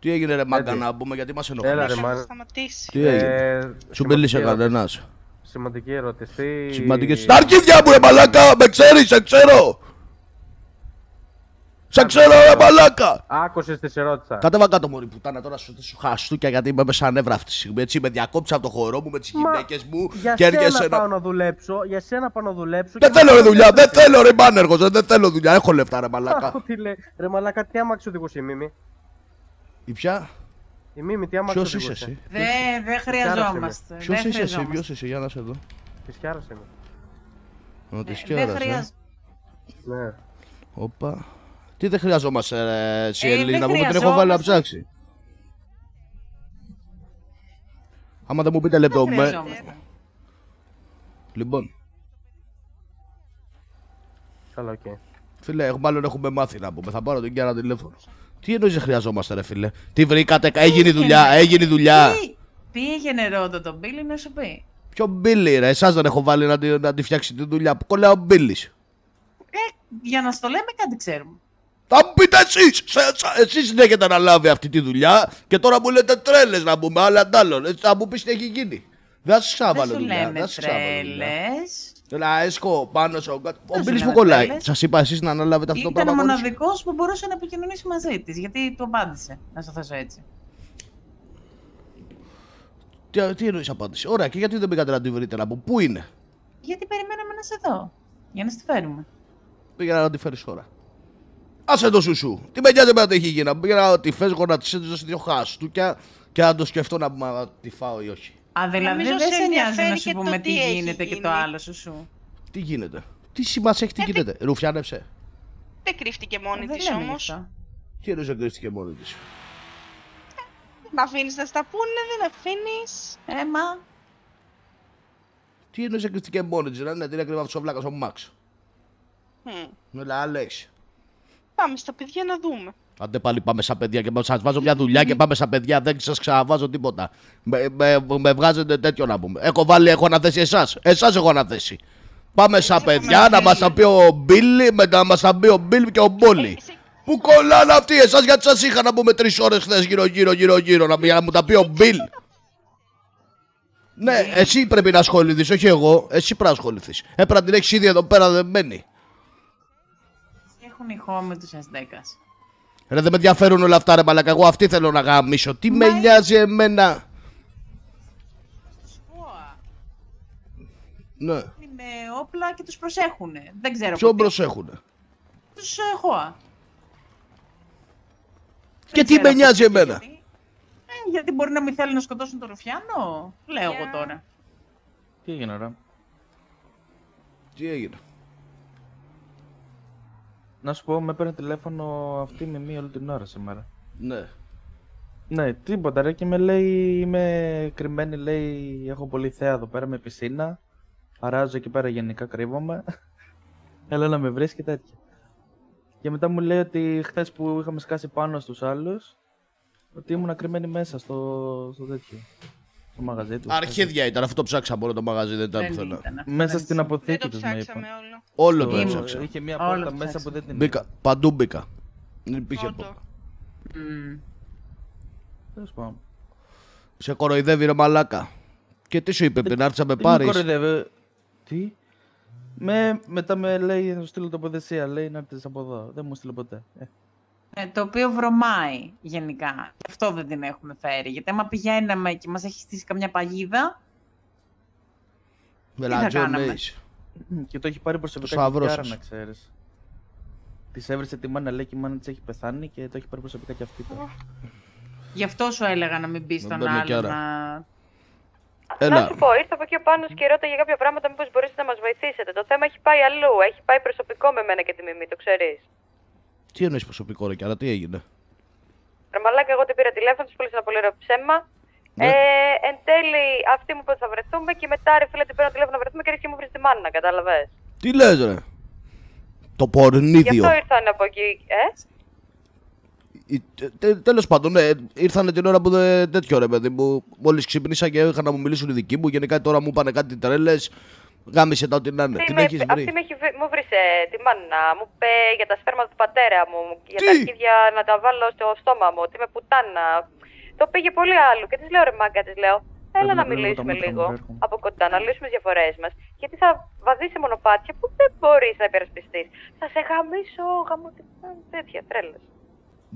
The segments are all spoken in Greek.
Τι έγινε ρε μάγκα να πούμε γιατί μας Έλα ενοχλείς. ρε μάνα. Σταματήσει. Τι έγινε; Ε, Σου σημαντική μίλησε ερώτηση. κανένας. Σημαντική ερώτηση. Τι- Σημαντικές. Τα αρχίδια μου ρε μαλάκα, με ξέρεις, σε ξέρω. Σε ξέρω ρε μαλάκα. Άκουσες τις σε ρώτησα. Κατέβα κάτω μωρή πουτάνα τώρα σου σου χαστούκια γιατί είμαι μέσα νεύρα αυτή τη στιγμή. Έτσι με διακόψει από το χορό μου με τις Μα, γυναίκες μου Για και έρχεσαι σένα να... πάω να δουλέψω, για σένα πάω να δουλέψω. Δεν και θέλω ρε μετά δουλειά, δεν δουλέψω. θέλω ρε μάνεργος, δεν θέλω δουλειά, έχω λεφτά ρε μαλάκα. Άκου τι λέει. Ρε μαλάκα, τι άμαξε οδηγούσε η Μίμη; Η ποια, Η Μίμη, τι άμαξε ποιος είσαι οδηγούσε. εσύ, Δεν δεν χρειαζόμαστε. ποιος δεν είσαι εσύ, χρειαζόμαστε. ποιος είσαι, για να σε δω. Της χιάρασε με. Ο Ε, της Δεν Κιόρας, ε. χρειαζόμαστε. Ναι. Όπα. Τι δεν χρειαζόμαστε ρε, εσύ Ε, Ελίνα δεν μου, που την έχω βάλει να χρειαζόμαστε. ψάξει. Άμα δεν μου πείτε λεπτό, Δεν με... χρειαζόμαστε. Λοιπόν, Καλά, οκ. φίλε, έχω- μάλλον έχουμε μάθει να πούμε, θα πάρω την Κιάρα τηλέφωνο. Τι εννοείς δεν χρειαζόμαστε ρε φίλε, τι βρήκατε, έγινε η δουλειά, έγινε η δουλειά. Τι- Πήγαινε ρώτα τον Μπίλι να σου πει. Ποιο Μπίλι ρε, εσάς δεν έχω βάλει να τη, να τη φτιάξει τη δουλειά, που κολλάει ο Μπίλης. Ε, για να στο λέμε κάτι ξέρουμε. Θα μου πείτε εσείς, σε, σε, εσείς την έχετε αναλάβει αυτή τη δουλειά και τώρα μου λέτε τρέλες να πούμε, άλλα αντ' άλλων. Έτσι, θα μου πεις τι έχει γίνει. Δεν θα σας Δεν ξαναβάλω σου δουλειά. λέμε Δεν θα σας ξαναβάλω δουλειά. τρέλες. Έλα, έσκο πάνω σε... Ο σου Μπίλης που λέμε κολλάει. τρέλες. Σας είπα εσείς να αναλάβετε αυτό το Ήταν ο πράγμα. μόνοι σας. μοναδικός που μπορούσε να επικοινωνήσει μαζί της. Γιατί του απάντησε. Να σου θέσω έτσι. Τι, τι εννοείς απάντηση; Ωραία, και γιατί δεν πήγατε να τη βρείτε να πούμε. Πού είναι; Γιατί περιμέναμε να σε δω. Για να στη φέρουμε. Πήγαινα να τη φέρεις τώρα. Άσε το σουσού. Τι με νοιάζει εμένα τι έχει γίνει. Πήγαινα να τη φες εγώ να τη έδωσω δύο χαστούκια και να το σκεφτώ να πούμε αν τη φάω ή όχι. Α, δηλαδή Νομίζω δεν σε σε νοιάζει να ενδιαφέρει σου και το πούμε τι τι έχει γίνεται και το γίνει. άλλο σου σου. Τι γίνεται; Τι σημασία έχει τι γίνεται; Ρουφιάνεψε. Δεν κρύφτηκε μόνη Δεν της λέμε γι' όμω. αυτό. Τι εννοείς δεν κρίστηκε μόνη της; Να αφήνεις να στα πούνε, δεν αφήνεις. Ε, μα. Τι εννοείς δεν κρίστηκε μόνη της; Δηλαδή, την έκρυβε αυτός ο βλάκας ο Μάξ. Μιλά, Άλεξ. Πάμε στα παιδιά να δούμε. Άντε πάλι πάμε σαν παιδιά και σας βάζω μια δουλειά και πάμε σαν παιδιά. Δεν σας ξαναβάζω τίποτα. Με, με, με βγάζετε τέτοιο να πούμε. Έχω βάλει, έχω αναθέσει εσάς. Εσάς έχω αναθέσει. Πάμε σαν παιδιά να μας τα πει ο Μπίλι, μετά να μας τα πει ο Μπίλ και ο Μπόλι. Εσύ- Πού κολλάνε αυτοί εσάς γιατί σας είχα να πούμε τρεις ώρες χθες γύρω γύρω γύρω γύρω να, για να μου τα πει ο Μπίλ. Ναι, εσύ πρέπει να ασχοληθείς, όχι εγώ. Εσύ πρέπει να ασχοληθείς. Έπρεπε να την έχεις ήδη εδώ πέρα δεμένη. Έχουν ηχό με τους S10. Ρε δεν με ενδιαφέρουν όλα αυτά ρε μαλακα, εγώ αυτή θέλω να γαμίσω. Τι με Μα- νοιάζει εμένα; Ναι, Με όπλα και τους προσέχουν. Δεν ξέρω ποιον πότε. προσέχουνε; Τους ΧΟΑ. Και τι με νοιάζει εμένα; Γιατί. Ε, γιατί μπορεί να μην θέλουν να σκοτώσουν τον Ρουφιάνο; Λέω εγώ τώρα. Τι έγινε, ρε; Τι έγινε; Να σου πω, με παίρνει τηλέφωνο αυτή με μία όλη την ώρα σήμερα. Ναι. Ναι, τίποτα ρε και με λέει, είμαι κρυμμένη, λέει, έχω πολύ θέα εδώ πέρα με πισίνα. Αράζω εκεί πέρα γενικά κρύβομαι. Έλα να με βρεις και τέτοια. Και μετά μου λέει ότι χθες που είχαμε σκάσει πάνω στους άλλους, ότι ήμουν κρυμμένη μέσα στο, στο τέτοιο. Στο μαγαζί του. Αρχίδια ήταν, αυτό το ψάξα μόνο το μαγαζί, δεν ήταν Δεν πουθενά. ήταν αυτό, Μέσα δεν στην ήταν. Δεν αποθήκη το τους με ψάξαμε είπαν. όλο. Όλο Στο- το έψαξα. Είχε μία Όλο πόρτα το μέσα που ψάξαμε. δεν την Μπήκα, παντού μπήκα. Δεν υπήρχε Όντω. πόρτα. Μμμ. Τέλος πάντων. Σε κοροϊδεύει ρε μαλάκα. Και τι σου είπε πριν, άρχισα να με Τι με πάρεις; κοροϊδεύει. Τι; Με, μετά με λέει να σου στείλω τοποθεσία. Λέει να έρθεις από εδώ. Δεν μου στείλε ποτέ. Ε, Ε, το οποίο βρωμάει γενικά. Γι' αυτό δεν την έχουμε φέρει. Γιατί άμα πηγαίναμε και μας έχει στήσει καμιά παγίδα, Βελατζό κάναμε; λέεις. Και το έχει πάρει προσωπικά Το και η σταυρό Κιάρα, σας. να ξέρεις. Της έβρισε τη μάνα, λέει και η μάνα της έχει πεθάνει και το έχει πάρει προσωπικά και αυτή. τώρα. γι' αυτό σου έλεγα να μην μπεις στον παίρνω κι άλλο άρα. να... Έλα. Να σου πω, ήρθα από εκεί ο Πάνος και ρώταγε για κάποια πράγματα, μήπως μπορείτε να μας βοηθήσετε. Το θέμα έχει πάει αλλού, έχει πάει προσωπικό με μένα και τη Μιμή, το ξέρεις. Τι εννοείς προσωπικό ρε Κιάρα, τι έγινε; Ρε μαλάκα, εγώ την πήρα τηλέφωνο, της πούλησα ένα πολύ ωραίο ψέμα. Ναι. Ε, εν τέλει, αυτή μου είπε ότι θα βρεθούμε και μετά ρε φίλε την παίρνω τηλέφωνο να βρεθούμε και ρίξει μου βρεις τη μάνα, κατάλαβες. Τι λες ρε; Το Γι' πορνίδιο. αυτό ήρθαν από εκεί, ε; Τέλος πάντων, ναι, ήρθανε την ώρα που δεν τέτοιο ρε παιδί μου. Μόλις ξύπνησα και είχαν να μου μιλήσουν οι δικοί μου. Γενικά τώρα μου είπανε κάτι τρέλες. Γάμισε τα ό,τι να είναι. Αυτή Την με- έχεις βρει. Αυτή με έχει βρει- μου βρήσε τη μάνα, μου είπε για τα σπέρματα του πατέρα μου, για τα Τι; αρχίδια να τα βάλω στο στόμα μου, ότι με πουτάνα. Το πήγε πολύ άλλο και της λέω ρε μάγκα, της λέω. Έλα Πρέπει να να βλέπω τα μιλήσουμε μούτρα μου, λίγο έρχομαι. από κοντά, να λύσουμε τις διαφορές μας. Γιατί θα βαδίσει σε μονοπάτια που δεν μπορείς να υπερασπιστείς. Θα σε γαμίσω, γαμώ τέτοια τρέλα.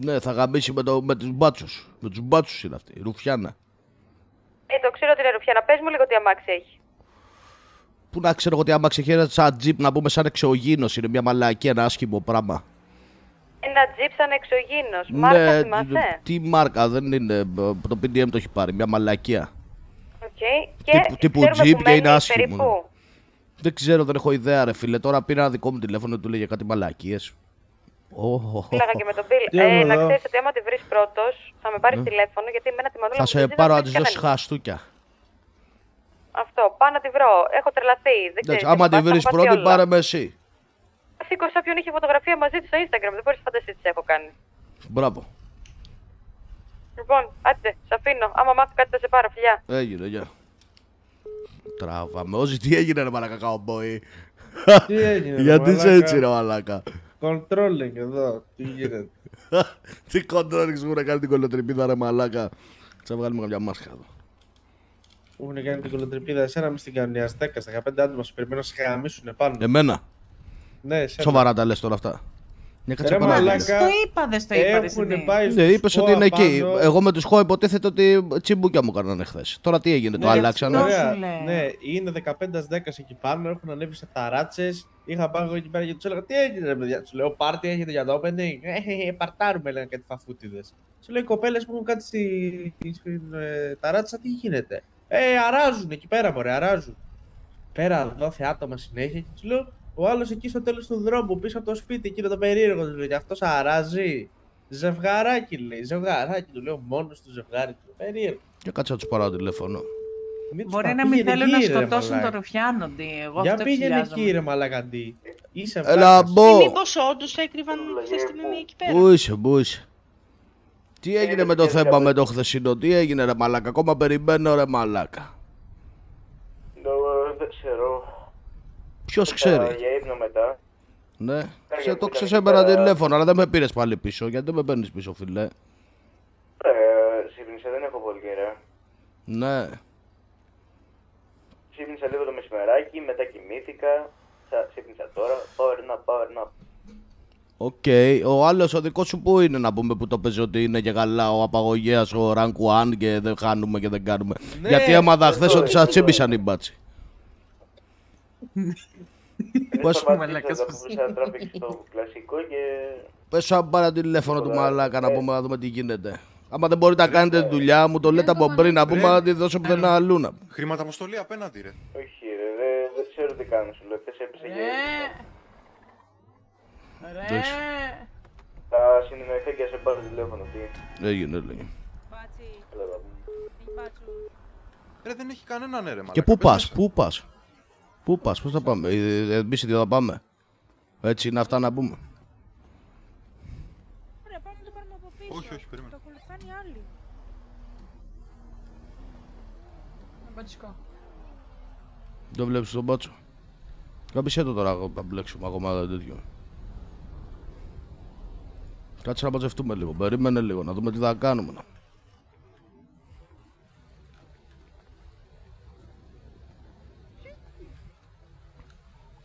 Ναι, θα γαμίσει με, το, με τους μπάτσους. Με τους μπάτσους είναι αυτή, η Ρουφιάνα. Ε, το ξέρω ότι είναι ρουφιάνα. Πες μου λίγο τι αμάξι έχει. Πού να ξέρω εγώ ότι άμα ξεχαίρε σαν τζιπ να πούμε σαν εξωγήινος είναι μια μαλακή, ένα άσχημο πράγμα. Ένα τζιπ σαν εξωγήινος. Μάρκα ναι, θυμάσαι; τι μάρκα δεν είναι, ε, το PDM το έχει πάρει, μια μαλακία. Οκ. Και Τύπου- τύπου ξέρουμε Jeep που και είναι μένεις άσχημο, περίπου. ναι. Δεν ξέρω, δεν έχω ιδέα ρε φίλε. Τώρα πήρα ένα δικό μου τηλέφωνο και του λέγε κάτι μαλακίες. Ω, Μίλαγα και με τον Bill. Τι Ε, άλλο να εδώ; ξέρεις ότι άμα τη βρεις πρώτος, θα με πάρεις τηλέφωνο γιατί εμένα τη μανούλα Θα μου σε δεν πάρω να τη τη δώσει χαστούκια. Αυτό, πάω να τη βρω. Έχω τρελαθεί. Δεν Εντάξει, ξέρεις, άμα έχω τη πάθει, βρεις έχω πάθει πρώτη, όλα. πάρε με εσύ. Σήκωσα όποιον είχε φωτογραφία μαζί του στο Instagram. Δεν μπορείς να φανταστείς τι έχω κάνει. Μπράβο. Λοιπόν, άντε, σε αφήνω. Άμα μάθω κάτι θα σε πάρω, φιλιά. Έγινε, γεια. Τράβαμε. Όσοι τι έγινε, ρε μαλακά, καομπόι. Τι έγινε, ρε Γιατί είσαι μαλάκα; έτσι, ρε μαλακά. Controlling εδώ, τι γίνεται; Τι κοντρόλιξ μου να κάνει την κολοτρυπίδα, ρε μαλάκα. Θα βγάλουμε καμιά μάσκα εδώ. Μου έχουν κάνει την κολοτρυπίδα εσένα με στην κανονιά 10, στα 15 άτομα σου περιμένω να σε χαμίσουν πάνω. Εμένα. Ναι, εσένα. Σοβαρά τα λες τώρα αυτά. Μια κάτσε Ρε παρά. μαλάκα. Το είπα, δεν στο είπα. Έχουν πάει Ναι, στους είπες ότι είναι ΚΟΑ εκεί. πάνω. Εγώ με τους χώ υποτίθεται ότι τσιμπούκια μου κάνανε χθες. Τώρα τι έγινε, το Ναι, αλλάξανε; αυτό Ωραία. σου λέω. Ναι, είναι 15 10 εκεί πάνω, έχουν ανέβει σε ταράτσες. Είχα πάει εγώ εκεί πέρα και τους έλεγα: Τι έγινε, ρε παιδιά; Τους λέω: Πάρτι έχετε για το opening. Ε, ε, παρτάρουμε, λένε κάτι φαφούτιδες. Τους λέω: Οι κοπέλες που έχουν κάτι στη, στην ε, ταράτσα, τι γίνεται; Ε, αράζουν εκεί πέρα, μωρέ, αράζουν. Πέρα δόθε άτομα συνέχεια και τους λέω: Ο άλλος εκεί στο τέλος του δρόμου, πίσω από το σπίτι, εκείνο το περίεργο του λέω: Και αυτός αράζει. Ζευγαράκι λέει, ζευγαράκι του λέω: Μόνος του ζευγάρι του. Περίεργο. Και κάτσε να τους πάρω τηλέφωνο. Μην τους Μπορεί πα- να μην πήγαινε θέλουν να εκεί, ρε, σκοτώσουν μαλάκα. το Ρουφιάνοντι. Εγώ Για αυτό πήγαινε ψηλιάζομαι. εκεί ρε μαλακαντή. Είσαι Έλα, βλάκας. μπω. Μήπως όντως έκρυβαν χθες τη μιμή εκεί πέρα. Πού είσαι, πού είσαι. Τι έγινε με το θέμα με το χθεσινό, τι έγινε ρε μαλάκα, ακόμα περιμένω ρε μαλάκα. Δεν ξέρω. Ποιος Θα ξέρει; Για ύπνο μετά. Ναι, για σε το που ήταν ξεσέμερα εκεί πέρα. τηλέφωνο, αλλά δεν με πήρες πάλι πίσω. Γιατί δεν με παίρνεις πίσω, φιλέ. Ε, ξύπνησα, δεν έχω πολύ καιρό. Ναι. Ξύπνησα λίγο το μεσημεράκι, μετά κοιμήθηκα. Σα- Ξύπνησα τώρα. Power nap, power nap. Ok. Ο άλλος ο δικός σου που είναι να πούμε που το παίζει ότι είναι και καλά ο απαγωγέας, ο rank 1 και δεν χάνουμε και δεν κάνουμε. Ναι, Γιατί έμαθα χθες αυτό ότι είναι, σας τσίμπησαν οι μπάτσι. Πώς- Δεν μαλάκας σταμάτησα, πώς θα πούσα traffic στο κλασικό και... Πες σαν πάρε τηλέφωνο του Τίποτα. μαλάκα να Ε. πούμε να δούμε τι γίνεται. Άμα δεν μπορείτε να κάνετε τη δουλειά, μου το λέτε από πριν να πούμε να τη δώσω πουθενά αλλού να πούμε. Χρηματαποστολή απέναντι, ρε. Όχι ρε, δεν δεν ξέρω τι κάνω σου λέω. Χθες έπεσε Ε. και... Ρε. Εντάξει. Θα συνεννοηθώ και θα σε πάρω τηλέφωνο. Τι; Έγινε, λέγε. Έλα, εδώ. Ρε, δεν έχει κανέναν, ρε, μαλάκα. Και πού Πες πας, μέσα. πού πας. Πού πας, πώς θα πάμε. Εμεί οι δύο θα πάμε. Έτσι είναι αυτά να πούμε. Ωραία, πάμε να το πάρουμε από πίσω. Όχι, όχι, περίμενε. Το ακολουθάνε οι άλλοι. Δεν βλέπεις τον μπάτσο. Κάμπησε το τώρα να μπλέξουμε ακόμα τέτοιο. Κάτσε να μαζευτούμε λίγο. Περίμενε λίγο να δούμε τι θα κάνουμε. να.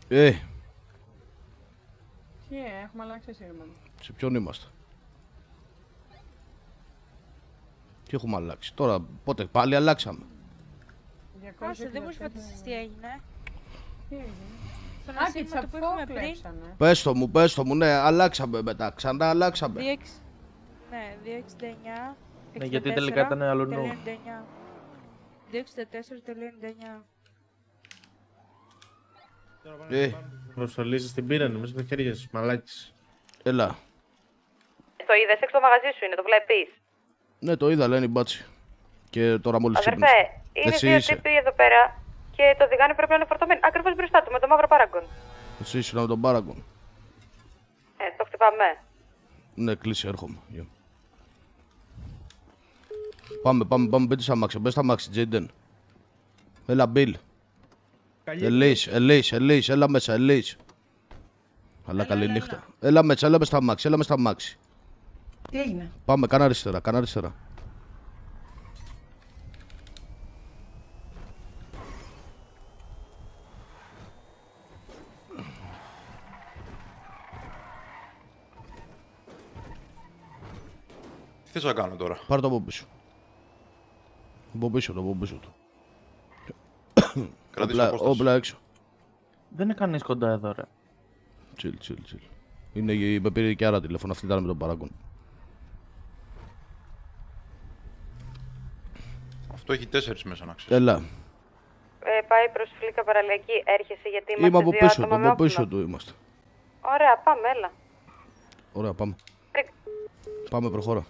Ε, Τι, έχουμε αλλάξει σύρμα. σε ποιον είμαστε; Τι έχουμε αλλάξει; Τώρα, πότε, πάλι αλλάξαμε. Άσε, δεν μου φανταστείς τι έγινε. Τι έγινε; Στον Α, και ασύρματο που τσαπφό έχουμε πριν. κλέψανε. Πες το μου, πες το μου, ναι, αλλάξαμε μετά. Ξανά αλλάξαμε. 2,6 Ναι, 269. Ναι, γιατί τελικά ήταν αλλονού. 264.99. Ε, Προσωλήσει την πήραν, μέσα στα χέρια σα, μαλάκι. έλα. Το είδες έξω το μαγαζί σου είναι, το βλέπεις. Ναι, το είδα, λένε η μπάτσι. Και τώρα μόλις ξύπνησε. Αδερφέ, είναι Εσύ δύο είσαι. τύποι εδώ πέρα και το διγάνι πρέπει να είναι φορτωμένο. Ακριβώς μπροστά του με το μαύρο πάραγκον. Εσύ ήσουν με τον Πάραγκον. Ε, το χτυπάμε. Ναι, κλείσε, έρχομαι. Γεια. Πάμε, πάμε, πάμε, μπείτε στα μάξι. Μπες στα μάξι, Τζέιντεν. Έλα, Μπιλ. Ελείς, Ελείς, Ελείς, έλα μέσα, Ελείς. Αλλά καλή νύχτα. Έλα μέσα, έλα μέσα στα μάξι, έλα μέσα στα μάξι. Τι έγινε; Πάμε, κάνα αριστερά, κάνα αριστερά. Τι θες να κάνω τώρα; Πάρε το από πίσω. Από πίσω το, από πίσω του. Κρατήσω Όπλα, απόσταση. όπλα έξω. Δεν είναι κανείς κοντά εδώ, ρε. Τσιλ, τσιλ, τσιλ. Είναι, η- με πήρε και άρα τηλέφωνο, αυτή ήταν με τον παράγον. Αυτό έχει τέσσερις μέσα να ξέρεις. Έλα, Ε, πάει προς Φλίκα Παραλιακή. Έρχεσαι γιατί είμαστε είμαι από δύο πίσω του, άτομα με από πίσω όπλο. του είμαστε. Ωραία, πάμε, έλα. Ωραία, πάμε. Φρικ. Πάμε, προχώρα.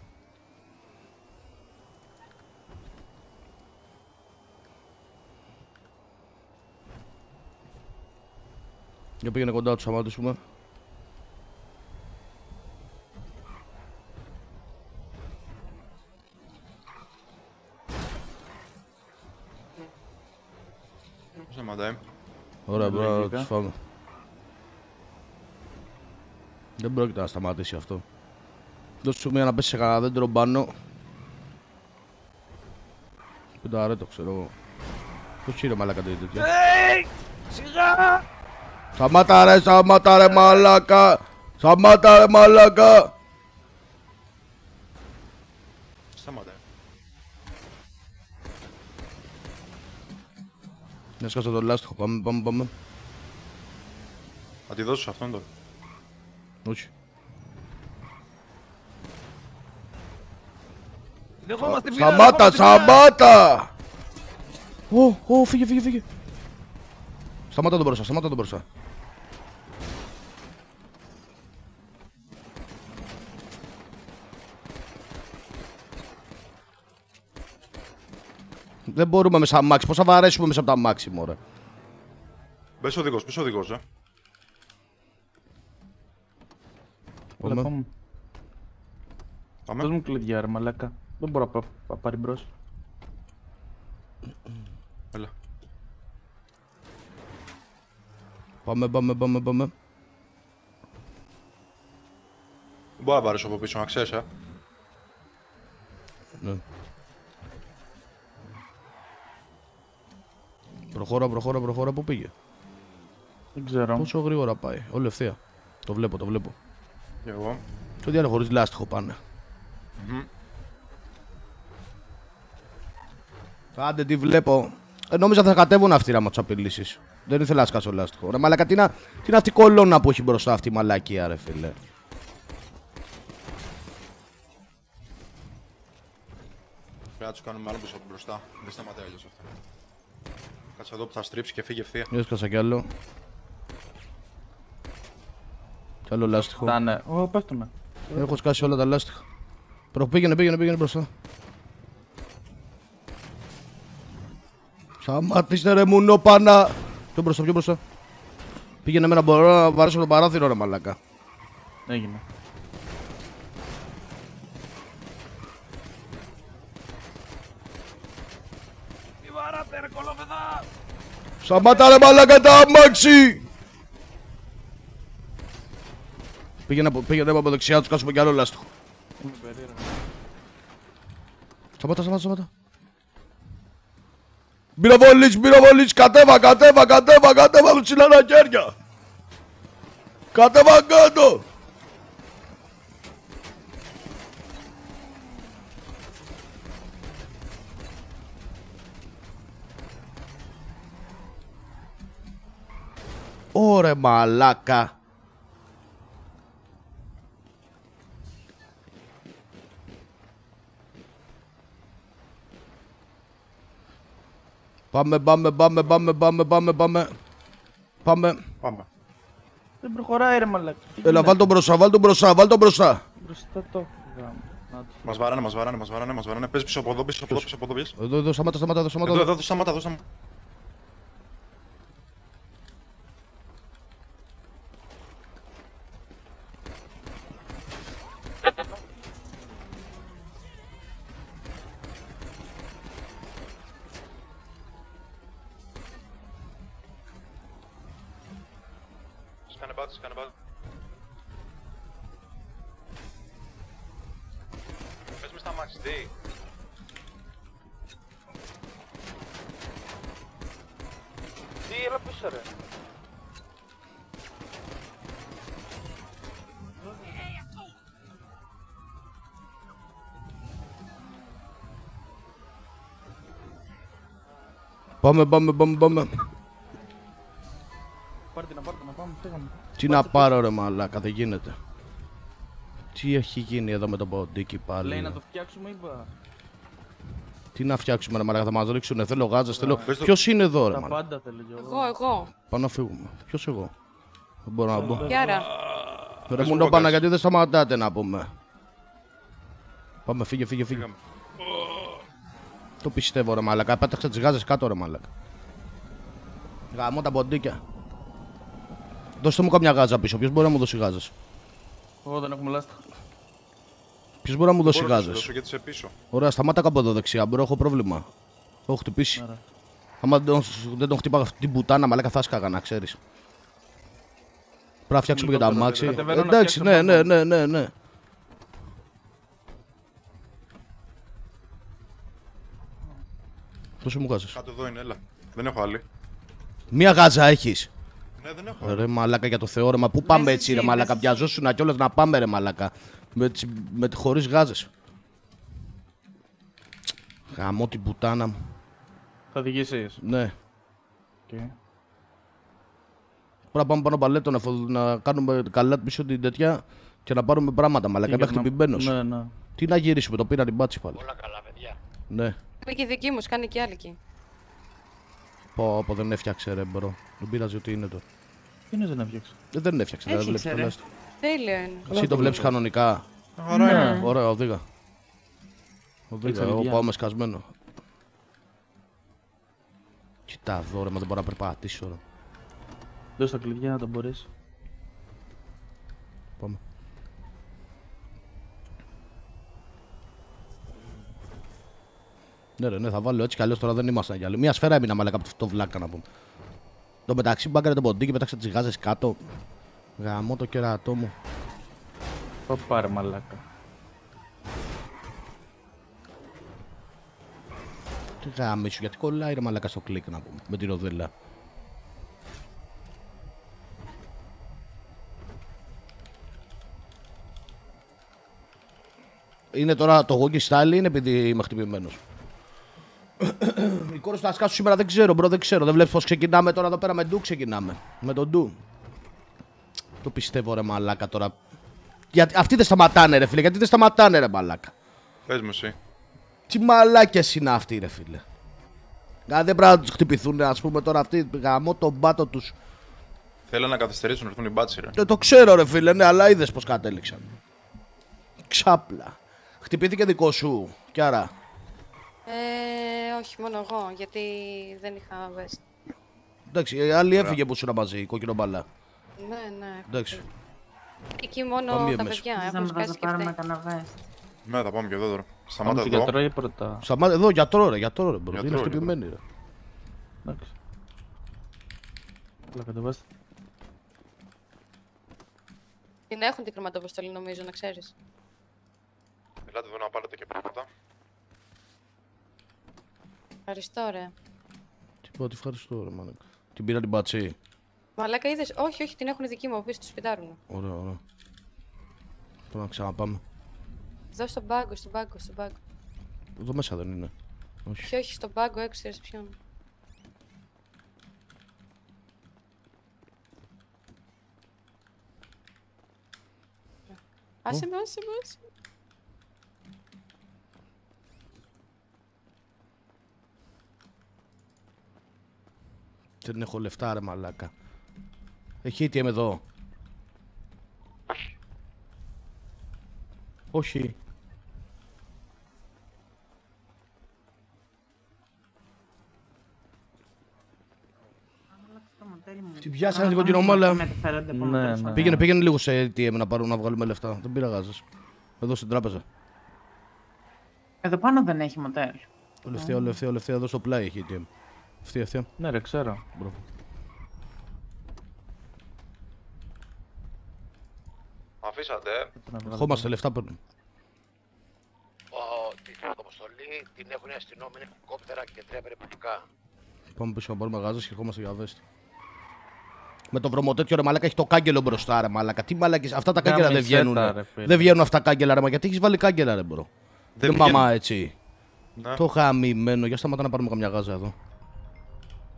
Για πήγαινε κοντά τους, σταματήσουμε. Σταματάει. Ωραία, μπορούμε να Λογικά. τους φάμε. Δεν πρόκειται να σταματήσει αυτό. Δώσε σου μία να πέσει σε κανένα δέντρο πάνω. Πέντε ρε το ξέρω εγώ. Πώς είναι μαλάκα το τέτοιο. Σιγά! Σταμάτα ρε, σταμάτα ρε μαλάκα. Σταμάτα ρε μαλάκα. Σταματάει. Να σκάσω το λάστιχο, πάμε, πάμε, πάμε. Θα τη δώσω σε αυτόν τώρα. Όχι. Δεχόμαστε Σταμάτα, σταμάτα! Ω, ω, φύγε, φύγε, φύγε. Σταμάτα τον μπροστά, σταμάτα τον μπροστά. Δεν μπορούμε μέσα από μάξι. Πώς θα βαρέσουμε μέσα από τα μάξι, μωρέ; Μπες οδηγός, μπες οδηγός, ε. Πάμε. Πάμε. Δώσ' Πάμε. μου κλειδιά, ρε μαλάκα. Δεν μπορώ να πά- πά- πάρει μπρος. Έλα. Πάμε, πάμε, πάμε, πάμε. Δεν μπορώ να βαρέσω από πίσω, να ξέρεις, ε. Ναι. Προχώρα, προχώρα, προχώρα. Πού πήγε; Δεν ξέρω. Πόσο γρήγορα πάει. Όλη ευθεία. Το βλέπω, το βλέπω. Και εγώ. Το διάλογο χωρίς λάστιχο πάνε. Μμμ. Άντε τι βλέπω. Ε, νόμιζα θα κατέβουν αυτοί να τους απειλήσεις. Δεν ήθελα να σκάσω λάστιχο. Ρε μαλακα, τι, να, τι είναι αυτή η κολόνα που έχει μπροστά αυτή η μαλακία, ρε φίλε. Πρέπει να τους κάνουμε άλλο πίσω από μπροστά. Δεν σταματάει αλλιώς αυτό. Κάτσε εδώ που θα στρίψει και φύγει ευθεία. Μη έσκασα κι άλλο. Κι άλλο λάστιχο. Φτάνε. Ω, πέφτουνε. Έχω σκάσει όλα τα λάστιχα. Προ, πήγαινε, πήγαινε, πήγαινε μπροστά. Σταμάτησε ρε μουνό πάνα. Πιο μπροστά, πιο μπροστά. Πήγαινε με να μπορώ να βαρέσω το παράθυρο ρε μαλάκα. Έγινε. Σταμάτα ρε μαλάκα τα αμάξι! Πήγαινε από, πήγαινε από δεξιά τους κάσουμε κι άλλο λάστιχο. Σταμάτα, σταμάτα, σταμάτα. Πυροβολής, πυροβολής, κατέβα, κατέβα, κατέβα, κατέβα, με ψηλά τα χέρια. Κατέβα κάτω. Ωρε μαλάκα. Πάμε, πάμε, πάμε, πάμε, πάμε, πάμε, πάμε. Πάμε. Πάμε. Δεν προχωράει, ρε μαλάκα. Τι Έλα, γίνεται; βάλ τον μπροστά, βάλ τον μπροστά, βάλ τον μπροστά. Μπροστά το γάμο. Να το. Μας βαράνε, μας βαράνε, μας βαράνε, μας βαράνε. Πες πίσω από εδώ, πίσω από εδώ, πίσω από εδώ, πες. Εδώ, εδώ, σταμάτα, σταμάτα, εδώ, σταμάτα. Εδώ, εδώ. εδώ, σταμάτα, εδώ, σταμάτα. Σκάνε μπάτ, σκάνε μπάτ. Πες με στα μάξι, τι. Τι, έλα πίσω ρε. Πάμε, πάμε, πάμε, πάμε. Τι να πάρω ρε μαλάκα, δεν γίνεται. Τι έχει γίνει εδώ με τον ποντίκι πάλι. Λέει να το φτιάξουμε, είπα. Τι να φτιάξουμε ρε μαλάκα, θα μας ρίξουνε. Θέλω γάζες, θέλω... Πες το- Ποιος είναι εδώ ρε Τα μαλάκα; πάντα θέλω κι εγώ. Εγώ, εγώ. Πάω να φύγουμε. Ποιος εγώ; Δεν μπορώ να μπω. Γιάρα. Ρε Πες μου μου το πόκας. γιατί δεν σταματάτε να πούμε; Πάμε, φύγε, φύγε, φύγε. Φύγαμε. Το πιστεύω ρε μαλάκα, πέταξε τις γάζες κάτω ρε μαλάκα. Γαμώ τα ποντίκια. Δώστε μου καμιά γάζα πίσω, ποιος μπορεί να μου δώσει γάζες; Εγώ δεν έχουμε λάστα. Ποιος μπορεί να μου δώσει Μπορώ να σου γάζες. δώσω γιατί είσαι πίσω. Ωραία, σταμάτα κάπου εδώ δεξιά, μπορώ, έχω πρόβλημα. Έχω χτυπήσει. Άρα. Άμα δεν, δεν τον χτύπαγα αυτή την πουτάνα, μαλάκα θα σκάγα να ξέρεις. Πρέπει να φτιάξουμε και τα Ελικόπτερο, αμάξι. κατεβαίνω να Εντάξει, ναι, φτιάξω ναι, ναι, ναι, ναι. Πόσο μου γάζες. Κάτω εδώ είναι, έλα. Δεν έχω άλλη. Μία γάζα έχεις. Ναι, δεν έχω άλλη. Ρε μαλάκα για το θεώρημα. Πού πάμε Μέσα έτσι, εσύ, ρε μαλάκα. μέσα Πιαζόσουνα κιόλας να πάμε, ρε μαλάκα. Με, τις- με τη χωρίς γάζες. Γαμώ την πουτάνα μου. Θα οδηγήσεις. Ναι. Okay. Πρέπει να πάμε πάνω παλέτο να, φο- να κάνουμε καλά πίσω την τέτοια και να πάρουμε πράγματα μαλάκα. Είμαι χτυπημένος. Ναι, ναι. Τι να γυρίσουμε, το πήρα την μπάτση πάλι. Όλα καλά, παιδιά. Ναι. Είμαι και δική μου, κάνει και άλλη εκεί. Πω, πω, δεν έφτιαξε ρε bro. Δεν πειράζει ότι είναι το. Τι είναι δεν έφτιαξε; Ε, δεν έφτιαξε, δεν Έφτιαξε, βλέπεις ρε. καλά. Τέλειο είναι. Εσύ το βλέπεις κανονικά. Άρα είναι. Ωραία, οδήγα. Οδήγα, Έτσι, εγώ παιδιά. πάω με σκασμένο. Κοίτα εδώ ρε, μα δεν μπορώ να περπατήσω ρε. Δώσ' τα κλειδιά να το μπορείς. Πάμε. Ναι ρε, ναι, θα βάλω έτσι κι αλλιώς τώρα δεν ήμασταν κι άλλο. Μία σφαίρα έμεινα μαλάκα από αυτό το βλάκα να πούμε. Το μεταξύ μπάγκαρε το ποντίκι, πέταξε τις γάζες κάτω. Γαμώ το κερατό μου. Πω πάρε μαλάκα. Τι γάμισου, γιατί κολλάει ρε μαλάκα στο κλικ να πούμε, με τη ροδέλα. Είναι τώρα το Wonky Style ή είναι επειδή είμαι χτυπημένος. Οι κόρε θα σκάσουν σήμερα δεν ξέρω, bro, δεν ξέρω. Δεν βλέπεις πώς ξεκινάμε τώρα εδώ πέρα με ντου ξεκινάμε. Με τον ντου. Το πιστεύω ρε μαλάκα τώρα. Γιατί αυτοί δεν σταματάνε ρε φίλε, γιατί δεν σταματάνε ρε μαλάκα. Πες μου εσύ. Τι μαλάκες είναι αυτοί, ρε φίλε. Α, δεν πρέπει να τους χτυπηθούν, ας πούμε τώρα αυτοί. Γαμώ τον πάτο τους. Θέλω να καθυστερήσουν να έρθουν οι μπάτσοι, ρε. Δεν το ξέρω, ρε φίλε, ναι, αλλά είδες πώς κατέληξαν. Ξάπλα. Χτυπήθηκε δικό σου, Κιάρα. Ε, όχι, μόνο εγώ, γιατί δεν είχα vest. Εντάξει, η άλλη έφυγε που ήσουν μαζί, η κοκκινομάλλα. Ναι, ναι. Εντάξει. Εκεί μόνο Πάμε τα εμείς. παιδιά Θες να έχουν με σκάσει βάζω και πάρουμε αυτοί. κανένα vest. Ναι, θα πάμε και εδώ τώρα. Πάμε Σταμάτα στον εδώ. γιατρό ή πρώτα. Σταμάτα εδώ, γιατρό ρε, γιατρό ρε, bro. Γιατρό, Είναι γιατρό. χτυπημένοι, ρε. Εντάξει. Έλα κατεβάστε. Την έχουν την κρεματοποστολή νομίζω, να ξέρεις. Ελάτε εδώ να πάρετε και πράγματα. Ευχαριστώ, ρε. Τι πω, τι ευχαριστώ, ρε, μαλάκα. Την πήρα την πατσί. Μαλάκα είδες, όχι, όχι, την έχουν δική μου, πίσω του σπιτάρουν. Ωραία, ωραία. Τώρα να ξαναπάμε. Εδώ στον πάγκο, στον πάγκο, στον πάγκο. Εδώ μέσα δεν είναι. Όχι. Όχι, όχι, στον πάγκο έξω στη ρεσεψιόν. Άσε με, άσε με, άσε Δεν έχω λεφτά, ρε μαλάκα. Έχει ATM εδώ. Όχι. Το μοντέλο μου. Την πιάσανε Άρα την πάμε κοκκινομάλα. να μεταφέρονται από Ναι, μοντέλο ναι. σε Πήγαινε, άλλο. πήγαινε λίγο σε ATM να, πάρουμε, να βγάλουμε λεφτά. Δεν πήρα γάζες. Εδώ στην τράπεζα. Εδώ πάνω δεν έχει μοντέλο. Ολευθεία, ολευθεία, ολευθεία. Εδώ στο πλάι έχει ATM. Ευθεία, ευθεία. Ναι, ρε, ξέρω. Μπρο. καθαρίσατε. ε. Ερχόμαστε, λεφτά παίρνουμε. Ο, την αποστολή την έχουν οι αστυνόμοι, είναι κόπτερα και τρία περιπολικά. Πάμε πίσω να πάρουμε γάζες και ερχόμαστε για vest. Με το βρωμοτέτοιο ρε μαλάκα έχει το κάγκελο μπροστά ρε μαλάκα. Τι μαλάκες, αυτά τα κάγκελα δεν Γάμησέ τα, βγαίνουν. ρε, φίλε. Δεν βγαίνουν αυτά τα κάγκελα ρε μα γιατί έχεις βάλει κάγκελα ρε bro. Δεν βγαίνουν. μαμά έτσι. Ναι. Το γαμημένο. Για σταματά να πάρουμε καμιά γάζα εδώ.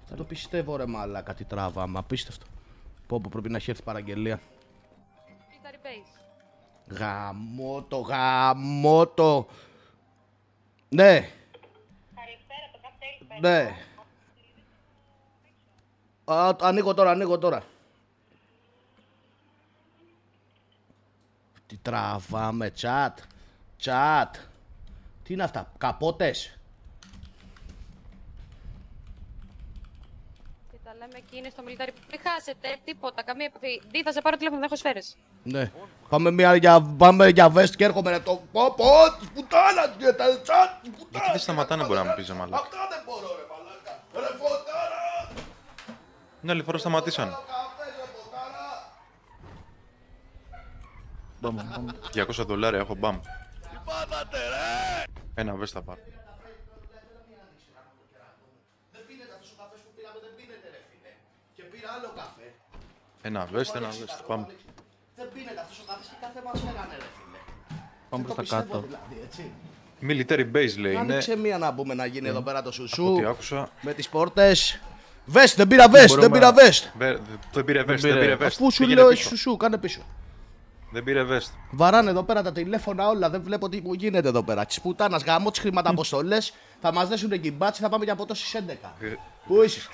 Δεν το πιστεύω ρε μαλάκα τι τραβάμε. Απίστευτο. Πω πω πρέπει να έχει έρθει παραγγελία. Military base. Γαμώτο, γαμώτο. Ναι. Ναι. Α, το- ανοίγω τώρα, ανοίγω τώρα. Τι τραβάμε, τσάτ. Τσάτ. Τι είναι αυτά, καπότες; Και τα λέμε εκεί είναι στο military. Μην χάσετε τίποτα, καμία επαφή. Δι, θα σε πάρω τηλέφωνο, δεν έχω σφαίρες. Ναι. Πάμε, μια, για, πάμε για βέστ και έρχομαι να το πω. Πω, της πουτάνας και τα τσάτ, της πουτάνας. Γιατί δεν σταματάνε μπορεί να μου πεις, ρε μαλάκα. Αυτά δεν μπορώ ρε μαλάκα. Ρε φωτάρα. Μια άλλη φορά σταματήσαν. Καφές ρε φωτάρα. Πάμε, πάμε. 200 δολάρια έχω μπαμ. Τι πάθατε ρε. Ένα βέστα πάρ. Δεν πίνετε αυτός ο καφές που πήραμε, δεν πίνετε ρε φίλε. Και πήρα άλλο καφέ. Ένα βέστα, ένα βέστα. Πάμε. Δεν πίνετε αυτός ο καφές και κάθε μας φέρανε ρε φίλε. Πάμε Δεν προς το τα πιστεύω κάτω. δηλαδή, έτσι. Military base λέει είναι. Άνοιξε μία να πούμε να γίνει εδώ πέρα το Από ό,τι σουσού. άκουσα. Με τις πόρτες. Βεστ, δεν πήρα βεστ, δεν Μπορούμε πήρα να- βεστ. Βε- Δεν πήρε βέστα, δεν πήρε. πήρε βέστα. Αφού σου Πήγαινε λέω πίσω. έχει σουσού, κάνε πίσω. Δεν πήρε βέστα. Βαράνε εδώ πέρα τα τηλέφωνα όλα, δεν βλέπω τι που γίνεται εδώ πέρα. Της πουτάνας γάμος, τις χρηματαποστολές. Θα μας δέσουν εκεί μπάτσι, θα πάμε για ποτό στι 11. Ε, Πούς είσαι,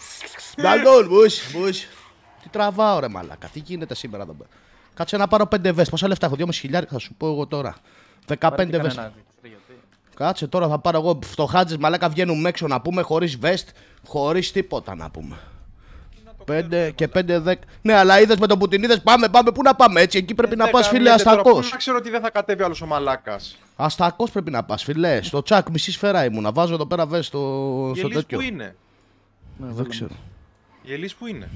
Μπαλτόν, πούς είσαι, πούς είσαι. Τι τραβάω ρε μαλάκα, τι γίνεται σήμερα εδώ πέρα. Κάτσε να πάρω 5 βεστ. Πόσα λεφτά έχω, 2,5 χιλιάρια θα σου πω εγώ τώρα. 15 Πάρε και βεστ. κανένα, γιατί. Κάτσε τώρα θα πάρω εγώ φτωχάτζες μαλάκα βγαίνουμε έξω να πούμε χωρίς βεστ, χωρίς τίποτα να πούμε. 5 και 5 10. Ναι, αλλά είδες με τον Πουτιν, είδες, πάμε, πάμε, πού να πάμε έτσι. Εκεί πρέπει να πας, φίλε, αστακός. Να ξέρω ότι δεν θα κατέβει άλλος ο μαλάκας. Αστακός πρέπει να πας, φιλέ. Στο τσακ, μισή σφαίρα ήμουνα. Βάζω εδώ πέρα βες στο, Η στο Ελής τέτοιο. που είναι; Δεν ξέρω. Η Ελής που είναι;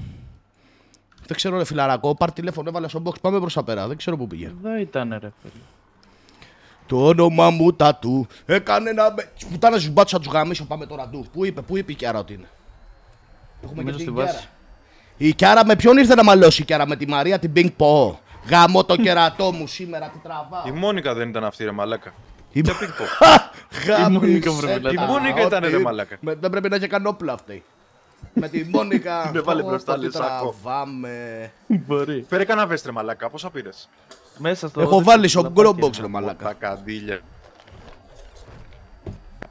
Δεν ξέρω, ρε φιλαρακό. Πάρ τηλέφωνο, έβαλε στο box. Πάμε προς τα πέρα. Δεν ξέρω πού πήγε. Εδώ ήταν ρε φίλε. Το όνομα μου τα του. Έκανε να. με- Πουτάνα του μπάτσα του γαμίσω. Πάμε τώρα του. Πού είπε, πού είπε η Κιάρα ότι είναι; Έχουμε Νομίζω και την στη Κιάρα. βάση. Η Κιάρα με ποιον ήρθε να μαλώσει η Κιάρα με τη Μαρία την Πινκ Πο. Γαμώ το κερατό μου σήμερα, τι τραβάω. Η Μόνικα δεν ήταν αυτή ρε μαλάκα. Η Και πικ-πο. Γάμισε Μόνικα, βρε, τα, μιλάτε. Η Μόνικα ήταν, ό,τι- ρε μαλάκα. Με- Δεν πρέπει να έχει καν όπλα αυτή. Με τη Μόνικα. Την έβαλε Ω, μπροστά, το τι λες, σάκο. Τραβάμε. Μπορεί. Φέρε κανένα βέστρε μαλάκα, πόσα πήρες; Μέσα στο. Έχω βάλει στο λαπάκι. Growbox ρε μαλάκα. Τα καντήλια.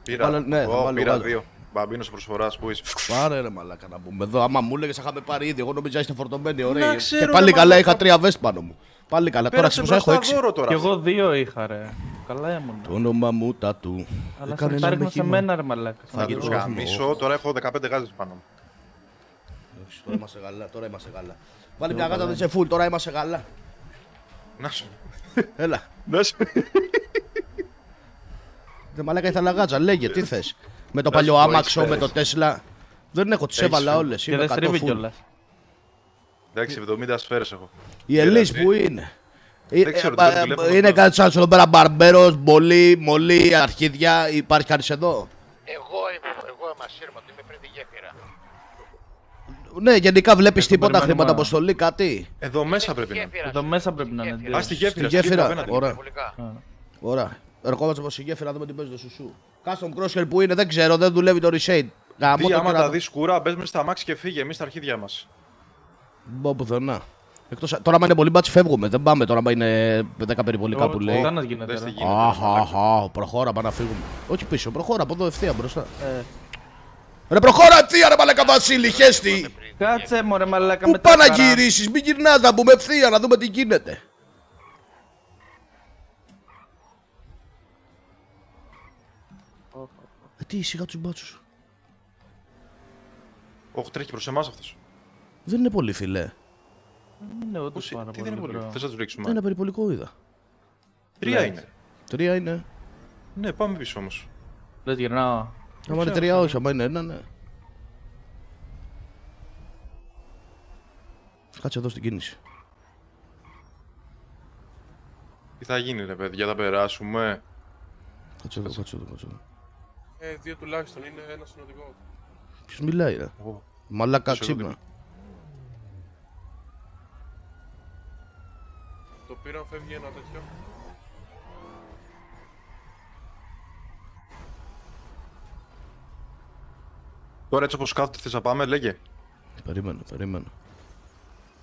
Πήρα, Βάλε- ναι, θα Ω, βάλω, πήρα βάλω. δύο. Μπαμπίνο προσφορά που είσαι. Πάρε ρε μαλάκα να πούμε εδώ. Άμα μου έλεγες, θα είχαμε πάρει ήδη. Εγώ νόμιζα είστε φορτωμένοι. Να Ωραία. ξέρω, Και πάλι ρε, καλά μαλάκα. είχα τρία βέστ πάνω μου. Πάλι καλά. Τώρα Πέρασε ξύπνησα έχω μπροστά έξι. δώρο τώρα. Κι εγώ δύο είχα ρε. Καλά ήμουν. Το όνομα μου τα του. Αλλά Έκανε σε ένα ρίχνω σε χύμα. μένα ρε μαλάκα. Θα το τους δώσουμε. γαμίσω, τώρα έχω 15 γάζες πάνω μου. Εντάξει, Τώρα είμαστε καλά. Τώρα είμαστε καλά. Βάλει μια γάτα δεν σε φουλ. Τώρα είμαστε καλά. Να σου. Έλα. Να σου. Δεν μαλάκα ήθελα γάτσα. Λέγε τι θες. Με το Να παλιό σου πω, άμαξο, έχεις με το φέρεις. Τέσλα. Δεν έχω, τις Έχεις έβαλα φέρεις. όλες. Και Είμαι δεν 100 στρίβει full. Κιόλα. Εντάξει, 70 σφαίρες έχω. Η Ελή Δηλαδή. που είναι. Ε, Δεν ξέρω, ε, δεν παίρνω ε, τηλέφωνο Είναι τώρα. κάτι σαν εδώ πέρα μπαρμπέρος, μπολί, μολί, αρχίδια. Υπάρχει κάτι εδώ; Εγώ είμαι, εγώ είμαι ασύρματος, είμαι πριν τη γέφυρα. Ναι, γενικά βλέπεις τον τίποτα περιμένουμε. χρήματα αποστολή, κάτι; Εδώ μέσα πρέπει να είναι. Γέφυρα, Εδώ μέσα πρέπει να είναι. Γέφυρα. δύο. Α, στη γέφυρα. Στη στη γέφυρα. απέναντι. Ωραία. Υπερβολικά. Α. Ωραία. Ερχόμαστε προ τη γέφυρα να δούμε τι παίζει το σουσού. Custom crosshair που είναι, δεν ξέρω, δεν δουλεύει το reshade. Γαμώ Τι, το άμα τα κερατό. δεις σκούρα, μπες μες στα αμάξι και φύγε. Εμείς τα αρχίδια μας. Μπω πουθενά. Εκτός, τώρα, άμα είναι πολύ μπάτσι, φεύγουμε. Δεν πάμε τώρα, άμα είναι 10 περιπολικά Ο που λέει. Τσοτάνας γίνεται. Δες τι ρε. γίνεται. Αχ, αχ, αχ, προχώρα, πάμε να φύγουμε. Όχι πίσω, προχώρα από εδώ ευθεία μπροστά. Ε, Ρε, προχώρα, θεία, ρε μαλακα Βασίλη, χέστη. Κάτσε μωρέ μαλάκα Πού με πά να τα χαρά. γυρίσεις, μην γυρνάς, να πούμε ευθεία, να δούμε τι γίνεται. Ε, τι, σιγά τους μπάτσους. Όχι, τρέχει προς εμάς αυτός. Δεν είναι πολύ, φιλέ. Είναι όντως πάρα Τι δεν είναι πολύ; πολύ. μικρό. Θες να του ρίξουμε. Ένα περιπολικό είδα. Τρία είναι. Τρία είναι. Ναι, πάμε πίσω όμως. Λες γυρνάω. Άμα είναι τρία, όχι, άμα είναι ένα, ναι. Κάτσε εδώ στην κίνηση. Τι θα γίνει ρε παιδιά, θα περάσουμε; Κάτσε εδώ, κάτσε εδώ, κάτσε εδώ. Ε, δύο τουλάχιστον, είναι ένα συνοδηγό. Ποιος μιλάει ρε; Εγώ. Μαλάκα Ποιος εδώ ξύπνα. Το πήραν, φεύγει ένα τέτοιο. Τώρα έτσι όπως κάθεται θες να πάμε, λέγε. Περίμενε, περίμενε.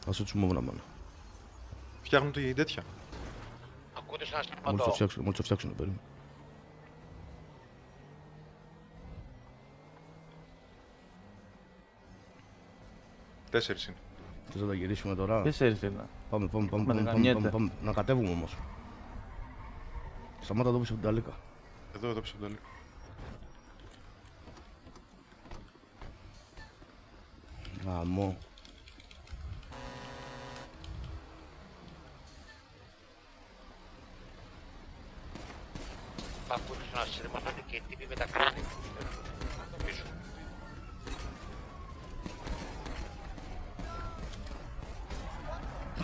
Άσε τους μόβνα μάνα. Φτιάχνουν τη τέτοια. Ακούτε σαν Μόλις το στήματο. φτιάξουν, μόλις το φτιάξουν, περίμενε. Τέσσερις είναι. Θες να τα γυρίσουμε τώρα. Τέσσερις είναι. Πάμε, πάμε, πάμε, Με πάμε, τα πάμε, γαμιέται. πάμε, πάμε. Να κατέβουμε όμως. Σταμάτα εδώ πίσω από την ταλίκα. Εδώ, εδώ πίσω από το λίγο. Γαμό. Ακούτε σαν στήματο και τύποι με τα κράνη.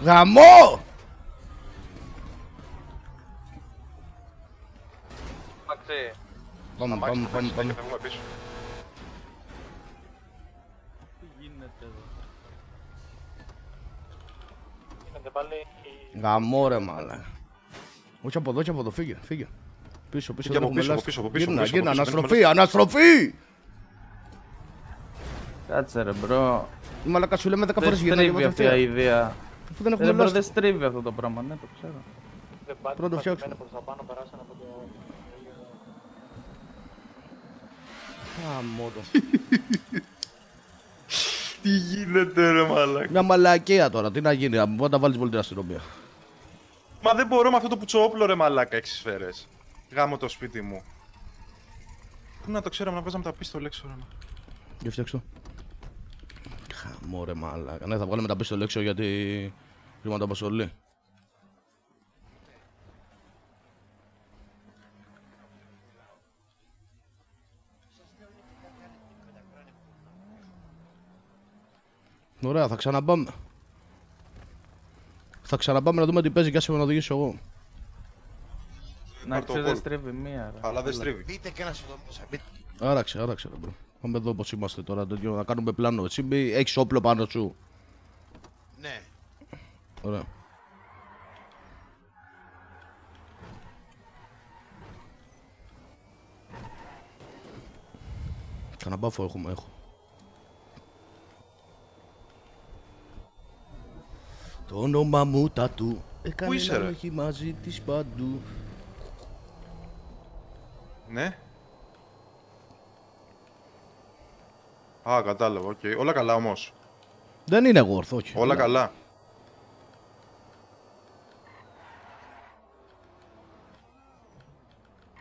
Γαμό! Εντάξει. Πάμε, πάμε, πάμε, Και πάμε. φεύγουμε πίσω. Τι γίνεται εδώ. Γίνεται πάλι Γαμό ρε μαλάκα. Όχι από εδώ, όχι από εδώ, φύγε, φύγε. Πίσω, πίσω, Φύγε δεν από έχουμε πίσω, από λάστι. πίσω, από πίσω, Γύρνα, από πίσω, γύρνα, από πίσω, αναστροφή, δεν αναστροφή! Κάτσε ρε μπρο. Μαλάκα σου λέμε 10 Δεν φορές γύρνα και στρίβει αυτή η κατευθείαν. ιδέα. Αφού δεν Ε, έχουμε μπρο, δεν λάστι. στρίβει αυτό το πράγμα, ναι, το ξέρω. Πρώτο φτιάξουμε. Γαμώ το. Τι γίνεται ρε μαλάκα. Μια μαλακία τώρα, τι να γίνει, να μπορεί να τα βάλεις πολύ την αστυνομία. Μα δεν μπορώ με αυτό το πουτσόπλο ρε μαλάκα έξι σφαίρες. Γάμω το σπίτι μου. Πού να το ξέραμε να παίζαμε τα πίστολ έξω ρε. Για φτιάξω το. Χαμό ρε μαλάκα. Ναι, θα βγάλουμε τα πίσω έξω γιατί χρήματα απασχολεί. Ωραία, θα ξαναπάμε. Θα ξαναπάμε να δούμε τι παίζει και άσε με να οδηγήσω εγώ. Να Πάρ' το ξέρει δεν κόλ. στρίβει μία. ρε. Αλλά δεν στρίβει. Πείτε και ένας συνοδηγό. Άραξε, άραξε ρε bro. Πάμε εδώ πως είμαστε τώρα, τέτοιο, να κάνουμε πλάνο. Εσύ μπει, έχεις όπλο πάνω σου. Ναι. Ωραία. Κανένα μπάφο έχουμε, έχω. Το όνομα μου τα του έκανε είσαι, να ρε; με έχει μαζί της παντού. Ναι. Α, κατάλαβα, οκ. Όλα καλά όμως. Δεν είναι εγώ ορθό, όχι. Όλα καλά.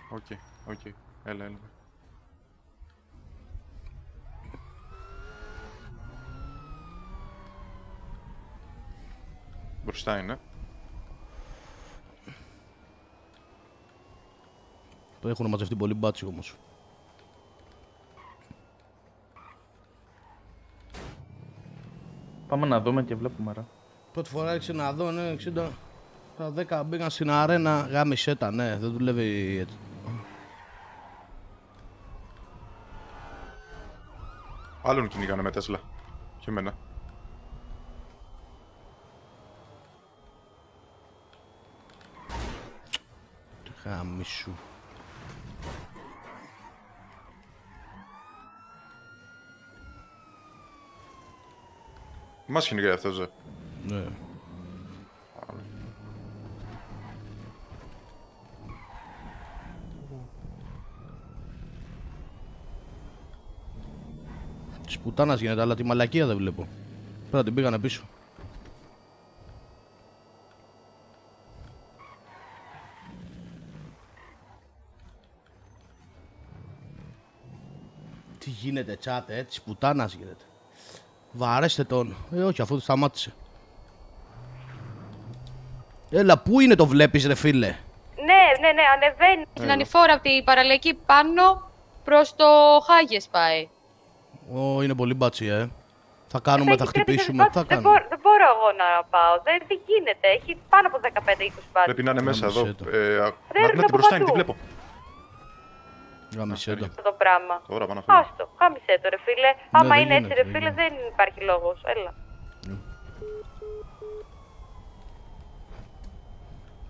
OK, OK. Έλα, έλα. Μπροστά είναι. Το έχουν μαζευτεί πολύ μπάτσοι όμως. Πάμε να δούμε και βλέπουμε ρε. Πρώτη φορά έξι να δω, ναι, 60. Τα 10 μπήκαν στην αρένα, γάμισε τα, ναι, δεν δουλεύει έτσι. Άλλον κυνηγάνε με Τέσλα. Και εμένα. Γάμισου. Μας κυνηγάει αυτός, ε. Ναι. Της πουτάνας γίνεται, αλλά τη μαλακία δεν βλέπω. Πρέπει να την πήγανε πίσω. Τι γίνεται τσάτε, ε, της πουτάνας γίνεται. Βαρέστε τον. Ε, όχι, αφού σταμάτησε. Έλα, πού είναι το βλέπεις ρε φίλε; Ναι, ναι, ναι, ανεβαίνει στην ανηφόρα από την παραλιακή πάνω προς το Χάγες πάει. Ω, είναι πολύ μπάτσι, ε. Θα κάνουμε, θα Έχει 30 χτυπήσουμε, τι θα δεν, κάνουμε. μπορώ, δεν μπορώ εγώ να πάω. Δεν, δεν γίνεται. Έχει πάνω από 15-20 μπάτς. Πρέπει να είναι μέσα εδώ. Γάμισε το. Ε, α- Δεν Μαρίνα είναι την μπροστά είναι, τη από βλέπω. Γάμισε το. Αυτό το πράγμα. Τώρα πάνω φύγω. Άστο, χάμισε το ρε φίλε. Άμα δεν είναι έτσι γίνεται, ρε δεν φίλε γίνεται. δεν υπάρχει λόγος. Έλα.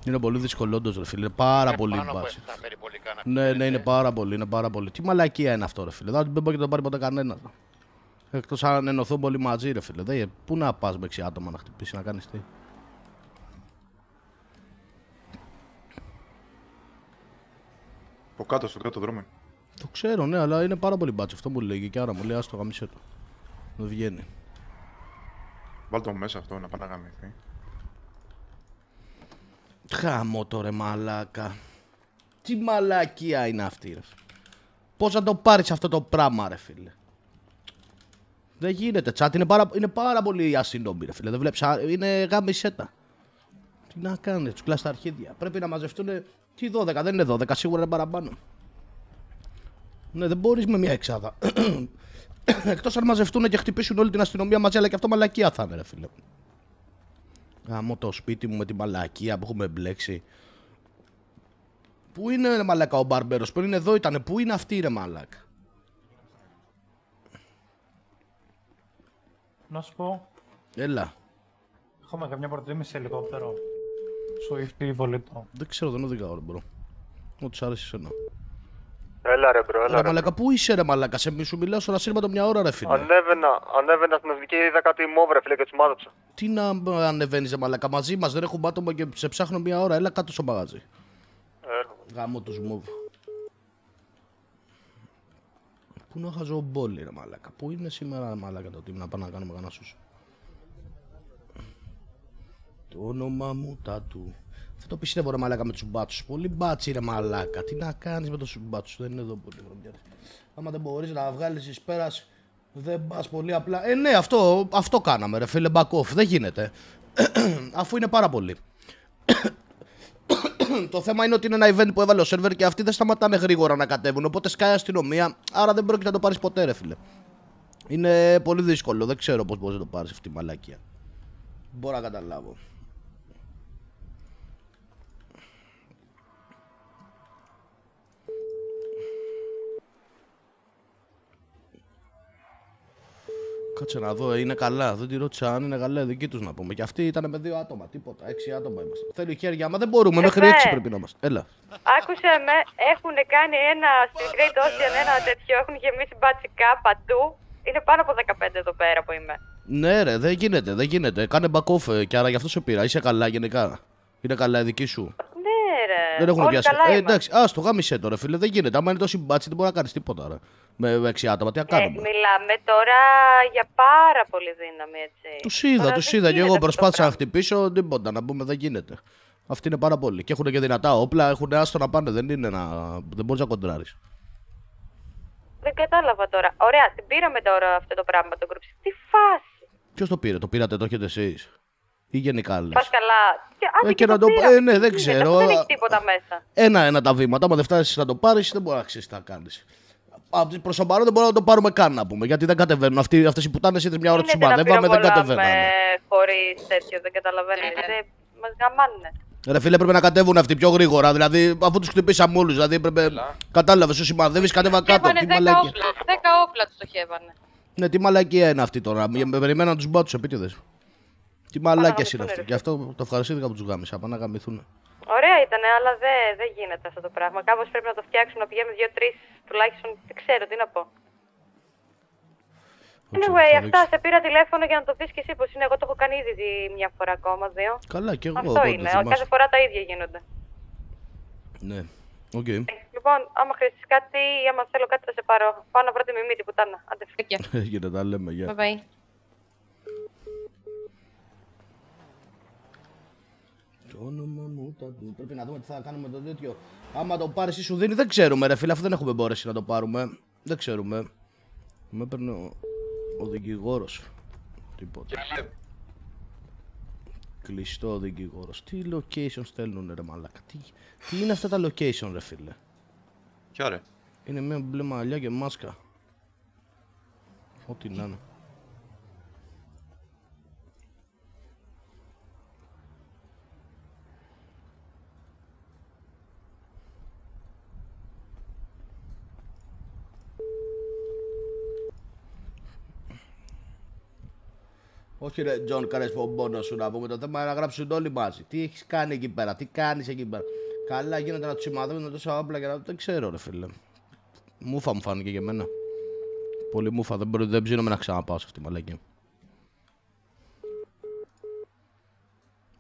Είναι πολύ δύσκολο όντως ρε φίλε, είναι πάρα Ε, πολύ πάνω από μπάση. 7 περιπολικά να Ναι, ναι, είναι πάρα πολύ, είναι πάρα πολύ. Τι μαλακία είναι αυτό ρε φίλε, δεν δεν μπορεί να το πάρει ποτέ κανένας. Εκτός αν ενωθούν πολύ μαζί ρε φίλε, δεν, πού να πας με 6 άτομα να χτυπήσει, να κάνεις τι; Από κάτω, στο κάτω δρόμο. είναι. Το ξέρω, ναι, αλλά είναι πάρα πολύ μπάτσο. Αυτό μου λέγει και άρα μου λέει, άστο γαμίσέ το. Δεν βγαίνει. Βάλτε το μέσα αυτό να πάει να γαμηθεί. Χάμω το ρε μαλάκα. Τι μαλακία είναι αυτή ρε. Πώς να το πάρεις αυτό το πράγμα ρε φίλε. Δεν γίνεται τσάτ, είναι πάρα, είναι πάρα πολύ ασύντομη ρε φίλε. Δεν βλέπεις, α- είναι γάμισέτα. Τι να κάνεις, τους κλάς τα αρχίδια. Πρέπει να μαζευτούν, τι 12, δεν είναι 12, σίγουρα είναι παραπάνω. Ναι, δεν μπορείς με μια εξάδα. Εκτός αν μαζευτούν και χτυπήσουν όλη την αστυνομία μαζί, αλλά και αυτό μαλακία θα είναι ρε φίλε. Γάμω το σπίτι μου με τη μαλακία που έχουμε μπλέξει. Πού είναι ρε μαλάκα ο Μπαρμπέρος, πριν είναι εδώ ήτανε, πού είναι αυτή ρε μαλάκα; Να σου πω, Έλα, έχουμε καμιά προτίμηση σε ελικόπτερο. Swift ή βολίτο. δεν ξέρω, δεν οδηγάω ρε bro. Ό,τι σ' άρεσε εσένα. Έλα ρε bro, έλα Ρε ρε. μαλάκα, πού είσαι ρε μαλάκα, σε μη σου μιλάω στον ασύρματο μια ώρα ρε φίλε. Ανέβαινα, ανέβαινα στην εθνική, είδα κάτι μόβ ρε φίλε και τους μάζεψα. Τι να ε, ανεβαίνεις ρε μαλάκα, μαζί μας δεν έχουμε άτομα και σε ψάχνω μια ώρα, έλα κάτω στο μαγαζί. Έρχομαι. Γαμώ τους μοβ. Πού είναι ο χαζομπόλι ρε μαλάκα, πού είναι σήμερα ρε μαλάκα το team να πάμε να κάνουμε κανένα σούσο; Το όνομα μου τα του. Αυτό το πιστεύω ρε μαλάκα με τους μπάτσους. Πολύ μπάτσι ρε μαλάκα. Τι να κάνεις με τους μπάτσους. Δεν είναι εδώ πολύ βρωμιά. Άμα δεν μπορείς να βγάλεις εις πέρας δεν πας πολύ απλά. Ε ναι αυτό, αυτό κάναμε ρε φίλε back off. Δεν γίνεται. Αφού είναι πάρα πολύ. το θέμα είναι ότι είναι ένα event που έβαλε ο σερβερ και αυτοί δεν σταματάνε γρήγορα να κατέβουν. Οπότε σκάει η αστυνομία. Άρα δεν πρόκειται να το πάρεις ποτέ, ρε φίλε. Είναι πολύ δύσκολο. Δεν ξέρω πώς μπορείς να το πάρεις αυτή η μαλακία. Μπορώ να καταλάβω. Κάτσε να δω, είναι καλά. Δεν τη ρώτησα αν είναι καλά, δική τους να πούμε. Και αυτοί ήταν με δύο άτομα, τίποτα. Έξι άτομα είμαστε. Θέλει χέρια, άμα δεν μπορούμε, μέχρι Σεφέ. έξι πρέπει να είμαστε. Έλα. Άκουσε με, έχουν κάνει ένα στη Great Ocean, ένα τέτοιο, έχουν γεμίσει μπατσικά παντού. Είναι πάνω από 15 εδώ πέρα που είμαι. Ναι, ρε, δεν γίνεται, δεν γίνεται. Κάνε back off ε, και άρα γι' αυτό σε πήρα. Είσαι καλά γενικά. Είναι καλά η δική σου. Ναι, ρε. Δεν έχουν Όλοι πιάσει. καλά Ε, είμαστε. εντάξει, ας το γάμισε τώρα, φίλε. Δεν γίνεται. Άμα είναι τόσο μπάτσι, δεν μπορεί να κάνεις τίποτα. Ρε. Με με έξι άτομα, τι να Ε, κάνουμε; μιλάμε τώρα για πάρα πολύ δύναμη, έτσι. Τους είδα, Τώρα τους δεν είδα και γίνεται εγώ αυτό το προσπάθησα να πράγμα. χτυπήσω. Τίποτα, να πούμε δεν γίνεται. Αυτή είναι πάρα πολύ. Και έχουν και δυνατά όπλα, έχουν άστο να πάνε. Δεν είναι να. Δεν μπορείς να κοντράρεις. Δεν κατάλαβα τώρα. Ωραία, την πήραμε τώρα αυτό το πράγμα, το group. Τι φάση. Ποιος το πήρε, το πήρατε, το έχετε εσείς; Ή γενικά λες; Πας καλά. Και, άντε Ε, και και να το το- πήραμε. ε, ναι, δεν Τι ξέρω. γίνεται, αφού Δεν έχει τίποτα μέσα. Ένα-ένα τα βήματα. Άμα δεν φτάσεις να το πάρεις, δεν μπορεί να ξέρεις τι να κάνεις. Προ το παρόν δεν μπορούμε να το πάρουμε καν να πούμε. Γιατί δεν κατεβαίνουν. Αυτοί, αυτές οι πουτάνες είδε μια ώρα τους Γίνεται να συμπαδεύαμε, δεν κατεβαίνουν. χωρίς τέτοιο, δεν καταλαβαίνω. Δεν μας γαμάνουνε. Ρε φίλε, πρέπει να κατέβουν αυτοί πιο γρήγορα. Δηλαδή, αφού τους χτυπήσαμε όλου. Δηλαδή, έπρεπε. Κατάλαβες, σου σημαδεύει, κατέβα κάτω. Στοχεύανε Τι 10 μαλακία. όπλα. 10 όπλα τους στοχεύανε. Ναι, τι μαλακία είναι αυτή τώρα. Με περιμέναν τους μπάτσου επίτηδες. Τι μαλάκια είναι αυτή. Γι' αυτό το ευχαριστήθηκα που τους γάμισα. Πάνε να γαμηθούν. Ωραία ήταν, αλλά δεν δεν γίνεται αυτό το πράγμα. Κάπως πρέπει να το φτιάξουν, να πηγαίνουν δύο-τρεις τουλάχιστον. Δεν ξέρω τι να πω. Anyway, αυτά σε πήρα τηλέφωνο για να το πεις και εσύ πώ είναι. Εγώ το έχω κάνει ήδη δι- μια φορά ακόμα, δύο. Καλά, και εγώ. Αυτό πότε είναι. θυμάσαι. Κάθε φορά τα ίδια γίνονται. Ναι. Οκ. Λοιπόν, άμα χρειαστείς κάτι ή άμα θέλω κάτι θα σε πάρω. Πάω να βρω τη μιμή την πουτάνα. Άντε φύγε. Έγινε, τα λέμε. Γεια. Bye bye. Όνομα μου τα του. Πρέπει να δούμε τι θα κάνουμε με το τέτοιο. Άμα το πάρεις ή σου δίνει, δεν ξέρουμε, ρε φίλε, αφού δεν έχουμε μπορέσει να το πάρουμε. Δεν ξέρουμε. Με έπαιρνε ο, ο δικηγόρος. Τίποτα. Κλειστό ο δικηγόρος. Τι location στέλνουν, ρε μαλάκα; Τι, τι είναι αυτά τα location, ρε φίλε; Ποια ρε; Είναι μια μπλε μαλλιά και μάσκα. Ό,τι να είναι. Όχι ρε Τζον, κάνεις πομπόνο σου να πούμε. Το θέμα είναι να γράψουν όλοι μαζί. Τι έχεις κάνει εκεί πέρα, τι κάνεις εκεί πέρα. Καλά γίνεται να τους σημαδεύουν με τόσα όπλα και να... Δεν ξέρω ρε φίλε. Μούφα μου φάνηκε για μένα. Πολύ μούφα, δεν, μπορώ, δεν ψήνομαι να ξαναπάω σε αυτή τη μαλακία.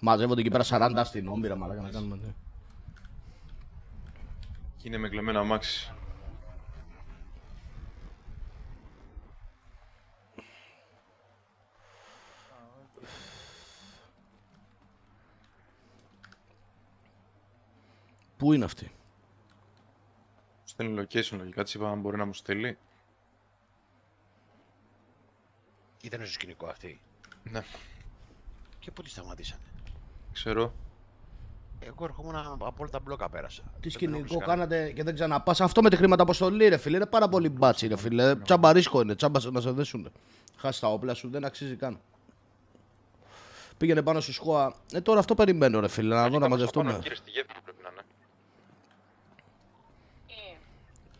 Μαζεύονται εκεί πέρα 40 αστυνόμοι ρε μαλάκα να κάνουμε. ναι. Και είναι με κλεμμένο αμάξι. Πού είναι αυτή; Στέλνει location λογικά, της είπα αν μπορεί να μου στείλει. Ήταν στο σκηνικό αυτή. Ναι. Και πού τη σταματήσανε; Ξέρω. Εγώ ερχόμουν από όλα τα μπλόκα πέρασα. Τι Πρέπει να σκηνικό βρίσκα- κάνατε και δεν ξαναπάς. Αυτό με τη χρήματα αποστολή, ρε φίλε. Είναι πάρα πολύ μπάτσι, ρε φίλε. Τσάμπα ρίσκο είναι. Τσάμπα να σε δέσουν. Χάσει τα όπλα σου, δεν αξίζει καν. Πήγαινε πάνω στη σκόα. Ε, τώρα αυτό περιμένω, ρε φίλε. Να δω να μαζευτούμε. Κύριε στη γέφυρα πρέπει να είναι.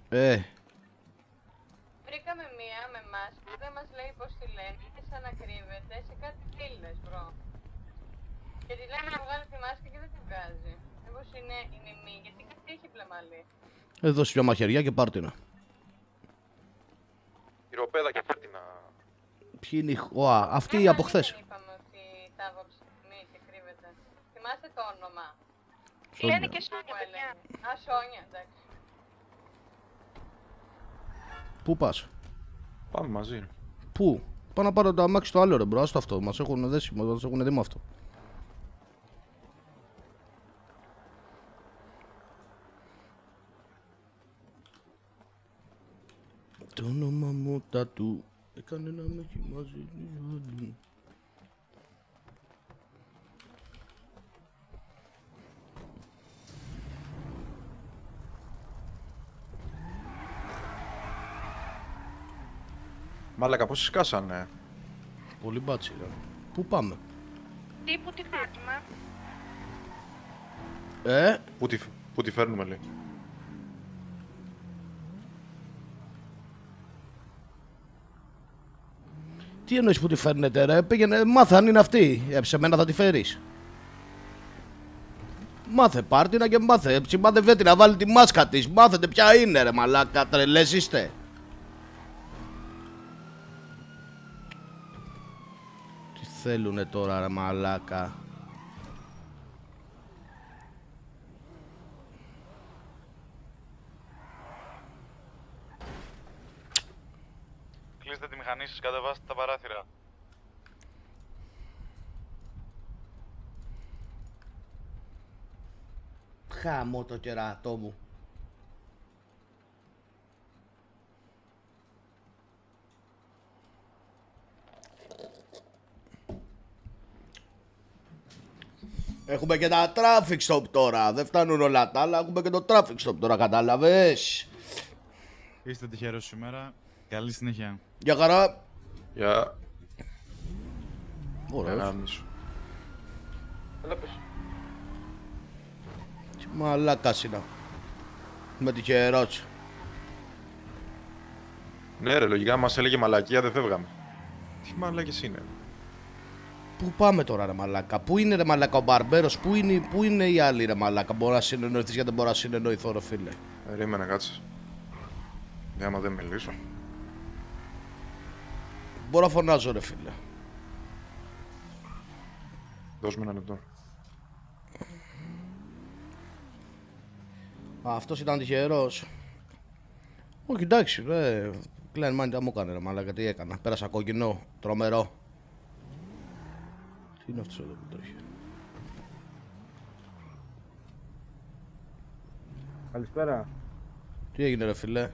Ε, Βρήκαμε μία με εμάς που δεν μας λέει πώς τη λένε και σαν να κρύβεται σε κάτι φίλες, bro. Και τη λέμε να βγάλει τη μάσκα και δεν τη βγάζει. Μήπως είναι η Μιμή, γιατί κάτι έχει πλεμαλή. ε, δώσει μια μαχαιριά και πάρ' την. Χειροπέδα και φέρτη να... Ποιοι είναι οι. Ωα, αυτή από χθες. Δεν είπαμε ότι τα έβαψε η Μιμή και κρύβεται. Θυμάστε το όνομα. Σόνια. Λένε και Σόνια, παιδιά. Α, Σόνια, εντάξει. Πού πας; Πάμε μαζί. ρε. Πού; Πάω να πάρω το αμάξι το άλλο, ρε bro. Άστο αυτό. Μας έχουν δέσει, μας έχουν δει με αυτό. Το όνομα μου τα του έκανε να με έχει μαζί τη Μάλακα, πώς σκάσανε; Πολύ μπάτσι, ρε. Πού πάμε; Τύπου τι φέρνουμε. Ε, Πού τη, πού τη φέρνουμε, λέει. τι εννοείς που τη φέρνετε, ρε; Πήγαινε, μάθε αν είναι αυτή. Ε, σε μένα θα τη φέρεις. Μάθε πάρτινα και μάθε. Σημάδευε την να βάλει τη μάσκα της. Μάθετε ποια είναι, ρε μαλάκα. Τρελές είστε. Τι θέλουνε τώρα, ρε μαλάκα. Κλείστε τη μηχανή σας, κατεβάστε τα παράθυρα. Χάμω το κερατό μου. Έχουμε και τα traffic stop τώρα. Δεν φτάνουν όλα τα άλλα. Έχουμε και το traffic stop τώρα, κατάλαβες. Είστε τυχερός σήμερα. Καλή συνέχεια. Για χαρά. Γεια. Ωραίος. Γάμισο. Τι μαλάκας είναι. Με τυχερός. Ναι ρε, λογικά μας έλεγε μαλακία, δεν φεύγαμε. Τι μαλάκες είναι. Πού πάμε τώρα ρε μαλάκα, πού είναι ρε μαλάκα ο Μπαρμπέρος, πού είναι, πού είναι οι άλλοι ρε μαλάκα, μπορώ να συνεννοηθείς γιατί δεν μπορώ να συνεννοηθώ ρε φίλε. Περίμενε, κάτσε. Για άμα δεν μιλήσω. Μπορώ να φωνάζω ρε φίλε. Δώσ' μου ένα λεπτό. Α, αυτός ήταν τυχερός. Όχι εντάξει ρε, Κλέν Μάνι τι μου έκανε ρε μαλάκα, τι έκανα, πέρασα κόκκινο, τρομερό. Τι είναι αυτός εδώ που τρέχει. Καλησπέρα. Τι έγινε ρε φίλε;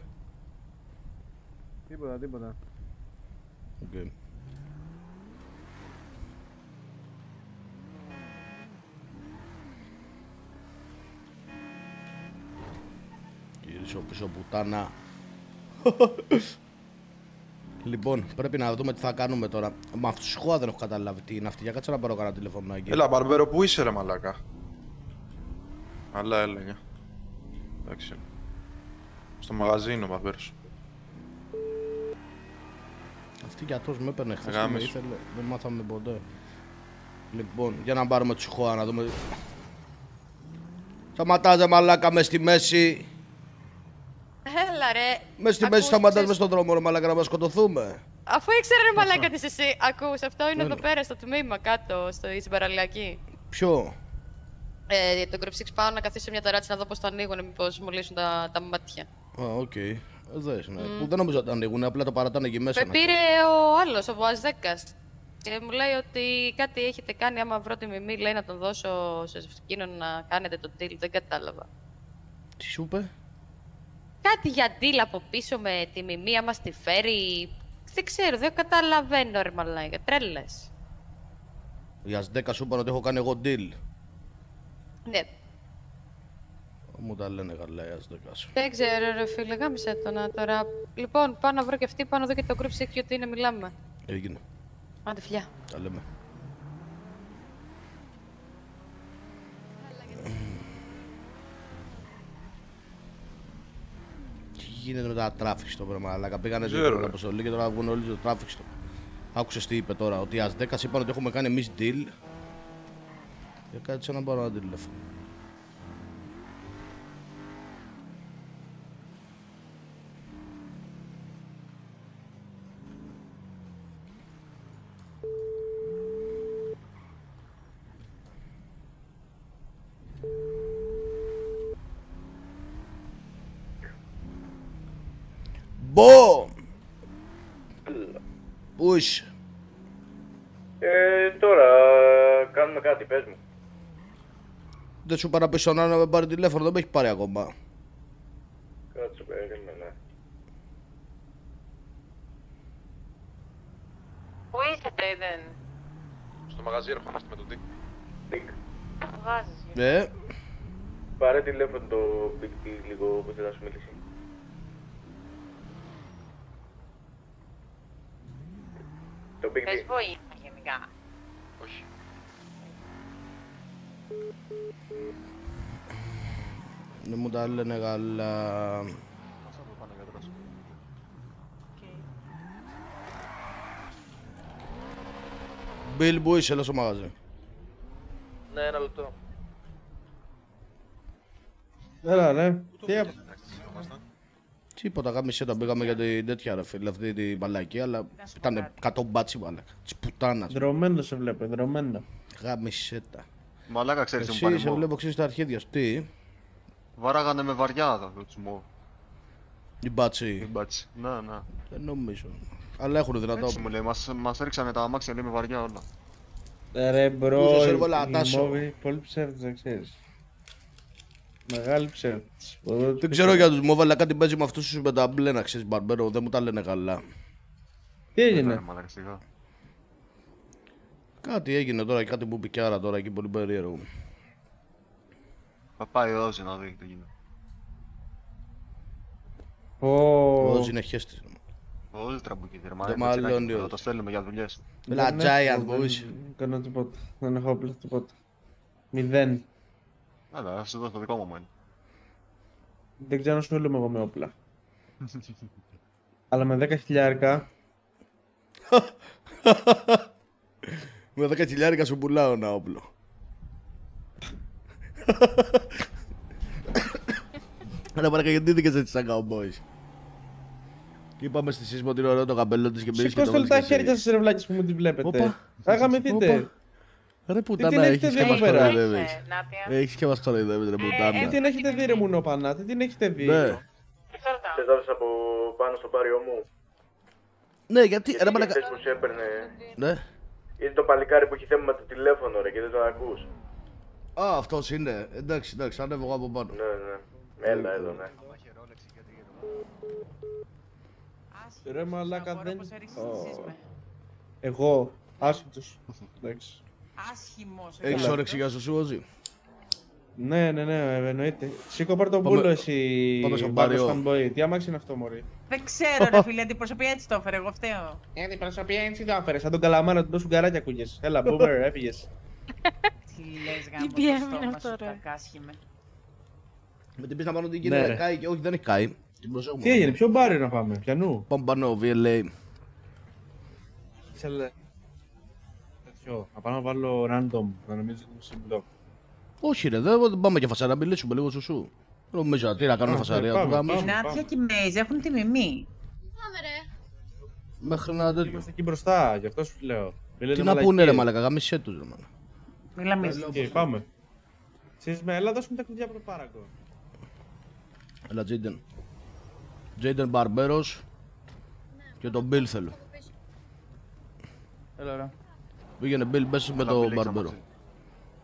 Τίποτα, τίποτα. Οκ. Γυρίσω πίσω πουτάνα. λοιπόν, πρέπει να δούμε τι θα κάνουμε τώρα. Με αυτούς τους σχόλια δεν έχω καταλάβει τι είναι αυτή. Για κάτσε να πάρω κανένα τηλεφωνάκι. Έλα, Μπαρμπέρο, πού είσαι ρε μαλάκα; Αλλά έλεγε. Εντάξει. Στο μαγαζί είναι ο Μπαρμπέρος. Αυτή γιατρός με έπαιρνε χθες και με Γάμισου. ήθελε. Δεν μάθαμε ποτέ. Λοιπόν, για να πάρουμε τους χώρα να δούμε. Σταματάζε μαλάκα μες στη μέση. Έλα ρε. Μες στη Ακούς, μέση σταματάς ξέρεις- μες στον δρόμο ρε μαλάκα να μας σκοτωθούμε. Αφού ήξερε ρε μαλάκα τι είσαι εσύ. Ακούς, αυτό είναι Έλα. εδώ πέρα στο τμήμα κάτω, στο, στην παραλιακή. Ποιο; Ε, το Group 6 πάω να καθίσω σε μια ταράτσα να δω πώς το ανοίγουν, μήπως μου λύσουν τα, τα μάτια. Α, οκ. Ε, Δες, ναι. Μμ. Που δεν νομίζω ότι ανοίγουν, απλά το παρατάνε εκεί μέσα. Με να πήρε ο άλλος, ο Βοαζδέκας. Και μου λέει ότι κάτι έχετε κάνει, άμα βρω τη Μιμή, λέει να τον δώσω σε εκείνον να κάνετε τον deal. Δεν κατάλαβα. Τι σου είπε; Κάτι για deal από πίσω με τη Μιμή, άμα στη φέρει. Δεν ξέρω, δεν καταλαβαίνω ρε μαλάκα. Τρέλες. Για 10 σου είπαν ότι έχω κάνει εγώ deal. Ναι, Μου τα λένε καλά, για 10 σου. δεν ξέρω ρε φίλε, γάμισε το να τώρα. Λοιπόν, πάω να βρω και αυτή, πάω να δω και το group 6 γιατί είναι μιλάμε. Έγινε. Άντε φιλιά. Τα λέμε. Γίνεται με τα traffic στο πράγμα, αλλά πήγανε Ξέρω, δύο την ρε. αποστολή και τώρα βγουν όλοι το traffic στο. Άκουσες τι είπε τώρα, ότι ας 10 είπαν ότι έχουμε κάνει εμείς deal. Και κάτσε να πάρω ένα τηλέφωνο. Μπο! Πού είσαι; Ε, τώρα κάνουμε κάτι, πες μου. Δεν σου είπα να πεις στον Άννα να με πάρει τηλέφωνο, δεν με έχει πάρει ακόμα. Κάτσε, περίμενε. Πού είσαι, Τέιδεν. Στο μαγαζί ερχόμαστε με τον τι. Βγάζεις. Ε, Πάρε τηλέφωνο το Big T λίγο, που θέλεις να σου μιλήσει. Το Big Θες T. βοήθεια γενικά. Όχι. δεν μου τα λένε καλά. Μπιλ, πού είσαι, έλα στο μαγαζί. Ναι, ένα λεπτό. Έλα, ρε. Τι έπα- Τίποτα, γάμισε τα πήγαμε για την τέτοια ρε φίλε, αυτή την μαλακή, αλλά ήταν 100 μπάτσι μαλάκα. Της πουτάνας. Δρομένο σε βλέπω, δρομένο. Γάμισε τα. Μαλάκα ξέρεις τι μου Εσύ πάρει σε μου. βλέπω ξέρεις τα αρχίδια σου. Τι, Βαράγανε με βαριά το τσουμό. την μπάτσι. Την μπάτση. Να, να. Δεν νομίζω. Αλλά έχουν δυνατό. Έτσι μου λέει, μας, μας έριξανε τα αμάξια λέει με βαριά όλα. Ε, Ρε bro, Πού σε σερβολά, η Τάσο. Μόβη, πολύ ψεύδος, δεν ξέρεις. Μεγάλη ψεύδος. Δεν ξέρω για τους μόβ, αλλά κάτι παίζει με αυτούς τους με τα μπλε να ξέρεις μπαρμπέρο, δεν μου τα λένε καλά. Τι έγινε; Ρε μαλάκα σιγά. Κάτι έγινε τώρα, κάτι που είπε και άρα τώρα εκεί πολύ περίεργο. Θα πάει ο Όζη να δει τι γίνεται. Ο Πω. Όζη είναι χέστης. Πολύ τραμπουκίδι ρε Δεν μαλάκα. μάλλον τσεκάκι, είναι. Το στέλνουμε για δουλειές. Λα Δεν Giant έχω, Boys. Δεν κάνω τίποτα. Δεν έχω όπλα τίποτα. Μηδέν. Έλα, θα σου δώσω το δικό μου μεν. Δεν ξέρω να ασχολούμαι εγώ με όπλα. Αλλά με 10 χιλιάρικα Με 10 χιλιάρικα σου πουλάω ένα όπλο. Ρε παρακα γιατί δίκες έτσι σαν cowboys; Και είπαμε στη σύσμο ότι είναι ωραίο το καπέλο της και μπήκες και Σηκώστε το όλα τα βάλεις και χέρια εσύ. σας ρε βλάκες που μου την βλέπετε. Όπα. Αγαμηθείτε. Όπα. Ρε την πουτάνα έχετε έχεις δει και μας εδώ πέρα; κοροϊδεύεις. Ε, Νάτια. Έχεις και μας κοροϊδεύεις ρε Τι πουτάνα. την έχετε δει ρε μουνόπανα, τι την έχετε δει. Ναι. Σε δώσεις από πάνω στο πάριο μου. Ναι, γιατί ρε Γιατί μαλακα... χθες που σε έπαιρνε... Ναι. Είναι το παλικάρι που έχει θέμα με το τηλέφωνο ρε και δεν τον ακούς. Α, αυτός είναι. Εντάξει, εντάξει, ανέβω εγώ από πάνω. Ναι, ναι. Έλα εδώ, ναι. Ρε μαλάκα δεν... Πώς έριξες Ω. τη σύσμε. Εγώ, άσχετος. Εντάξει. Άσχημος. Έχεις Έλα. όρεξη για σου Όζη. Ναι, ναι, ναι, εννοείται. Σήκω πάρ' τον Πάμε- πούλο εσύ, πάμε στον Μπάρκος Πάριο. fanboy. Τι αμάξι είναι αυτό, μωρή; Δεν ξέρω ρε φίλε, αντιπροσωπεία έτσι το έφερε, εγώ φταίω. Ε, την προσωπία έτσι το έφερε. Σαν τον καλαμάρα του δώσουν καράκια ακούγες. Έλα, boomer, έφυγες. Τι λες γάμο Τι το έμεινε στόμα αυτό, σου, ρε. κακάσχημε. Με την πίστα πάνω ότι Ναι, γίνεται ρε. κάει και όχι δεν έχει κάει. Την προσέχουμε. Τι έγινε, ποιο μπάριο να πάμε, πιανού; Πάμε πάνω, VLA. Ήθελε... Τέτοιο, να πάω να βάλω random, να νομίζω ότι είναι συμπλό. Όχι ρε, δεν δεν πάμε για φασαρία, να μιλήσουμε λίγο σου σου. Νομίζω, τι να κάνουμε Α, φασαρία, πάμε, του πάμε. γάμου. Η Νάτια και η Μέιζ έχουν τη μιμή. Πάμε ρε. Μέχρι να τέτοιο. Είμαστε εκεί μπροστά, γι' αυτό σου λέω. Μην Τι λένε να πούνε ρε μαλακίες. μαλακα, γάμισέ τους ρε μαλακα. Μιλάμε. Οκ, πάμε. Εσείς με έλα, δώσουμε τα κλειδιά από το πάρακο. Έλα Τζέιντεν. Τζέιντεν Μπαρμπέρος και τον Μπιλ θέλω. Έλα, ρε. Πήγαινε Μπιλ, μπες με Έλα, τον Μπιλ, έχεις Μπαρμπέρο. αμάξι.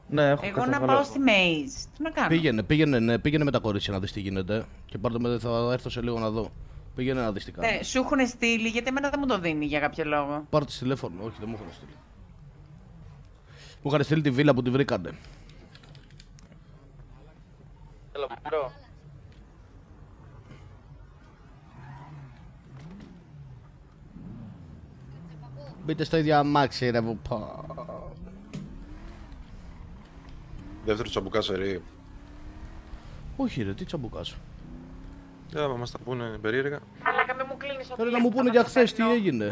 Ναι, έχω Εγώ κάτι να να πάω βάλω. στη Μέιζ. Τι να κάνω; Πήγαινε, πήγαινε, ναι, πήγαινε με τα κορίτσια να δεις τι γίνεται. Και πάρτε με, θα έρθω σε λίγο να δω. Πήγαινε να δεις τι κάνει. Ναι, σου έχουν στείλει γιατί εμένα δεν μου το δίνει για κάποιο λόγο. Πάρτε τηλέφωνο, όχι δεν μου έχουν στείλει. Μου είχαν στείλει τη βίλα που τη βρήκανε. Έλα, bro. Μπείτε στο ίδιο αμάξι ρε που πω. Δεύτερο τσαμπουκά σε ρί. Όχι ρε, τι τσαμπουκάσου. Για να μας τα πούνε περίεργα. Αλλά μην μου κλείνεις Θέλω να μου πούνε για χθες τι έγινε.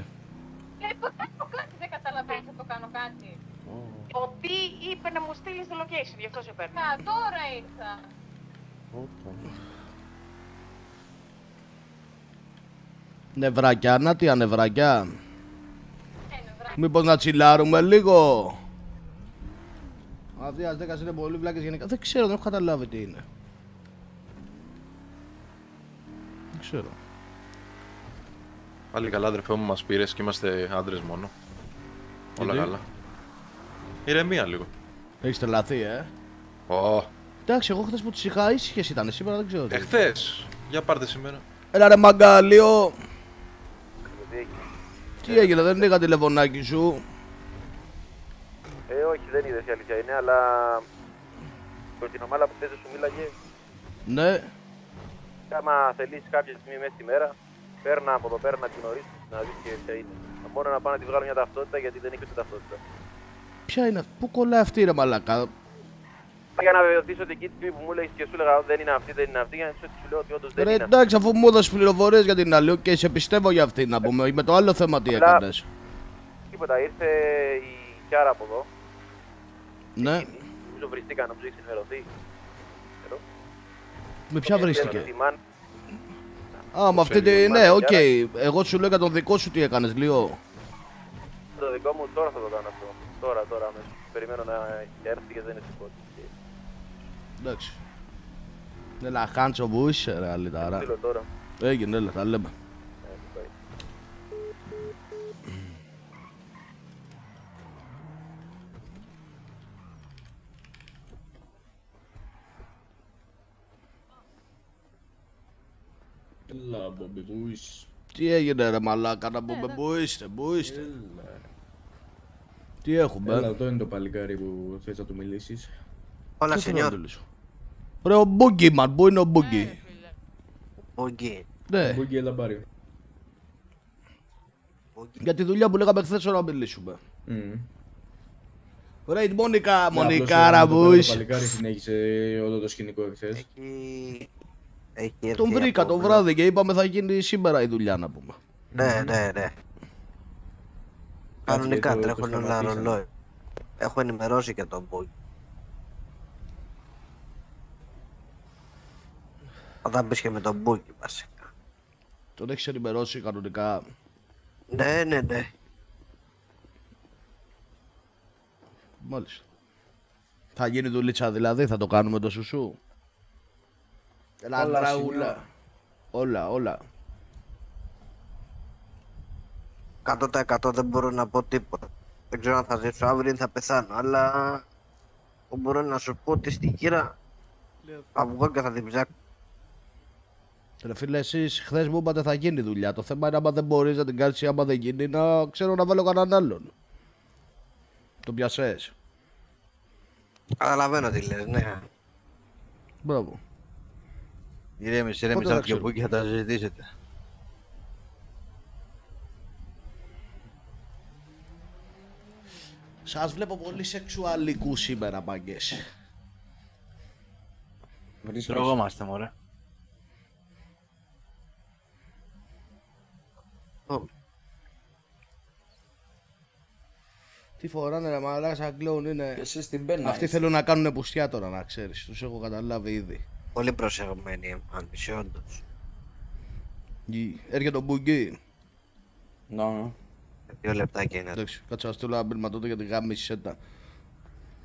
Ε, το κάνω κάτι, δεν καταλαβαίνεις ότι το κάνω κάτι. Ότι είπε να μου στείλει το location, γι' αυτό σε παίρνω. Α, τώρα ήρθα. Νευράκια, να τι ανεβράκια. Μήπως να τσιλάρουμε λίγο; Αδείας 10 είναι πολύ βλάκες γενικά. Δεν ξέρω, δεν έχω καταλάβει τι είναι. Δεν ξέρω. Πάλι καλά, αδερφέ μου, μας πήρες και είμαστε άντρες μόνο. Όλα Γιατί; καλά. Ηρεμία λίγο. Έχεις τρελαθεί, ε; Ω, Εντάξει, εγώ χθες που τις είχα ήσυχες ήταν, σήμερα δεν ξέρω. τι. εχθές. Για πάρτε σήμερα. Έλα ρε μαγκάλιο. Τι έγινε, δεν είχα τηλεφωνάκι σου; Ε, όχι, δεν είδες η αλήθεια είναι, αλλά με την ομάδα που θες σου μίλαγε, Ναι. άμα θελείς κάποια στιγμή μέσα στη μέρα, παίρνα από εδώ πέρα να την ορίσεις, να δεις και ποια είναι. Μόνο να πάω να τη βγάλω μια ταυτότητα γιατί δεν έχει ούτε ταυτότητα. Ποια είναι, αυτή, πού κολλάει αυτή ρε μαλακά. Για να βεβαιωθείς ότι εκεί τη στιγμή που μου έλεγες και σου έλεγα δεν είναι αυτή, δεν είναι αυτή, για να σου ότι σου λέω ότι όντως δεν Ρε είναι αυτή. εντάξει, αφού μου έδωσες πληροφορίες για την άλλη, και σε πιστεύω για αυτή να πούμε. Με το άλλο θέμα τι Απλά- έκανες. Τίποτα, ήρθε η Κιάρα από εδώ, Ναι, νομίζω βριστήκαν, νομίζω έχεις ενημερωθεί. Ξέρω. με ποια Και βρίστηκε. τη Μαν, Α, με αυτή τη. Ναι, οκ. Εγώ σου λέω για τον δικό σου τι έκανες, λίγο. Το δικό μου τώρα θα το κάνω αυτό. Τώρα, τώρα αμέσως. Περιμένω να έρθει και δεν είναι τίποτα. Εντάξει. Έλα, χάντσο που είσαι, ρε αλυταρά. Στείλω τώρα. Έγινε, έλα, τα λέμε. Ε, πάει. Έλα, Μπομπι, πού είσαι; Τι έγινε, ρε μαλάκα, να πούμε πού είστε, πού είστε; Τι έχουμε, Έλα, αυτό είναι το παλικάρι που θες να του μιλήσεις. Όλα, Τι θέλω να σενιόρ. μιλήσω; Ρε, ο Μπούγκι, μαν, πού είναι ο Μπούγκι. Μπούγκι. Ναι, Μπούγκι, έλα πάρει. για τη δουλειά που λέγαμε χθες ώρα να μιλήσουμε. Μμμ. Ρε, η Μόνικα, Ναι, Μονικάρα απλώς, ε, μου Το είσαι. παλικάρι συνέχισε όλο το σκηνικό εχθές. Εκεί... Έχει έρθει Τον βρήκα από- το βράδυ και είπαμε θα γίνει σήμερα η δουλειά να πούμε. Ναι, ναι, ναι. Κανονικά το- το τρέχουν όλα σταματήσαμε. ρολόι. Έχω ενημερώσει και τον Μπούγκι. Όταν μπεις και με τον Μπούγκι βασικά. Τον έχεις ενημερώσει κανονικά. Ναι, ναι, ναι. Μάλιστα. Θα γίνει δουλίτσα δηλαδή, θα το κάνουμε το σουσού. Έλα, Όλα, τραγούλα. Όλα, όλα. 100% δεν μπορώ να πω τίποτα. Δεν ξέρω αν θα ζήσω αύριο ή θα πεθάνω, αλλά εγώ μπορώ να σου πω ότι στη κύρα θα βγω και θα την ψάξω. Ρε φίλε, εσείς χθες μου είπατε θα γίνει δουλειά. Το θέμα είναι άμα δεν μπορείς να την κάνεις ή άμα δεν γίνει να ξέρω να βάλω κανέναν άλλον. Το πιασές. Καταλαβαίνω τι λες, ναι. Μπράβο. Ηρέμησε, Πότε ηρέμησε θα από και ξέρουμε. που και θα τα συζητήσετε. Σας βλέπω πολύ σεξουαλικούς σήμερα, μάγκες. Τρογόμαστε, μωρέ. Τι φοράνε ρε μαλάκα σαν κλόουν είναι. Εσύ την πένα. Αυτοί θέλουν να κάνουν πουστιά τώρα να ξέρεις. Τους έχω καταλάβει ήδη. Πολύ προσεγμένοι εμφάνιση, όντως. Γη, Έρχεται ο Μπουγκί. Ναι. Δύο λεπτάκια είναι. Εντάξει, κάτσε να στείλω ένα μήνυμα τότε για τη γάμη σέτα.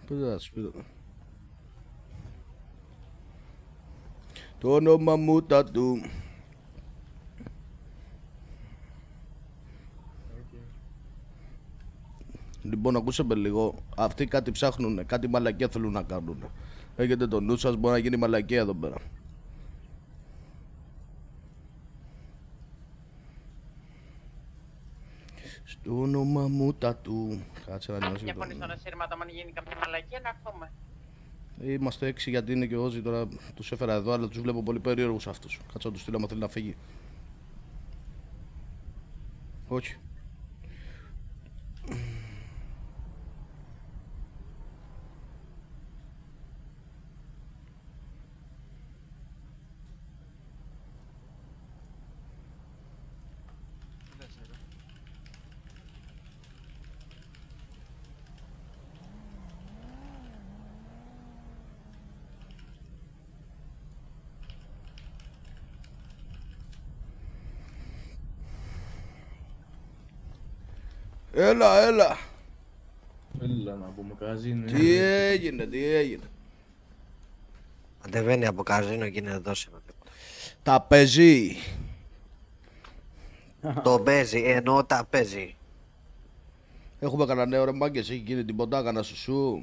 Πού θα σου πει τώρα. Το όνομα μου τα του. Λοιπόν, ακούσαμε λίγο. Αυτοί κάτι ψάχνουν, κάτι μαλακία θέλουν να κάνουν. Έχετε το νου σας, μπορεί να γίνει μαλακία εδώ πέρα. Στο όνομα μου τα του. Κάτσε να νιώσω. Για το- φωνή στον σύρματα, αν γίνει κάποια μαλακία, να έρθουμε. Είμαστε έξι γιατί είναι και ο Όζη τώρα. Τους έφερα εδώ, αλλά τους βλέπω πολύ περίεργους αυτούς. Κάτσε να τους στείλω άμα θέλει να φύγει. Όχι. Έλα, έλα. Έλα να πούμε καζίνο. Τι έγινε, τι έγινε. Αντεβαίνει από καζίνο και είναι εδώ σήμερα. Τα παίζει. Το παίζει, εννοώ τα παίζει. Έχουμε κανένα νέο ρε μάγκες, έχει γίνει τίποτα, κανένα σουσού.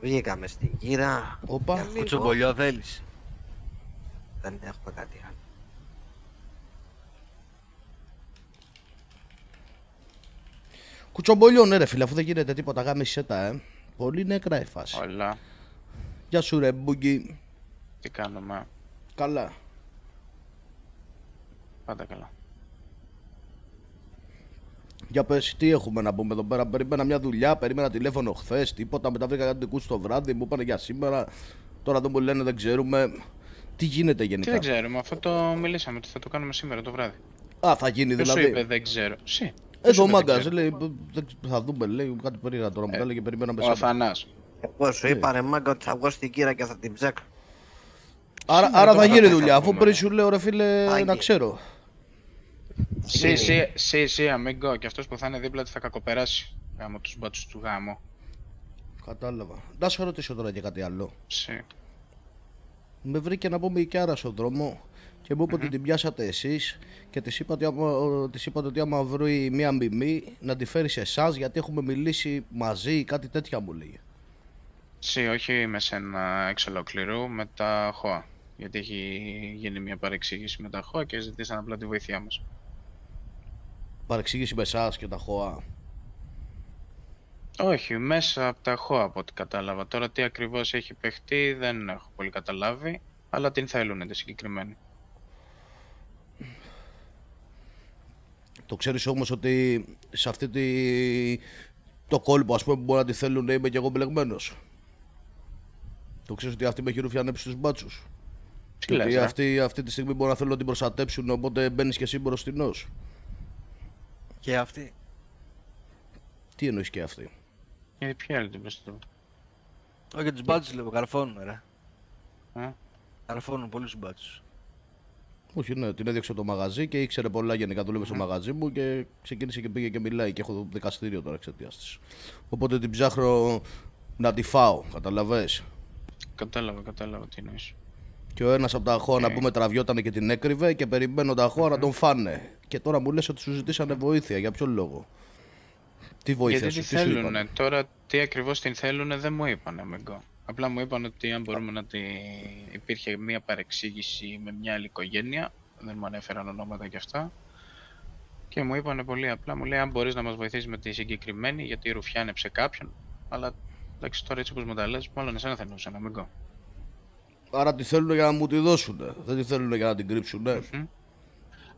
Βγήκαμε στην κύρα. Όπα. για λίγο. Κουτσομπολιό θέλεις. Δεν έχουμε κάτι άλλο. Κουτσομπολιό, ναι ρε φίλε, αφού δεν γίνεται τίποτα, γάμι σέτα, ε. Πολύ νεκρά η φάση. Όλα. Γεια σου ρε μπουγκί. Τι κάνουμε; Καλά. Πάντα καλά. Για πες, τι έχουμε να πούμε εδώ πέρα; Περίμενα μια δουλειά, περίμενα τηλέφωνο χθες, τίποτα. Μετά βρήκα κάτι δικού το βράδυ, μου είπανε για σήμερα. Τώρα εδώ μου λένε δεν ξέρουμε. Τι γίνεται Τι γενικά. δεν ξέρουμε, αυτό το μιλήσαμε ότι θα το κάνουμε σήμερα το βράδυ. Α, θα γίνει Ποιος δηλαδή. σου είπε δεν ξέρω; Συ. Ποιος Εδώ σου ο είπε, δεν μάγκας ξέρω. λέει, δεν- θα δούμε, λέει κάτι περίεργα τώρα. Μου τα έλεγε περιμέναμε Ο σήμερα. Αθανάς. Εγώ σου είπα ρε μάγκα ότι θα βγω στην κύρα και θα την ψάξω. Άρα, Σήμερα άρα το θα γίνει βράδυ δουλειά, θα αφού πούμε. πριν σου λέω ρε φίλε Θα να γίνει. ξέρω. Σι, σι, σι, σι, αμίγκο. Και αυτός που θα είναι δίπλα του θα κακοπεράσει. Γάμο τους μπάτσους του γάμου. Κατάλαβα. Να σε ρωτήσω τώρα και κάτι άλλο. Συ. Με βρήκε να πούμε η Κιάρα στον δρόμο και μου είπε ότι την πιάσατε εσείς και της είπατε, άμα, της είπατε ότι άμα βρει μία μιμή να τη φέρει σε εσάς γιατί έχουμε μιλήσει μαζί κάτι τέτοια μου λέει. Συ, όχι με σένα εξ ολοκληρού, με τα ΧΟΑ. Γιατί έχει γίνει μια παρεξήγηση με τα ΧΟΑ και ζητήσαν απλά τη βοήθειά μας. Παρεξήγηση με εσάς και τα ΧΟΑ. Όχι, μέσα από τα ΧΟΑ από ό,τι κατάλαβα. Τώρα τι ακριβώς έχει παιχτεί δεν έχω πολύ καταλάβει, αλλά την θέλουν τη συγκεκριμένη. Το ξέρεις όμως ότι σε αυτή τη... το κόλπο ας πούμε που μπορεί να τη θέλουν είμαι και εγώ μπλεγμένος. Το ξέρεις ότι αυτοί με έχει ρουφιανέψει τους μπάτσους. Τι Και ότι λες, ρε; αυτοί αυτή τη στιγμή μπορεί να θέλουν να την προστατέψουν οπότε μπαίνεις και εσύ μπροστινός. Και αυτή. Τι εννοείς και αυτή. Γιατί ποια άλλη την προστατεύω. Όχι για τους μπάτσους λέω, καρφώνουν ρε. Ε; Καρφώνουν πολύ τους μπάτσους. Όχι, ναι, την έδιωξε από το μαγαζί και ήξερε πολλά γενικά. Δούλευε στο μαγαζί μου και ξεκίνησε και πήγε και μιλάει. Και έχω δικαστήριο τώρα εξαιτίας της. Οπότε την ψάχνω να τη φάω, καταλαβέ. Κατάλαβα, κατάλαβα τι εννοείς. Και ο ένας από τα αχώα να Οκ. πούμε τραβιόταν και την έκρυβε και περιμένω τα αχώα να τον φάνε. Και τώρα μου λες ότι σου ζητήσανε βοήθεια. Για ποιο λόγο; Τι βοήθεια Γιατί σου, τη τι σου θέλουνε; είπανε; Τώρα τι ακριβώς την θέλουνε δεν μου είπανε αμίγκο. Απλά μου είπαν ότι αν μπορούμε να τη... υπήρχε μια παρεξήγηση με μια άλλη οικογένεια, δεν μου ανέφεραν ονόματα και αυτά. Και μου είπανε πολύ απλά, μου λέει αν μπορείς να μας βοηθήσεις με τη συγκεκριμένη, γιατί ρουφιάνεψε κάποιον. Αλλά εντάξει τώρα έτσι όπως μου τα λες, μάλλον εσένα θα εννοούσαν αμίγκο. Άρα τη θέλουν για να μου τη δώσουν. Δεν τη θέλουν για να την κρύψουν.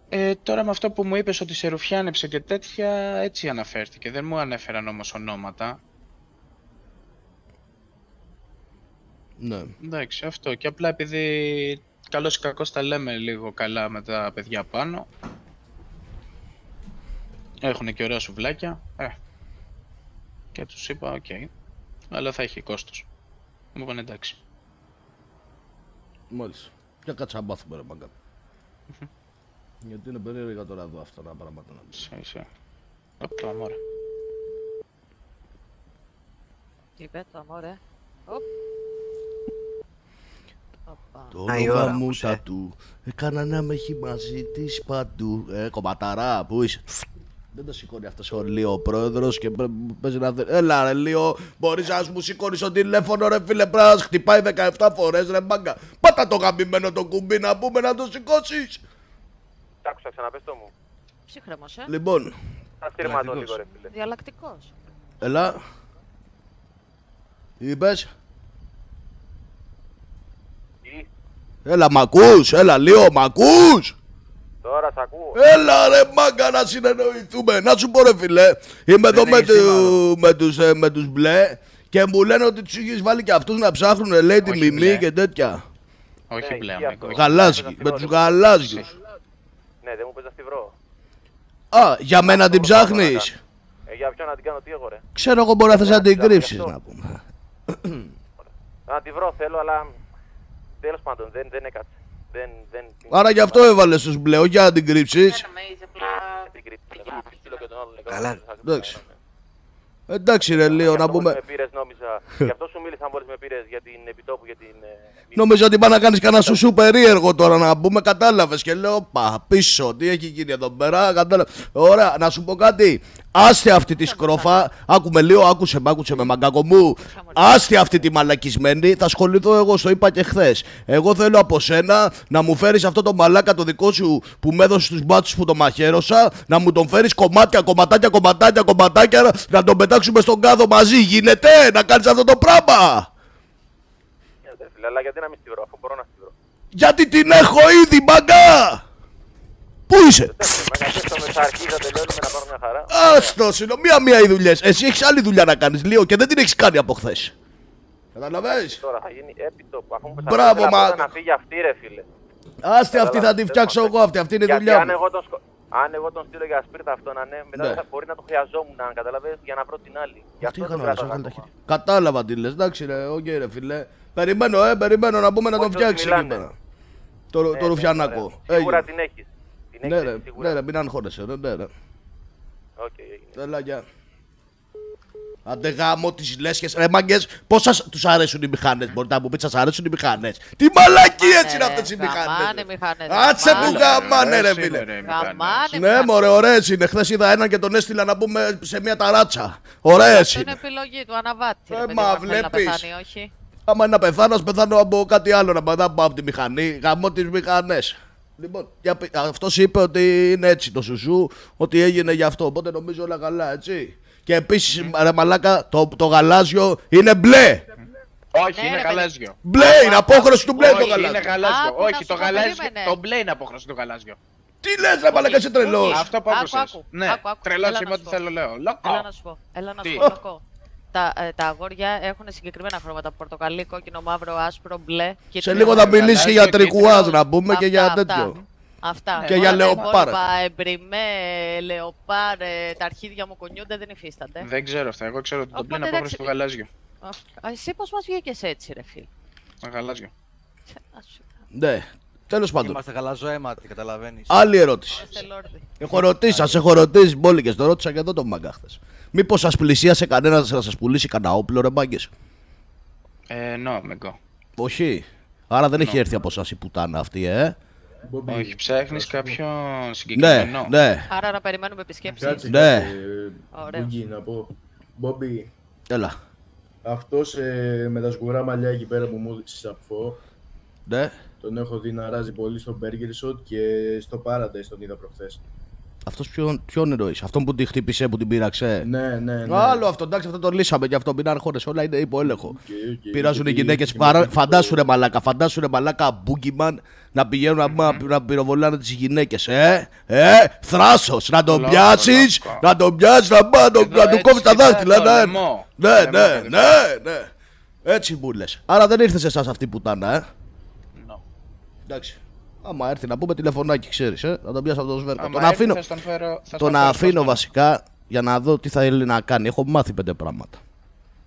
Ε, τώρα με αυτό που μου είπες ότι σε ρουφιάνεψε και τέτοια, έτσι αναφέρθηκε. Δεν μου ανέφεραν όμως ονόματα. Ναι. Εντάξει, αυτό. Και απλά επειδή καλώς ή κακώς τα λέμε λίγο καλά με τα παιδιά πάνω. Έχουν και ωραία σουβλάκια. Ε. Και τους είπα, οκ. Αλλά θα έχει κόστος. Μου είπαν εντάξει. Μόλις. Για κάτσε να μάθουμε ρε μάγκα. Γιατί είναι περίεργα τώρα εδώ αυτά τα πράγματα να δεις. Σε, σε. Οπ, το αμόρε. Τι είπε το αμόρε. Οπ. Το Α, η όνομα ώρα μου όμως, ε. τα του έκανα να με έχει μαζί της παντού. Ε, κομματαρά, πού είσαι; Δεν το σηκώνει αυτό ο Λίο ο πρόεδρος και πρέ- παίζει να. δε- Έλα, ρε Λίο, μπορείς να μου σηκώνεις το τηλέφωνο, ρε φίλε. Πρέπει να σε χτυπάει 17 φορές, ρε μπάγκα. Πάτα το γαμημένο το κουμπί να πούμε να το σηκώσεις. Τ' άκουσα, ξαναπες το μου. Ψύχρεμος, ε. Λοιπόν, Αστήρματο λίγο, ρε φίλε. Διαλλακτικός. έλα. Τι είπες; Τι, Έλα, μ' ακούς, έλα, Λίο, μ' ακούς. τώρα σ' ακούω. Έλα ρε μάγκα να συνεννοηθούμε. Να σου πω ρε φιλέ, είμαι εδώ με, του, με, τους, ε, με τους μπλε και μου λένε ότι τους είχες βάλει και αυτούς να ψάχνουν λέει τη Όχι μιμή μπλε. και τέτοια. Όχι μπλε, αμέγκο. όχι. Γαλάζι, με τους γαλάζιους. Ναι, δεν μου πες να στη βρω. Α, για μένα την ψάχνεις. Ε, για ποιον να την κάνω τι εγώ, ρε. Ξέρω εγώ μπορεί να θες να την ψάχνω κρύψεις γι' αυτό. να πούμε. Να τη βρω θέλω, αλλά τέλος πάντων δεν, δεν έκατσε. Δεν, δεν... Άρα γι' αυτό έβαλες τους μπλε, όχι για να την κρύψεις. την κρύψη. Στείλω και τον άλλον, λέει, Καλά. Εντάξει. Εντάξει ρε Λίο, να πούμε. Με πήρες, νόμιζα. Γι' αυτό σου μίλησα μόλις με πήρες για την επιτόπου, για την... ε, Νόμιζα ότι πάει να κάνεις κανένα σουσού περίεργο τώρα να πούμε, κατάλαβες και λέω πα πίσω, τι έχει γίνει εδώ πέρα, κατάλαβες. Ωραία, να σου πω κάτι. Άστε αυτή τη σκρόφα, άκουμε λίγο, άκουσε με, άκουσε με μαγκάκο μου. Άστε αυτή τη μαλακισμένη, θα ασχοληθώ εγώ, στο είπα και χθες. Εγώ θέλω από σένα να μου φέρεις αυτό το μαλάκα το δικό σου που με έδωσε στους μπάτσους που το μαχαίρωσα, να μου τον φέρεις κομμάτια, κομματάκια, κομματάκια, κομματάκια, να τον πετάξουμε στον κάδο μαζί. Γίνεται να κάνεις αυτό το πράγμα. ε, φίλε, Αλλά γιατί να μην στη βρω, αφού μπορώ να στη βρω. Γιατί την έχω ήδη, μπαγκά! Πού είσαι; Μα γιατί στο μεσαρχίδα τελειώνουμε να πάρω μια χαρά. Άστο, είναι μία-μία οι δουλειές. Εσύ έχεις άλλη δουλειά να κάνεις, λίγο και δεν την έχεις κάνει από χθες. Καταλαβες. Τώρα θα γίνει έπιτο. Αφού μου Μπράβο, πες μα- να φύγει αυτή ρε φίλε. Άστε αυτή θα την φτιάξω εγώ, αυτή, αυτή είναι η Γιατί δουλειά αν μου. εγώ τον, σκο... αν εγώ τον στείλω για σπίρτα αυτό να ναι, μετά Ναι. θα μπορεί να το χρειαζόμουν, αν καταλαβες, για να βρω την άλλη. Γι' αυτό το έκανα, κράταγα ρε, έβγαλε τα ακόμα. Κατάλαβα τι λες, εντάξει, ρε, οκ, ρε φίλε. Περιμένω, ε, περιμένω να πούμε να τον Όχι, φτιάξει ότι εκεί μιλάνε. πέρα. Το, Ναι, το ναι, ρουφιανάκο. ωραία. Σίγουρα Έγινε. την έχεις. Την Ναι, έχεις ρε, σίγουρα. ναι, ρε, μην αγχώνεσαι, ρε, ναι, ρε. Οκ, έγινε. Έλα, γεια. Άντε γάμο τις λέσχες. Ρε μάγκες, πώς σας τους αρέσουν οι μηχανές. Μπορείτε να μου πείτε σας αρέσουν οι μηχανές. Τι μαλακίες είναι αυτές οι μηχανές. Γαμάνε μηχανές. Άτσε που γαμάνε ρε Ωραίες φίλε. είναι, ρε, Γαμάνε Ναι, μωρέ, ωραίες είναι. Χθες είδα έναν και τον έστειλα να πούμε σε μια ταράτσα. Ωραίες Αυτό είναι είναι. επιλογή του αναβάτη. ρε Ε, παιδί μα μου, αν θέλει να βλέπεις. πεθάνει, όχι; Άμα είναι να πεθάνω, ας πεθάνω από κάτι άλλο. Να πεθάνω από τη μηχανή. Γαμώ τις μηχανές. Λοιπόν, για πει- αυτός είπε ότι είναι έτσι το σουσού, ότι έγινε γι' αυτό. Οπότε νομίζω όλα καλά, έτσι. Και επίσης, ρε μαλάκα, το, το γαλάζιο είναι μπλε. Όχι, είναι γαλάζιο. Μπλε είναι, απόχρωση του μπλε το Όχι, γαλάζιο. είναι γαλάζιο. Άκου να Όχι, σου το πω, γαλάζιο. περίμενε. Το μπλε είναι απόχρωση του γαλάζιο. Τι λες ρε μαλάκα, είσαι τρελός. Αυτό απόχρωσης. άκου, Ναι, άκου, άκου. τρελός Έλα είμαι να ό,τι σου θέλω λέω. Έλα Λόκο. να σου πω. Έλα να Τι; σου πω. Λοκό. Τα, ε, τα αγόρια έχουν συγκεκριμένα χρώματα. Πορτοκαλί, κόκκινο, μαύρο, άσπρο, μπλε. Σε κίτρινο. λίγο θα μιλήσει και για τρικουάζ να πούμε και Αυτά, για αυτά. τέτοιο. Αυτά. Και Όλα για τα λεοπάρ. υπόλοιπα, Εμπριμέ, λεοπάρ, ε, τα αρχίδια μου κουνιούνται, δεν υφίστανται. Δεν ξέρω αυτά. Εγώ ξέρω ότι το μπλε είναι Οπότε, απόχρωση του εντάξει. γαλάζιου. Α, Εσύ πώς μας βγήκες έτσι ρε φίλ. Το γαλάζιο. Ναι, τέλος πάντων. Είμαστε γαλαζοαίματοι, καταλαβαίνεις. Άλλη ερώτηση. Είμαστε λόρδοι. Έχω ρωτήσει, σας έχω ρωτήσει μπόλικες. Το ρώτησα και εδώ τον μάγκα χθες. Μήπως σας πλησίασε κανένας να σας πουλήσει κανένα όπλο, ρε μάγκες; Ε, no, Μεγκό. Όχι. Άρα δεν έχει έρθει από εσάς η πουτάνα αυτή, ε; Όχι, ψάχνεις κάποιον Ναι, συγκεκριμένο. ναι. Άρα να περιμένουμε επισκέψεις. Κάτσε, Ναι. κάτσε. Ωραίος. Μπουγκί, να πω. Μπόμπι, Έλα. αυτός ε, με τα σγουρά μαλλιά εκεί πέρα που μου έδειξες από Ναι. τον έχω δει να ράζει πολύ στο Burger Shot και στο Paradise τον είδα προχθές. Αυτός ποιον, ποιον εννοείς, αυτόν που τη χτύπησε, που την πείραξε; Ναι, ναι, ναι. Άλλο αυτό, εντάξει, αυτό το λύσαμε και αυτό. Μην αγχώνεσαι, όλα είναι υπό έλεγχο. Οκ, οκ, Πειράζουν οι γιατί γυναίκες. θυμάμαι- Φαντάσου ρε μαλάκα, φαντάσου ρε μαλάκα μπούγκιμαν να πηγαίνουν να, να πυροβολάνε τις γυναίκες. Ε, ε, θράσος. Να τον Λόκο, πιάσεις, λόκο. να τον πιάσεις, να, πάει, να, τον- Εδώ να του έτσι κόβει τα κοιτάει δάχτυλα. το Ναι, λαιμό. ναι, Λαιμό, ναι, παιδί. ναι, ναι. Έτσι μου λες. Άρα δεν ήρθες σε εσάς αυτή η πουτάνα, ε; No. Εντάξει. Άμα έρθει να πούμε τηλεφωνάκι, ξέρεις, ε, να τον πιάσω από το σβέρκο. Άμα Τον έρθει, αφήνω, θα στον φέρω- θα τον στον φέρω αφήνω σπασμένο. βασικά για να δω τι θα θέλει να κάνει. Έχω μάθει πέντε πράγματα.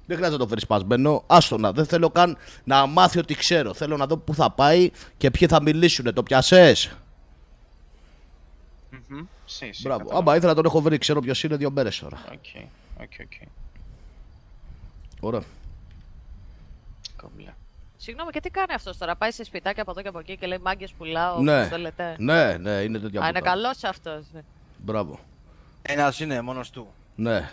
Δεν χρειάζεται να το φέρεις σπασμένο. Άστο να. Δεν θέλω καν να μάθει ότι ξέρω. Θέλω να δω πού θα πάει και ποιοι θα μιλήσουν. Το πιασέ. Μμμ. Sì, sì, Μπράβο. κατάλαβα. Άμα ήθελα να τον έχω βρει, ξέρω ποιος είναι δύο μέρες τώρα. Οκ, οκ, οκ. Ωραία. Κομπλέ. Συγγνώμη, και τι κάνει αυτός τώρα. Πάει σε σπιτάκια από εδώ και από εκεί και λέει μάγκες πουλάω. Ναι. όπως το λέτε. ναι, ναι, είναι τέτοια Α, είναι πουτάνα. καλός αυτός. Μπράβο. Ένας είναι μόνος του. Ναι.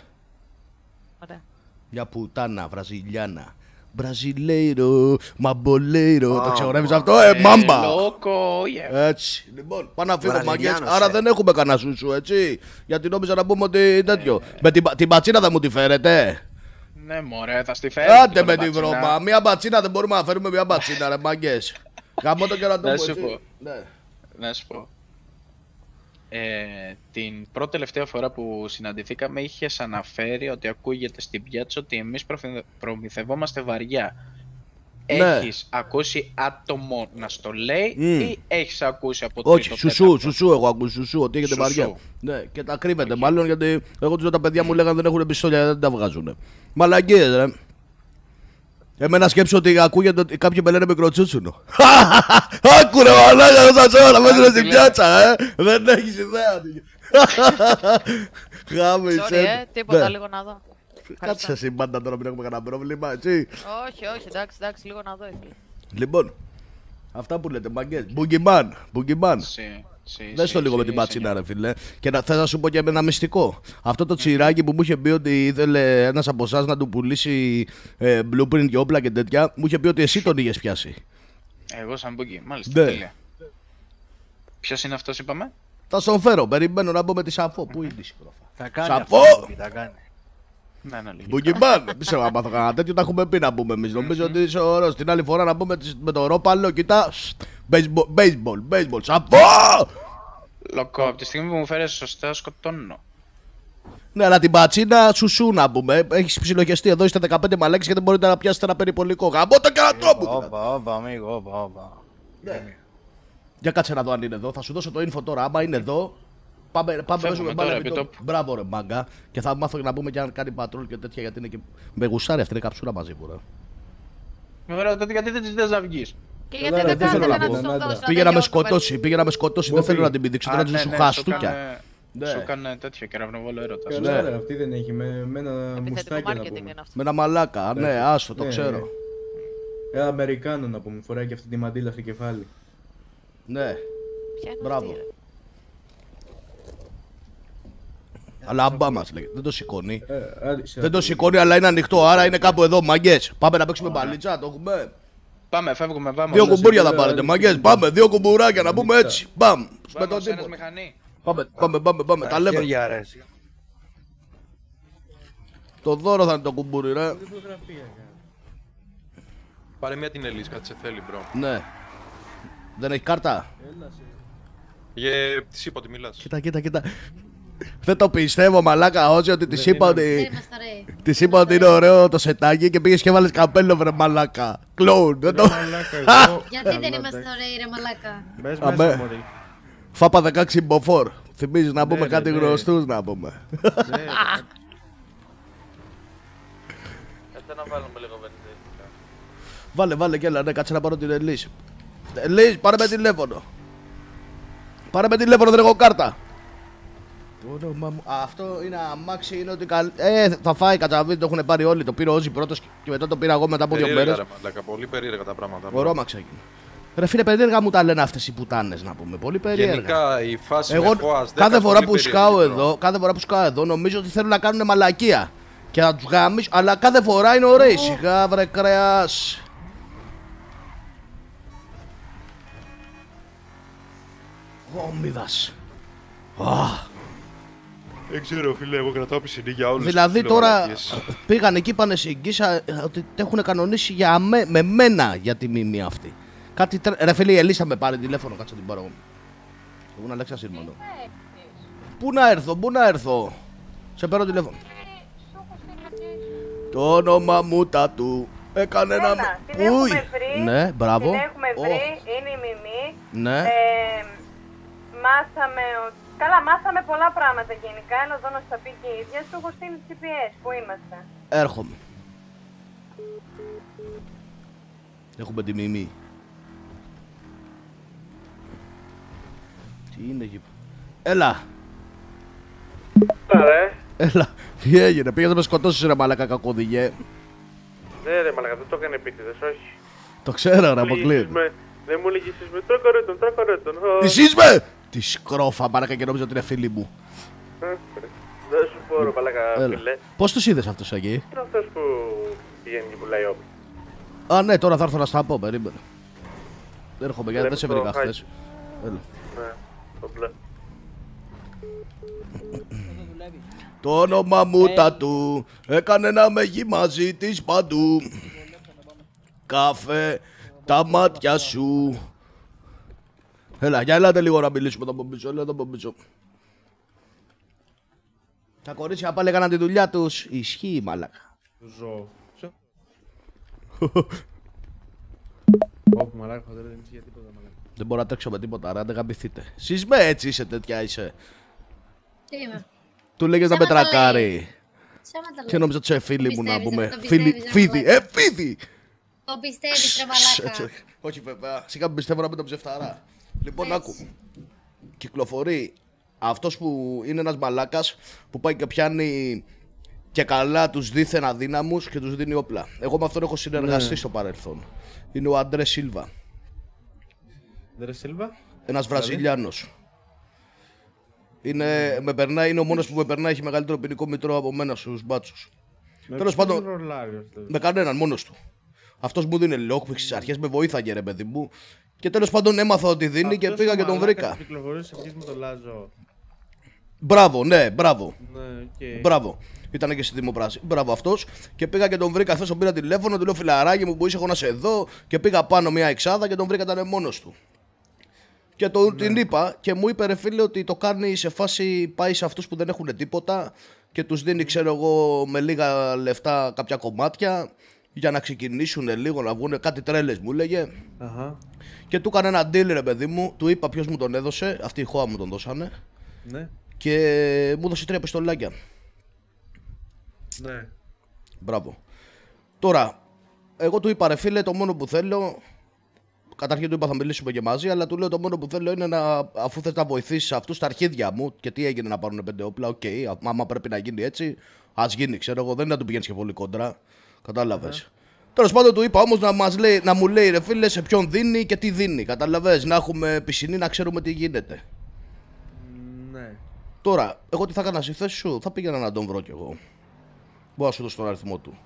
Ωραία. Μια πουτάνα βραζιλιάνα. Μπραζιλέιρο, μαμπολέιρο. Το ξεχωρεύει αυτό, ε, μάμπα. Λόκο, yeah. Έτσι. Λοιπόν, πάμε να φύγω μαγκές. Βραζιλιάνος, Άρα ε. δεν έχουμε κανένα σούσου, έτσι. Γιατί νόμιζα να πούμε ότι τέτοιο. Με την, πα- την πατσίνα θα μου τη φέρετε; Ναι, μωρέ, θα στη φέρω. Άντε με τη βρώμα. Μια μπατσίνα δεν μπορούμε να φέρουμε μια μπατσίνα, ρε μαγκέ. Γαμώ το κερατό Να μου, σου έτσι. πω. Ναι. Να σου πω. Ε, την πρώτη τελευταία φορά που συναντηθήκαμε είχες αναφέρει ότι ακούγεται στην πιάτσα ότι εμείς προφη- προμηθευόμαστε βαριά. Ναι. Έχεις ακούσει άτομο να στο λέει Μμ. ή έχεις ακούσει από Όχι, τρίτο σουσού, τέταρτο; σουσού έχω ακούσει, σουσού, ότι έχετε Σουσού. βαριά. Ναι, και τα κρύβετε μάλλον γιατί εγώ τους λέω τα παιδιά μου λέγανε δεν έχουν πιστόλια, δεν τα βγάζουν. Μαλαγκίες ρε. Εμένα σκέψω ότι ακούγεται ότι κάποιοι με λένε μικροτσούτσουνο. Άκουρε μαλάκα, δεν θα ξέρω να μέτρε στην πιάτσα, ε. Δεν έχεις ιδέα. Γάμισε. Sorry, ε, τίποτα Ναι. λίγο να δω. Κάτσε εσύ πάντα τώρα μην έχουμε κανένα πρόβλημα, έτσι. Όχι, όχι, εντάξει, εντάξει, λίγο να δω. ήθελα. Λοιπόν, αυτά που λέτε, μαγκές. Μπουγκιμάν, μπουγκιμάν. Σι, σι, Δες σι, το λίγο σι, με την σι. πατσίνα, ρε φίλε. Και να, θες να σου πω και ένα μυστικό. Αυτό το τσιράκι που μου είχε πει ότι ήθελε ένας από εσάς να του πουλήσει ε, blueprint και όπλα και τέτοια, μου είχε πει ότι εσύ τον είχες πιάσει. Εγώ σαν μπουκί, μάλιστα, Ναι. τέλεια. Ποιος είναι αυτός είπαμε; Θα στον φέρω. Περιμένω να μπω με τη Σαφό. Πού είναι η Σικρόφα. Θα κάνει Σαφώ! αυτό. Θα κάνει. Ναι, ναι, λίγο. Μπουγκιμπάν! Δεν ξέρω αν μάθω κανένα τέτοιο, τα έχουμε πει να πούμε εμείς. Νομίζω ότι είσαι ωραίος. Την άλλη φορά να πούμε τις- με το ρόπαλο, κοιτά. Baseball, baseball, baseball. Σαφώ! Λοκό, από τη στιγμή που μου φέρεις σωστά σκοτώνω. Ναι, αλλά την πατσίνα σου σου να πούμε. Έχεις ψιλοχεστεί εδώ, είστε 15 μαλέξι και δεν μπορείτε να πιάσετε ένα περιπολικό. Γαμπό το κερατό μου! Όπα, όπα, αμίγο, όπα, όπα. Για κάτσε να δω αν είναι εδώ. Θα σου δώσω το info τώρα. Άμα είναι εδώ, πάμε, πάμε Φεύγουμε παίζουμε τώρα, μπάλα επί επί το... τόπου. Μπράβο ρε μάγκα. Και θα μάθω και να πούμε και αν κάνει πατρόλ και τέτοια γιατί είναι και... Με γουσάρι αυτή είναι καψούρα μαζί μου ρε. Ωραία, τότε γιατί δεν της δες να βγεις. Και Έλα, γιατί ρε, δεν δεν θέλω κάνετε να να πω. τους δώσω. να Πήγε να με τελειώσουμε. σκοτώσει, πήγε να με σκοτώσει. Δεν θέλω να την πηδήξω, Α, θέλω να ναι, τη σου ναι, χαστούκια. έκανε- Ναι. Σου έκανε τέτοιο κεραυνοβόλο έρωτας. Καλά, ρε, αυτή δεν έχει με, με ένα μουστάκι να marketing πούμε. είναι αυτό. Με ένα μαλάκα, ναι, άστο, το Ναι, ξέρω. ναι. Ένα Αμερικάνο να πούμε, φοράει και αυτή τη μαντήλα στο κεφάλι. Ναι, Ποια είναι μπράβο. αυτή, ρε? Αλλά αμπά μας λέγεται, δεν το σηκώνει. Ε, άλλη- σε Δεν το άλλη- σηκώνει, αλλά είναι ανοιχτό, άρα είναι κάπου εδώ, μαγκές. Πάμε να παίξουμε μπαλίτσα, το έχουμε. Πάμε, φεύγουμε, πάμε. Δύο Όλα κουμπούρια σε θα όλα, πάρετε, άλλη- μαγκές. Πάμε, δύο κουμπουράκια να πούμε έτσι. Μπαμ. Με Πάμε, τον ως ένας τύπο. μηχανή. Πάμε, πάμε, πάμε, πάμε. Τα λέμε. Χέρια, ρε, εσύ. Το δώρο θα είναι το κουμπούρι, ρε. Πάρε μια την Ελίσκα, τι σε θέλει, μπρο. Ναι. Δεν έχει κάρτα; Ε, της είπα ότι μιλάς. Κοίτα, κοίτα, κοίτα. Δεν το πιστεύω, μαλάκα, όχι ότι της είπα ότι. είμαστε ωραίοι. Της είπα ότι είναι ωραίο το σετάκι και πήγες και βάλε καπέλο, βρε μαλάκα. Κλόουν. Δεν το. Γιατί δεν είμαστε ωραίοι, ρε μαλάκα. Μπες Αμέ. μέσα, μωρή. Φάπα 16 μποφόρ. Θυμίζεις να πούμε ναι, κάτι ναι. γνωστούς να πούμε. Ναι, Κάτσε να βάλουμε λίγο βενζίνη. Βάλε, βάλε και έλα, ναι, κάτσε να πάρω την Ελίζ. Ελίζ, πάρε με τηλέφωνο. Πάρε με τηλέφωνο, δεν έχω κάρτα. Το όνομα μου- Α, Αυτό είναι αμάξι, είναι ότι καλ... Ε, θα φάει κατσαβίδι, το έχουν πάρει όλοι. Το πήρε ο Όζη πρώτος και μετά το πήρα εγώ μετά από δύο Περίεργα, μέρες. ρε μαλάκα, πολύ περίεργα τα πράγματα. Ο Ρώμαξ έγινε. Ρε φίλε, περίεργα μου τα λένε αυτές οι πουτάνες να πούμε. Πολύ περίεργα. Γενικά η φάση Εγώ με Φόας 10 κάθε φορά πολύ που περίεργη, σκάω bro. εδώ, κάθε φορά που σκάω εδώ, νομίζω ότι θέλουν να κάνουν μαλακία. Και να τους γάμεις, αλλά κάθε φορά είναι ωραίοι. Σιγά βρε κρέας. Γόμιδας. Αχ. Δεν ξέρω, φίλε, εγώ κρατάω πισινή για όλους. Δηλαδή τις τώρα φιλομαλακίες. πήγαν εκεί, πάνε στην Κίσα ε, ότι τα έχουν κανονίσει για με, με μένα για τη μίμη αυτή. Κάτι τρε... Ρε φίλε, η Ελίσσα με πάρει τηλέφωνο, κάτσε να την πάρω εγώ. Εγώ να Αλέξα Σύρμανο. Πού να έρθω, πού να έρθω. Σε παίρνω τηλέφωνο. Το όνομα μου τα του έκανε ένα... Έλα, με- την έχουμε Ουι. βρει. Ναι, μπράβο. Την έχουμε Ω, βρει, είναι η Μιμή. Ναι. Ε, μάθαμε ότι... Καλά, μάθαμε πολλά πράγματα γενικά. Έλα εδώ να στα πει και η ίδια. Σου έχω στείλει GPS. Πού είμαστε. Έρχομαι. Έχουμε τη μιμή. Τι είναι εκεί; Έλα. ρε. Έλα. Τι έγινε. Πήγες να με σκοτώσεις ρε μαλάκα κακοδηγέ. Ναι, ρε, μαλακά, δεν το έκανε επίτηδες, όχι. Το ξέρω ρε Μου αποκλείεται. λύγεις με- Δεν μου λύγεις με τρακαρέ τον, τρακαρέ τον. Ω. Εσύ είσαι! Τη σκρόφα μαλάκα και νόμιζα ότι είναι φίλη μου. Δεν σου πω, ρε, μαλακά, Έλα. φίλε. Πώς τους είδες αυτούς εκεί. Είναι αυτός που πηγαίνει και πουλάει όπλα. Α, ναι, τώρα θα έρθω να στα πω, περίμενε. Δεν έρχομαι γιατί δεν σε Βλέπεις το βρήκα χθες. χάκι. Έλα. Ναι, το μπλε. Το όνομα μου τατού έκανε να με έχει μαζί της παντού. Καφέ, τα μάτια σου. Έλα, για ελάτε λίγο να μιλήσουμε εδώ από πίσω, έλα εδώ από πίσω. Τα κορίτσια πάλι έκαναν τη δουλειά τους. Ισχύει, μαλάκα. Ζω. Όπου μαλάκα χοντρέ δεν είσαι για τίποτα μαλάκα. Δεν μπορώ να τρέξω με τίποτα, ρε, αν δεν γαμπηθείτε. Σεις με έτσι είσαι τέτοια είσαι. Τι είμαι. Του λέγες να με Ψέματα λέει. τρακάρει. Ψέματα λέει. Και νόμιζα ότι είσαι φίλη μου να πιστεύεις, πούμε. το Φίλη, πιστεύεις, φίδι, ρε ε, φίδι! Το πιστεύεις ρε Έτσι, μαλάκα. Όχι βέβαια, σιγά μην πιστεύω να μην τον ψεφταρά. Λοιπόν, άκου. Κυκλοφορεί αυτός που είναι ένας μαλάκας που πάει και πιάνει και καλά τους δίθεν αδύναμους και τους δίνει όπλα. Εγώ με αυτόν έχω συνεργαστεί Ναι. στο παρελθόν. Είναι ο Αντρέ Σίλβα, Δρε Σίλβα. ένας Δηλαδή; Βραζιλιάνος. Είναι, με περνάει, είναι ο μόνος που με περνάει, έχει μεγαλύτερο ποινικό μητρώο από μένα στους μπάτσους. Με Τέλος ποιον πάντων, ρολάρει αυτός; με κανέναν, μόνος του. Αυτός μου δίνει lockpicks στις αρχές, με βοήθαγε ρε παιδί μου. Και τέλος πάντων έμαθα ότι δίνει και Αυτός πήγα ο και τον μαλάκας βρήκα. που κυκλοφορούσε σε αρχές με τον Λάζο. Μπράβο, ναι, μπράβο. Ναι, οκ. Μπράβο. Ήταν και στη δημοπρασία. Μπράβο αυτός. Και πήγα και τον βρήκα. Χθες τον πήρα τηλέφωνο, του λέω φιλαράκι μου που είσαι, έχω να σε δω. Και πήγα πάνω μια εξάδα και τον βρήκα, ήταν μόνος του. Και το, Ναι. την είπα και μου είπε ρε φίλε ότι το κάνει σε φάση πάει σε αυτούς που δεν έχουν τίποτα και τους δίνει ξέρω εγώ με λίγα λεφτά κάποια κομμάτια για να ξεκινήσουν λίγο να βγουν κάτι τρέλες μου έλεγε Αχα. και του έκανε ένα deal ρε παιδί μου του είπα ποιος μου τον έδωσε αυτή η χώρα μου τον δώσανε Ναι. και μου έδωσε τρία πιστολάκια Ναι. Μπράβο. Τώρα, εγώ του είπα ρε φίλε, το μόνο που θέλω. Καταρχήν του είπα θα μιλήσουμε και μαζί, αλλά του λέω το μόνο που θέλω είναι να, αφού θες να βοηθήσεις αυτούς τα αρχίδια μου και τι έγινε να πάρουν πέντε όπλα, OK, okay, άμα πρέπει να γίνει έτσι, ας γίνει, ξέρω εγώ, δεν είναι να του πηγαίνεις και πολύ κόντρα. Κατάλαβες. Τέλος πάντων, του είπα όμως να, μας λέει, να μου λέει ρε φίλε σε ποιον δίνει και τι δίνει. Κατάλαβες, να έχουμε πισινή να ξέρουμε τι γίνεται. Ναι. Τώρα, εγώ τι θα έκανα στη θέση σου, θα πήγαινα να τον βρω κι εγώ. Μπορώ να σου δώσω τον αριθμό του.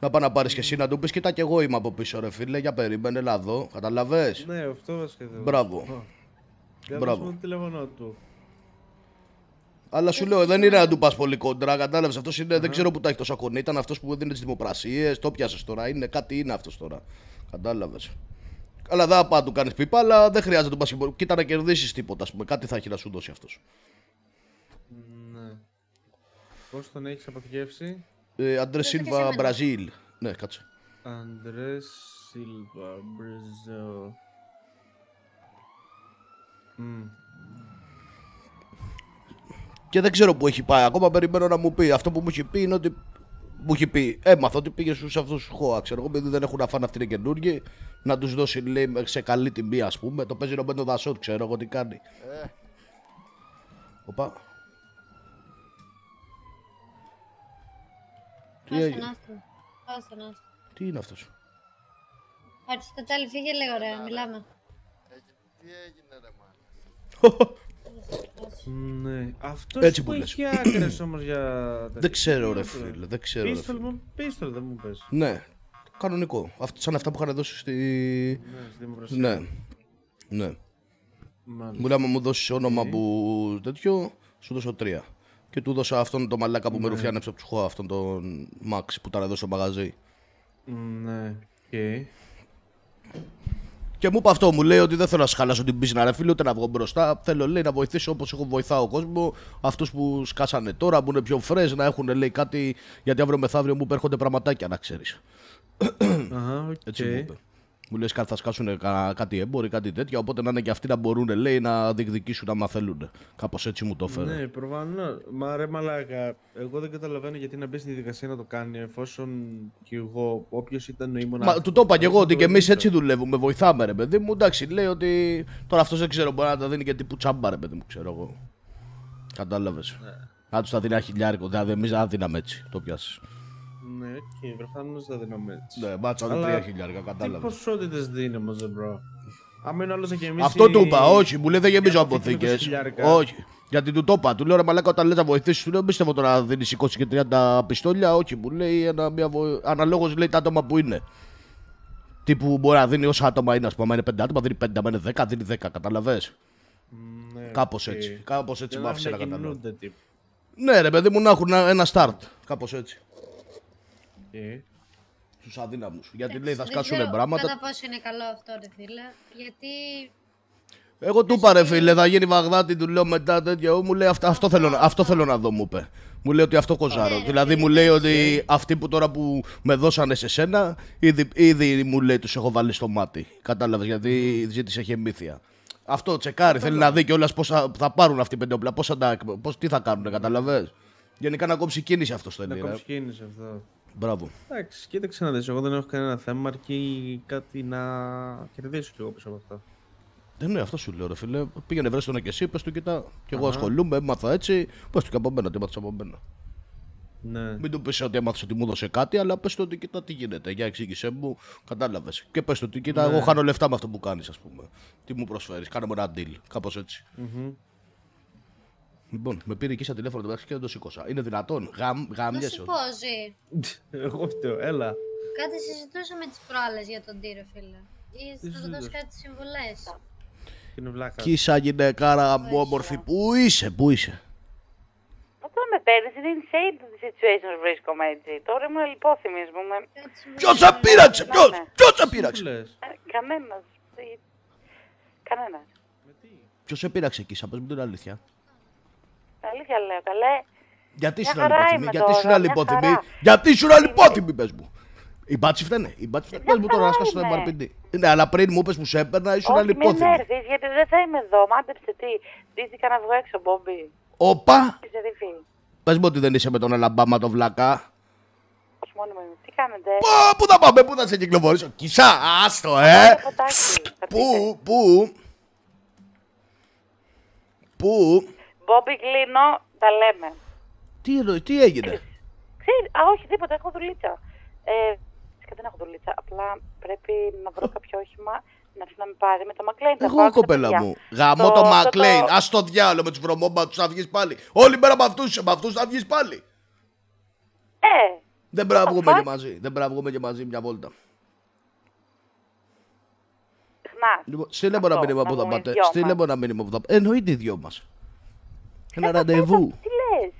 Να πάει να πάρεις και εσύ να του πεις: Κοιτά, κι εγώ είμαι από πίσω, ρε φίλε. Για περίμενε, έλα εδώ. Καταλαβέ. Ναι, αυτό βασικά θέλω. Μπράβο. Για Μπράβο. το τηλέφωνο του. Αλλά σου λέω, δεν είναι να του πας πολύ κόντρα. Κατάλαβες. Αυτός είναι, δεν ξέρω που τα έχει τόσα κονή. Ήταν αυτός που έδινε τις δημοπρασίες. Το πιάσες τώρα. Είναι κάτι είναι αυτός τώρα. Κατάλαβες. Αλλά δεν θα πάω να του κάνεις πίπα, αλλά δεν χρειάζεται να του πας. Κοίτα να κερδίσεις τίποτα, ας πούμε. Κάτι θα έχει να σου δώσει αυτός. Ναι. Πώς τον έχεις αποθηκεύσει; Ε, Αντρές Σίλβα, Μπραζίλ. Ναι, κάτσε. Αντρές Σίλβα, Μπραζίλ. Μμ. Και δεν ξέρω που έχει πάει. Ακόμα περιμένω να μου πει. Αυτό που μου έχει πει είναι ότι. Μου έχει πει. Έμαθα ότι πήγε στους αυτούς τους χώα. Ξέρω εγώ, επειδή δεν έχουν να φάνε αυτοί είναι καινούργοι. Να τους δώσει λέει σε καλή τιμή, ας πούμε. Το παίζει Ρομπέντο Δασότ, ξέρω εγώ τι κάνει. Ε. Οπα. Τι Άστον, έγινε; άστον. Άστον, άστον. Τι είναι αυτός; Αριστοτέλης, φύγε λίγο ρε, μιλάμε. Ναι. Αυτός Έτσι που που έχει λες. άκρες όμως για... Δεν ξέρω, ρε φίλε. Δεν ξέρω. Ρε, Πίστολ φίλε. μου, πίστολ δεν μου πες. Ναι. Κανονικό. Αυτό, σαν αυτά που είχαν δώσει στη. Ναι, στη δημοπρασία. Ναι. Ναι. Μάλιστα. Μου λέει, άμα μου δώσεις όνομα που τέτοιο, σου δώσω τρία. Και του δώσα αυτόν τον μαλάκα που με Ναι. ρουφιάνεψε από τους ΧΟΑ, αυτόν τον Μαξ που ήταν εδώ στο μαγαζί. Ναι. οκ. Και μου είπε αυτό, μου λέει ότι δεν θέλω να χαλάσω την μπίζνα, ρε φίλε, ούτε να βγω μπροστά. Θέλω, λέει, να βοηθήσω όπως εγώ βοηθάω ο κόσμο. Αυτούς που σκάσανε τώρα, που είναι πιο fresh, να έχουν, λέει, κάτι. Γιατί αύριο μεθαύριο μου έρχονται πραγματάκια, να ξέρεις. Αχα, οκ. Έτσι μου είπε. Μου λες κάτι θα σκάσουν κα- κάτι έμποροι, κάτι τέτοια. Οπότε να είναι και αυτοί να μπορούν, λέει, να διεκδικήσουν άμα θέλουν. Κάπως έτσι μου το έφερε. Ναι, προφανώς. Μα ρε μαλάκα, εγώ δεν καταλαβαίνω γιατί να μπεις στη διαδικασία να το κάνει εφόσον και εγώ, όποιος ήταν ο ήμουν. Μα του το είπα και εγώ ότι και εμείς έτσι δουλεύουμε. Βοηθάμε, ρε παιδί μου. Εντάξει, λέει ότι. Τώρα αυτός δεν ξέρω, μπορεί να τα δίνει και τύπου τσάμπα, ρε παιδί μου, ξέρω εγώ. Κατάλαβες. Να του τα δίνει ένα χιλιάρικο. Δηλαδή, εμείς δεν δίναμε έτσι. Το πιάσεις. Ναι, και προφανώς δεν δίναμε έτσι. Ναι, μπάτσα Αλλά τρία χιλιάρικα, Τι κατάλαβε. ποσότητες δίνει όμω, δεν μπρο; Αν είναι όλος να γεμίσει. Αυτό του είπα, όχι, μου λέει δεν γεμίζω αποθήκη με αποθήκες. 20 χιλιάρικα. Όχι. Γιατί του το είπα, του λέω ρε Μαλάκα όταν λες να βοηθήσεις, του λέω μην πιστεύω τώρα να δίνεις 20 και 30 πιστόλια. Όχι, μου λέει ένα, μια βο... αναλόγως λέει τα άτομα που είναι. Τύπου μπορεί να δίνει όσα άτομα είναι, ας πούμε, άμα είναι 5 άτομα, δίνει 5, άμα είναι 10, δίνει 10, καταλαβέ. Ναι, Κάπως οκ. έτσι. Κάπως έτσι Για μου να άφησε να μην καταλάβω. κινούνται, τύπου. Ναι, ρε παιδί μου να έχουν ένα- ένα start. Κάπως έτσι. Ε. Στου αδύναμους. Γιατί λέει θα Δεν σκάσουν ξέρω πράγματα. Κατά πόσο είναι καλό αυτό, ρε φίλε. Γιατί Εγώ του είπα ρε φίλε, θα γίνει Βαγδάτη, του λέω μετά τέτοια. Μου λέει αυτό, αυτό, θέλω, να- αυτό θέλω να δω, μου είπε. Μου λέει ότι αυτό κοζάρω. δηλαδή μου λέει ότι αυτοί που τώρα που με δώσανε σε σένα, ήδη, ήδη μου λέει τους έχω βάλει στο μάτι. Κατάλαβες γιατί ζήτησε χεμήθεια. Αυτό τσεκάρει, θέλει να δει κιόλας πώ θα, θα πάρουν αυτοί οι πεντόπλα, πώς θα τα, πώς, τι θα κάνουν, καταλαβες. Γενικά να κόψει κίνηση αυτό θέλει. Να ρε. κόψει κίνηση αυτό. Μπράβο. Εντάξει, κοίταξε να δεις, εγώ δεν έχω κανένα θέμα, αρκεί κάτι να κερδίσω λίγο πίσω από αυτό. Δεν ναι, αυτό σου λέω, ρε φίλε. Πήγαινε βρες τον και εσύ, πες του κοιτά. Και εγώ Αχα. ασχολούμαι, έμαθα έτσι. Πες του και από μένα, τι έμαθα από μένα. Ναι. Μην του πεις ότι έμαθες ότι μου έδωσε κάτι, αλλά πες του ότι κοιτά τι γίνεται. Για εξήγησέ μου, κατάλαβες. Και πες του ότι κοιτά, Ναι. εγώ χάνω λεφτά με αυτό που κάνεις, ας πούμε. Τι μου προσφέρεις, κάνε μου ένα deal. Κάπως έτσι. Μμμ. Λοιπόν, με πήρε εκεί στα τηλέφωνο το μεταξύ και δεν το σήκωσα. Είναι δυνατόν. Γαμ, να γαμιέσαι. σου πω, Ζή, Εγώ φταίω, έλα. κάτι συζητούσαμε τις προάλλες για τον Τύρο, φίλε. Ή Τι θα του δώσω συζητούσες; κάτι συμβουλές. Είναι βλάκα. Κίσα γυναικάρα μου όμορφη. Πού είσαι, πού είσαι; Όταν με παίρνεις, είναι insane το situation βρίσκομαι έτσι. Τώρα ήμουν λιπόθυμης, α πούμε. Ποιος σε πείραξε, ποιο, Ναι. ποιο σε πείραξε; Κανένας. Κανένας. Ποιος σε πείραξε, Κίσα, πες μου την αλήθεια. Αλήθεια λέω, καλέ. Γιατί Μια σου χαρά αλυπόθυμη, είμαι γιατί σου τώρα, μια αλυπόθυμη, χαρά. γιατί σου αλυπόθυμη, πες μου. Η μπάτσι φταίνε, η μπάτσι φταίνε. Πες μου τώρα να σκάσω το είμαι. MRPD. Ναι, αλλά πριν μου είπες που σε έπαιρνα, ήσουν Όχι, μην αλυπόθυμη. έρθεις, γιατί δεν θα είμαι εδώ. Μάντεψε τι. Ντύθηκα να βγω έξω, Μπόμπι. Οπα! Είσαι ρήφη. Πες μου ότι δεν είσαι με τον Αλαμπάμα το βλακά. Όχι μόνο με Τι κάνετε; Πού θα πάμε, πού θα σε κυκλοφορήσω; Κισά, άστο, ε. Πού, πού. Πού. Μπόμπι, κλείνω, τα λέμε. Τι, εννοεί, τι έγινε; Ξέρεις, α, όχι, τίποτα, έχω δουλίτσα. Ε, φυσικά δεν έχω δουλίτσα. Απλά πρέπει να βρω κάποιο όχημα να έρθει να με πάρει με το Μακλέιν. Εγώ κοπέλα μου. Γαμώ το Μακλέιν. Α το διάλογο με τους βρωμόμπατους θα βγει πάλι. Όλη μέρα με αυτούς με αυτούς θα βγει πάλι. Ε, Δεν πρέπει να βγούμε και μαζί. Δεν πρέπει να βγούμε και μαζί μια βόλτα. συχνά. Λοιπόν, στείλε μου ένα Αυτό, μήνυμα να που θα βγούμε οι πάτε. δυο Στείλε μας. μου ένα μήνυμα που θα πάτε. Εννοείται οι δυο μας. Ένα ραντεβού. Τις λες.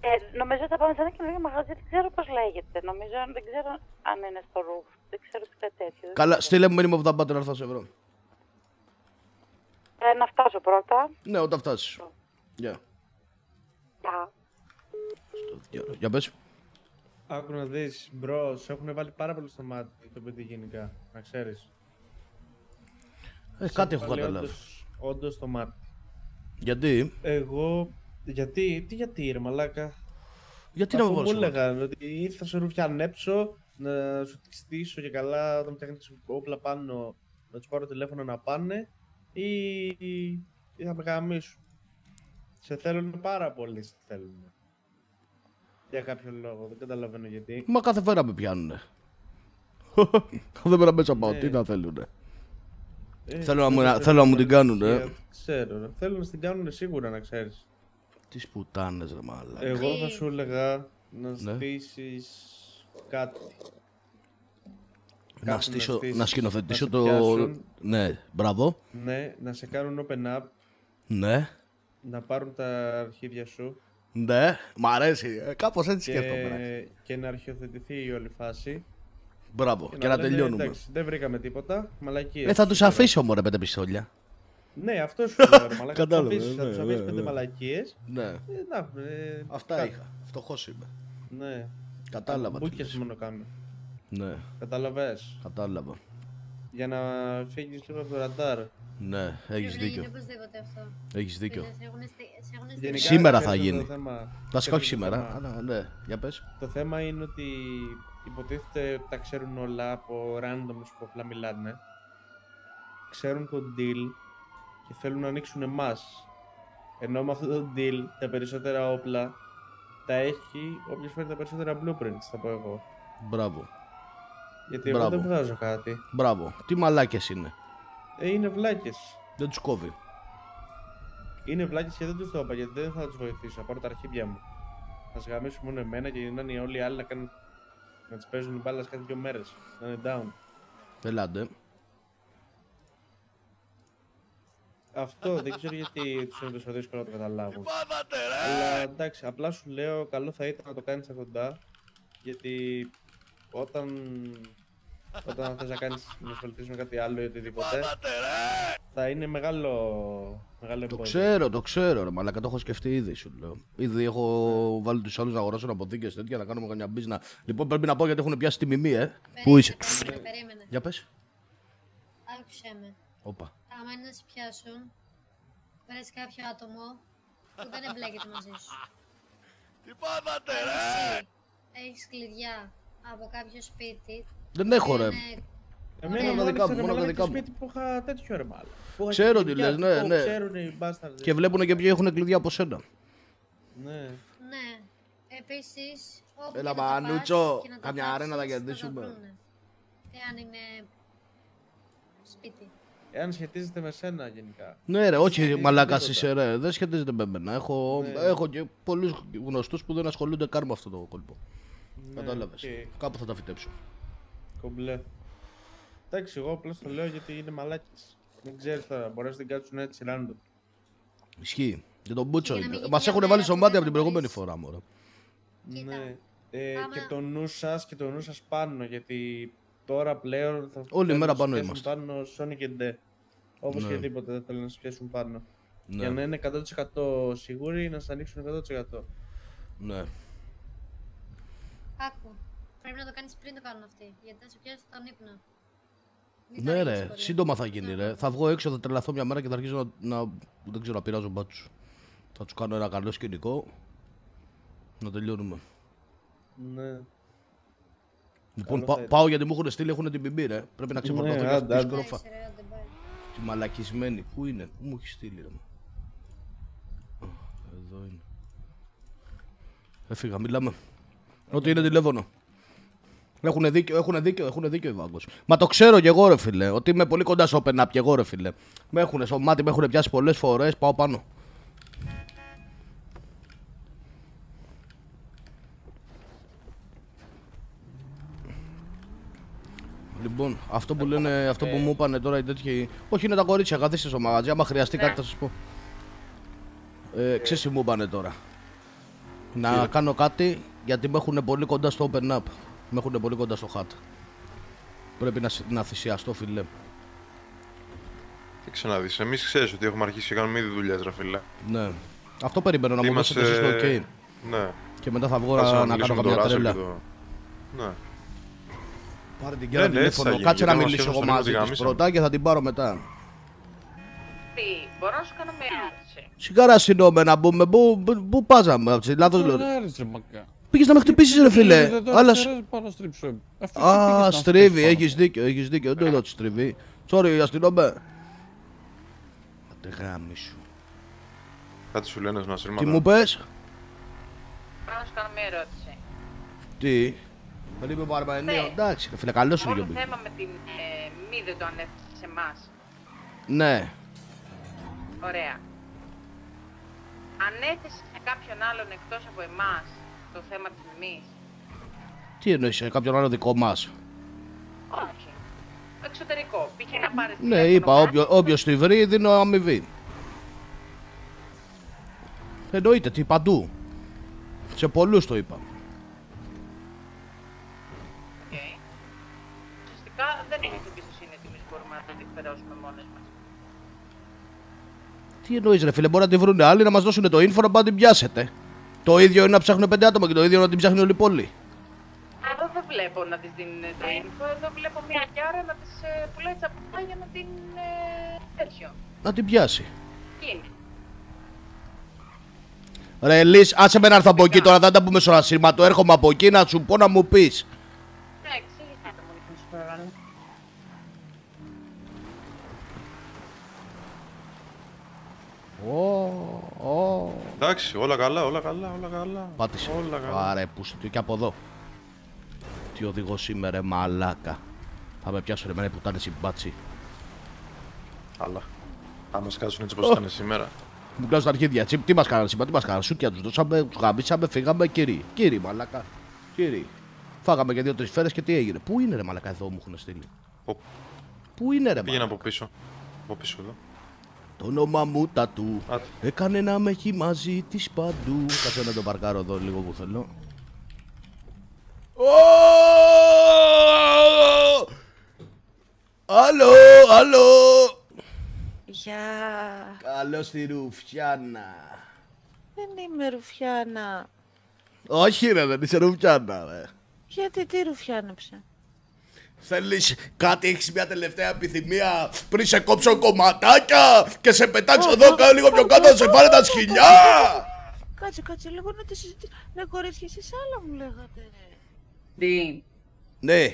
Ε, νομίζω ότι θα πάμε σε ένα καινούργιο μαγαζί, δεν ξέρω πώς λέγεται. Νομίζω, δεν ξέρω αν είναι στο ρούφ. Δεν ξέρω τι κάτι τέτοιο. δεν Καλά, ξέρω. στείλε μου μήνυμα που θα πάτε να έρθω σε ευρώ. Ε, να φτάσω πρώτα. Ναι, όταν φτάσεις. Γεια. Γεια. Για πες. Άκου να δεις, μπρος, σε έχουν βάλει πάρα πολύ στο μάτι το παιδί γενικά, να ξέρεις. Ε, Σε κάτι έχουν έχω βάλει καταλάβει. όντως- Όντως στο μάτι. Γιατί; Εγώ, γιατί, τι γιατί ρε μαλάκα; Γιατί να Αφού με μου βάλεις στο έλεγαν ότι ή θα σε ρουφιανέψω, να σου τη στήσω και καλά όταν φτιάχνεις όπλα πάνω, να τους πάρω τηλέφωνο να πάνε ή, ή θα με γαμίσουν. Σε θέλουν πάρα πολύ, σε θέλουν. Για κάποιο λόγο, δεν καταλαβαίνω γιατί. Μα κάθε φορά με πιάνουνε. Κάθε μέρα μέσα πάω. Ναι. Τι να θέλουνε. Ε, Θέλω να μου- δεν θέλω να μου ξέρω, την κάνουνε, αλήθεια, ε. Ξέρω, ρε. Θέλω να την κάνουν σίγουρα να ξέρεις. Τις πουτάνες ρε μάλλον. Εγώ θα σου έλεγα να Ναι. στήσεις κάτι. Να, Κάπου στήσω, στήσεις, να σκηνοθετήσω σε το... πιάσουν. Ναι, μπράβο. Ναι, να σε κάνουν open up, Ναι, να πάρουν τα αρχίδια σου ναι, μ' αρέσει. Ε, κάπως έτσι σκέφτομαι. ναι. και, και να αρχιοθετηθεί η όλη φάση. Μπράβο, και να λένε, τελειώνουμε. Εντάξει, δεν βρήκαμε τίποτα, μαλακίες. Ε, θα τους αφήσω μωρέ πέντε πιστόλια. Ναι, αυτό σου λέω, ρε μαλάκα. Κατάλαβα, θα τους αφήσεις- ναι, θα τους ναι, αφήσεις ναι. πέντε μαλακίες. Ναι. Ε, να, ε, Αυτά κάτι. είχα. Φτωχός είμαι. Ναι. Κατάλαβα τι Μπούκες λες. μόνο κάνω. Ναι, Καταλαβες. κατάλαβα. Για να φύγεις λίγο από το ραντάρ. Ναι, έχεις Πρέπει να γίνει δίκιο. οπωσδήποτε αυτό. Έχεις δίκιο. Φίλε, σε έχουνε στη- σε έχουνε στη- Γενικά, Σήμερα θα ξέρεις το γίνει. θέμα- Βασικά όχι ξέρεις το σήμερα. θέμα. Αλλά ναι, για πες. Το θέμα είναι ότι υποτίθεται ότι τα ξέρουν όλα από randoms που απλά μιλάνε. Ξέρουν το deal και θέλουν να ανοίξουν εμάς. Ενώ με αυτό το deal τα περισσότερα όπλα τα έχει όποιος φέρει τα περισσότερα blueprints, θα πω εγώ. Μπράβο. Γιατί εγώ Μπράβο. δεν βγάζω κάτι. Μπράβο. Τι μαλάκες είναι. Ε, είναι βλάκες. Δεν τους κόβει. Είναι βλάκες και δεν τους το είπα γιατί δεν θα τους βοηθήσω. Από τα αρχίδια μου. Θα σε γαμίσουν μόνο εμένα και να είναι όλοι οι άλλοι να κάνουν. Να τις παίζουν μπάλα κάθε δύο μέρες. Να είναι down. Ελάτε. Αυτό δεν ξέρω γιατί τους είναι τόσο δύσκολο να το καταλάβουν. Αλλά εντάξει, απλά σου λέω καλό θα ήταν να το κάνεις στα κοντά. Γιατί όταν. Όταν θες να κάνεις να ασχοληθείς με κάτι άλλο ή οτιδήποτε θα είναι μεγάλο, μεγάλο Το εμπόδιο. ξέρω, το ξέρω, ρε Μαλάκα, το έχω σκεφτεί ήδη σου λέω. Ήδη έχω βάλει τους άλλους να αγοράσουν αποθήκε τέτοια να κάνουμε καμιά μπίζνα. Λοιπόν, πρέπει να πω γιατί έχουν πιάσει τη μιμή, ε. Πού είσαι; Περίμενε, περίμενε. Για πες. Άκουσέ με. Όπα. Άμα είναι να σε πιάσουν, βρες κάποιο άτομο που δεν εμπλέκεται μαζί σου. Τι πάθατε, ρε! Έχεις κλειδιά από κάποιο σπίτι. Δεν έχω, ρε. είναι- Εμένα Ωραία. μου δικά μου, άνοιξε μόνο ένα τα δικά μου. σπίτι που είχα τέτοιο ρε μάλλον. Που είχα Ξέρω και τι κλειδιά, λες, ναι, που ναι. Ξέρουν οι μπάσταρδες. Και βλέπουν και ποιοι έχουν κλειδιά από σένα. Ναι. Ναι. Επίσης, όπου Έλα, και να τα πας Μανούτσο, και να τα καμιά ψάξεις, αρένα να θα κερδίσουμε. βρούνε. Εάν είναι σπίτι. Εάν σχετίζεται με σένα γενικά. Ναι, ρε, όχι Σχετίζεται μαλάκα τίποτα. είσαι, ρε. Δεν σχετίζεται με μένα. Έχω, Ναι. έχω και πολλούς γνωστούς που δεν ασχολούνται καν με αυτό το κόλπο. Ναι, Κατάλαβες. οκ. Κάπου θα τα φυτέψω. Κομπλέ. Εντάξει, εγώ απλά το λέω γιατί είναι μαλάκες. Δεν ξέρεις τώρα, μπορείς να την κάτσουν έτσι random. Ισχύει. Και τον Μπούτσο Για να είναι. μην Μα γίνει έχουν μια βάλει μέρα στο που μάτι δεν από την θα προηγούμενη μπορείς. φορά, μωρέ. Ναι. Ε, άμα- Και το νου σας και το νου σας πάνω, γιατί τώρα πλέον θα Όλη θέλουν μέρα να σας πάνω πιάσουν είμαστε. πάνω Sony και Nde. Όπως Ναι. και τίποτε δεν θέλουν να σας πιάσουν πάνω. Ναι. Για να είναι 100% σίγουροι να σας ανοίξουν 100%. Ναι. Άκου. Πρέπει να το κάνεις πριν το κάνουν αυτοί. Γιατί θα σου πιάσει τον ύπνο. Μην Ναι, τα ρε. ρίξεις πολύ. Σύντομα θα γίνει, ρε. Θα βγω έξω, θα τρελαθώ μια μέρα και θα αρχίσω να. να δεν ξέρω, να πειράζω μπάτσους. Θα τους κάνω ένα καλό σκηνικό. Να τελειώνουμε. Ναι. Λοιπόν, θα πα- ήταν. πάω γιατί μου έχουν στείλει, έχουν την πιμπή, ρε. Πρέπει να ξεφορτωθώ Ναι, και άντε, αυτή τη άντε. σκρόφα. Τη μαλακισμένη. Πού είναι, πού μου έχεις στείλει, ρε. Α, Εδώ είναι. Έφυγα, μιλάμε. Ό,τι είναι τηλέφωνο. Έχουν δίκιο, έχουν δίκιο, έχουν δίκιο οι Βάγκος. Μα το ξέρω κι εγώ, ρε φίλε. Ότι είμαι πολύ κοντά στο open up κι εγώ, ρε φίλε. Με έχουν στο μάτι, με έχουν πιάσει πολλές φορές. Πάω πάνω. Λοιπόν, αυτό που λένε, αυτό που μου είπανε τώρα οι τέτοιοι. Όχι, είναι τα κορίτσια, καθίστε στο μαγαζί. Άμα χρειαστεί κάτι θα σας πω. Ε, ξέρεις τι μου είπανε τώρα. Να κάνω κάτι γιατί με έχουν πολύ κοντά στο open up. Με έχουν πολύ κοντά στο hat. Πρέπει να, συ- να θυσιαστώ, φιλέ. Και ξαναδείς, εμείς ξέρεις ότι έχουμε αρχίσει και κάνουμε ήδη δουλειές, ρε φίλε. Ναι. Αυτό περιμένω να μου Είμαστε- δώσετε εσείς το ok. Ναι. Και μετά θα βγω Θα να, να κάνω συνομιλήσουμε με τον καμιά Ράσελ τρέλα. και το- Ναι. Πάρε την Ναι, κέρα ναι, έτσι θα τηλέφωνο. γίνει, Κάτσε να γιατί μιλήσω μας εγώ σχεδόν μαζί στον της γάμισαμε. πρώτα και θα την πάρω μετά. Τι, μπορώ να σου κάνω μια ερώτηση. Σιγάρα συνόμε να μπούμε. Πού, πού, πού πάζαμε, από τη λάθος λέω. Φρενάρεις, ρε μακά. Πήγες να με χτυπήσεις ρε φίλε. Δεν το Αλλά... αριστερές, πάω να στρίψω. Αφού εσύ πήγες Α, να στρίβει, στρίψεις πάνω. έχεις δίκιο, έχεις δίκιο. Δεν το είδα ότι στρίβει. Sorry, αστυνόμε. Τε γάμι σου. Κάτι σου λένε να Τι σύρματα. μου πες, Μπορώ να σου κάνω μια ερώτηση. τι. Περίπου Παρμανίο. Ναι. Εντάξει, ρε φίλε, καλός είναι Όλο και το ο θέμα με την ε, μη δεν το ανέφερε σε εμάς. Ναι. Ωραία. Ανέθεσε σε κάποιον άλλον εκτός από εμάς το θέμα της μιμής. Τι εννοείς, σε κάποιον άλλο δικό μας; Όχι. Εξωτερικό. Πήγε να πάρει Ναι, είπα, όποιο, όποιος τη βρει δίνω αμοιβή. Εννοείται, τι, παντού. Σε πολλούς το είπα. Ουσιαστικά δεν έχει εμπιστοσύνη ότι εμείς μπορούμε να το διεκπαιρεώσουμε μόνες μας. Τι εννοείς ρε φίλε, μπορεί να τη βρουν άλλοι να μας δώσουν το info να πάτε την πιάσετε. Το ίδιο είναι να ψάχνουν πέντε άτομα και το ίδιο να την ψάχνει όλη η πόλη. Εγώ δεν βλέπω να της δίνουν το info. Εδώ βλέπω μια γιάρα να της ε, πουλάει τσαπούτα για να την ε, τέτοιο. Να την πιάσει. Γίνει. Ρε Λύς, άσε με να έρθω από εκεί τώρα, δεν τα πούμε στο ασύρματο. Έρχομαι από εκεί να σου πω να μου πεις. Ναι, εξήγησε το μόνο που σου παρακαλώ. Ω, ω. Εντάξει, όλα καλά, όλα καλά, όλα καλά. Πάτησε. Όλα καλά. Άρε, που σου και από εδώ. Τι οδηγό είμαι ρε μαλάκα. Θα με πιάσω ρε μένα που ήταν συμπάτσι. Αλλά. Θα μας κάσουν έτσι όπως ήταν σήμερα. Μου κλάσουν τα αρχίδια. Τι, τι μας κάνανε σήμερα, τι μας κάνανε. Σούτια τους δώσαμε, τους γαμίσαμε, φύγαμε, κύριοι. Κύριοι μαλάκα. Κύριοι. Φάγαμε και δύο-τρεις φέρες και τι έγινε. Πού είναι ρε μαλάκα εδώ μου έχουν στείλει. Πού; Πού είναι ρε Πήγαινε μαλάκα. από πίσω. Από πίσω εδώ. Το όνομα μου τα του. Έκανε να με έχει μαζί της παντού. Κάτσε να το παρκάρω εδώ λίγο που θέλω. Άλλο, άλλο. Γεια. Καλώς στη Ρουφιάνα. Δεν είμαι Ρουφιάνα. Όχι ρε, δεν είσαι Ρουφιάνα ρε. Γιατί τι Ρουφιάνεψε. Θέλεις κάτι, έχεις μια τελευταία επιθυμία πριν σε κόψω κομματάκια και σε πετάξω εδώ κάνω λίγο πιο κάτω να σε πάρει τα σκυλιά. Κάτσε, κάτσε λίγο να τη συζητήσουμε. Ναι, κορίτσια, εσείς άλλα μου λέγατε. Τι, Ναι,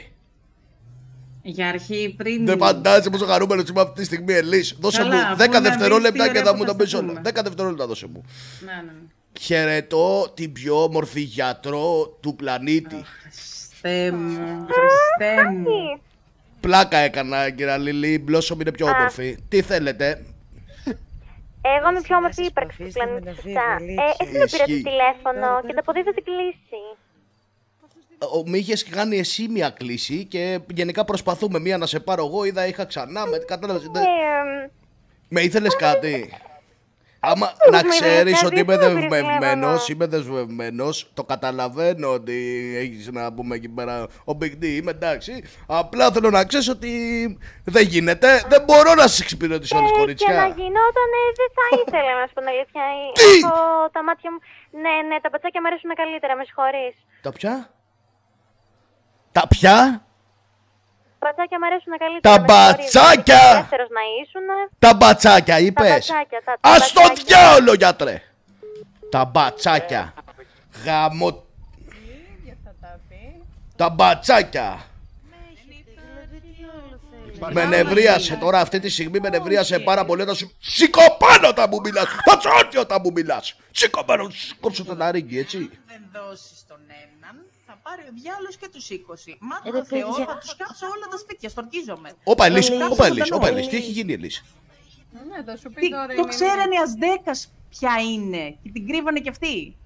για αρχή πριν... δεν φαντάζεσαι πόσο χαρούμενος είμαι αυτή τη στιγμή, Ελής. Δώσε Καλά, μου αφού 10 να δεις δευτερόλεπτα τι και ωραία θα που μου θα τα πεις σταθούμε. όλα. 10 δευτερόλεπτα δώσε μου. Ναι, ναι. Χαιρετώ την πιο όμορφη γιατρό του πλανήτη. Χριστέ μου, Χριστέ μου. Πλάκα έκανα, κυρία Λίλη. Η Μπλόσομ είναι πιο Α. όμορφη. Τι θέλετε; Εγώ είμαι η πιο όμορφη ύπαρξη του πλανήτη σωστά. Ε, εσύ με πήρε το Ισχύει. τηλέφωνο και το αποδίδω την κλίση. Ο, μη είχες κάνει εσύ μία κλίση και γενικά προσπαθούμε μία να σε πάρω εγώ. Είδα είχα ξανά. Με, κατάλαβες, δεν- Ε, εμ, με ήθελες κάτι; Άμα Πώς να με ξέρεις ήθελες ότι κάτι, είμαι πού με πήρες δεσμευμένος, τηλέφωνο; είμαι δεσμευμένος, το καταλαβαίνω ότι έχεις να πούμε εκεί πέρα ο Big D, είμαι εντάξει. Απλά θέλω να ξέρεις ότι δεν γίνεται, δεν μπορώ να σας εξυπηρετήσω όλες Και να κορίτσια. γινόταν, ε, δεν θα ήθελα να σου πω την αλήθεια. Ε, Τι; Έχω τα μάτια μου. Ναι, ναι, τα πατσάκια μου αρέσουν καλύτερα, με συγχωρείς. Τα πια; Τα πια; Τα πατσάκια μου αρέσουν καλύτερα. Τα με συγχωρείς. μπατσάκια! Δεύτερος να ήσουν. Τα μπατσάκια Τα είπες. μπατσάκια, τα, τα Ας το μπατσάκια. διάολο γιατρέ. Τα μπατσάκια. Γαμώ. Τα μπατσάκια. Με νευρίασε τώρα αυτή τη στιγμή, με νευρίασε πάρα πολύ όταν σου σηκώ πάνω όταν μου μιλάς. Θα τσότι όταν μου μιλάς. Σηκώ πάνω, σου κόψω το ταρίκι, έτσι. δεν δώσεις τον έναν, θα πάρει ο διάλογο και τους 20. Μα Ε, το ρε, Θεό παιδιά. θα τους κάψω όλα τα σπίτια, στορκίζομαι. Όπα Ελής, Κάψω όπα τον Ελής, νόμο. όπα Ελής. Τι έχει γίνει Ελής. Ναι, θα σου πει Τι, τώρα η το Μιμή. ξέρανε οι Ασδέκας ποια είναι και την κρύβανε κι αυτοί.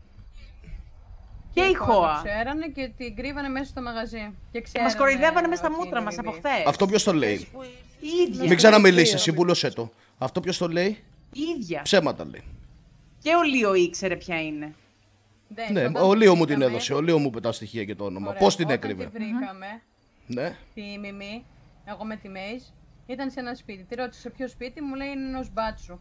Και η Το Χώα. ξέρανε και την κρύβανε μέσα στο μαγαζί. Και Και ξέρανε μας κοροϊδεύανε μέσα στα ότι μούτρα είναι μας από Μιμή. χθες. Αυτό ποιος το λέει; Η ίδια. Μην ξαναμιλήσεις, εσύ βούλωσέ το. Αυτό ποιος το λέει; Η ίδια. Ψέματα λέει. Και ο Λίο ήξερε ποια είναι. Ναι, ο Λίο μου την έδωσε. Ο Λίο μου είπε τα στοιχεία και το όνομα. Ωραία, Πώς την όταν έκρυβε. τη βρήκαμε, Ναι. τη Μιμή, εγώ με τη Μέιζ, ήταν σε ένα σπίτι. Τη ρώτησε σε ποιο σπίτι, μου λέει είναι ενό μπάτσου.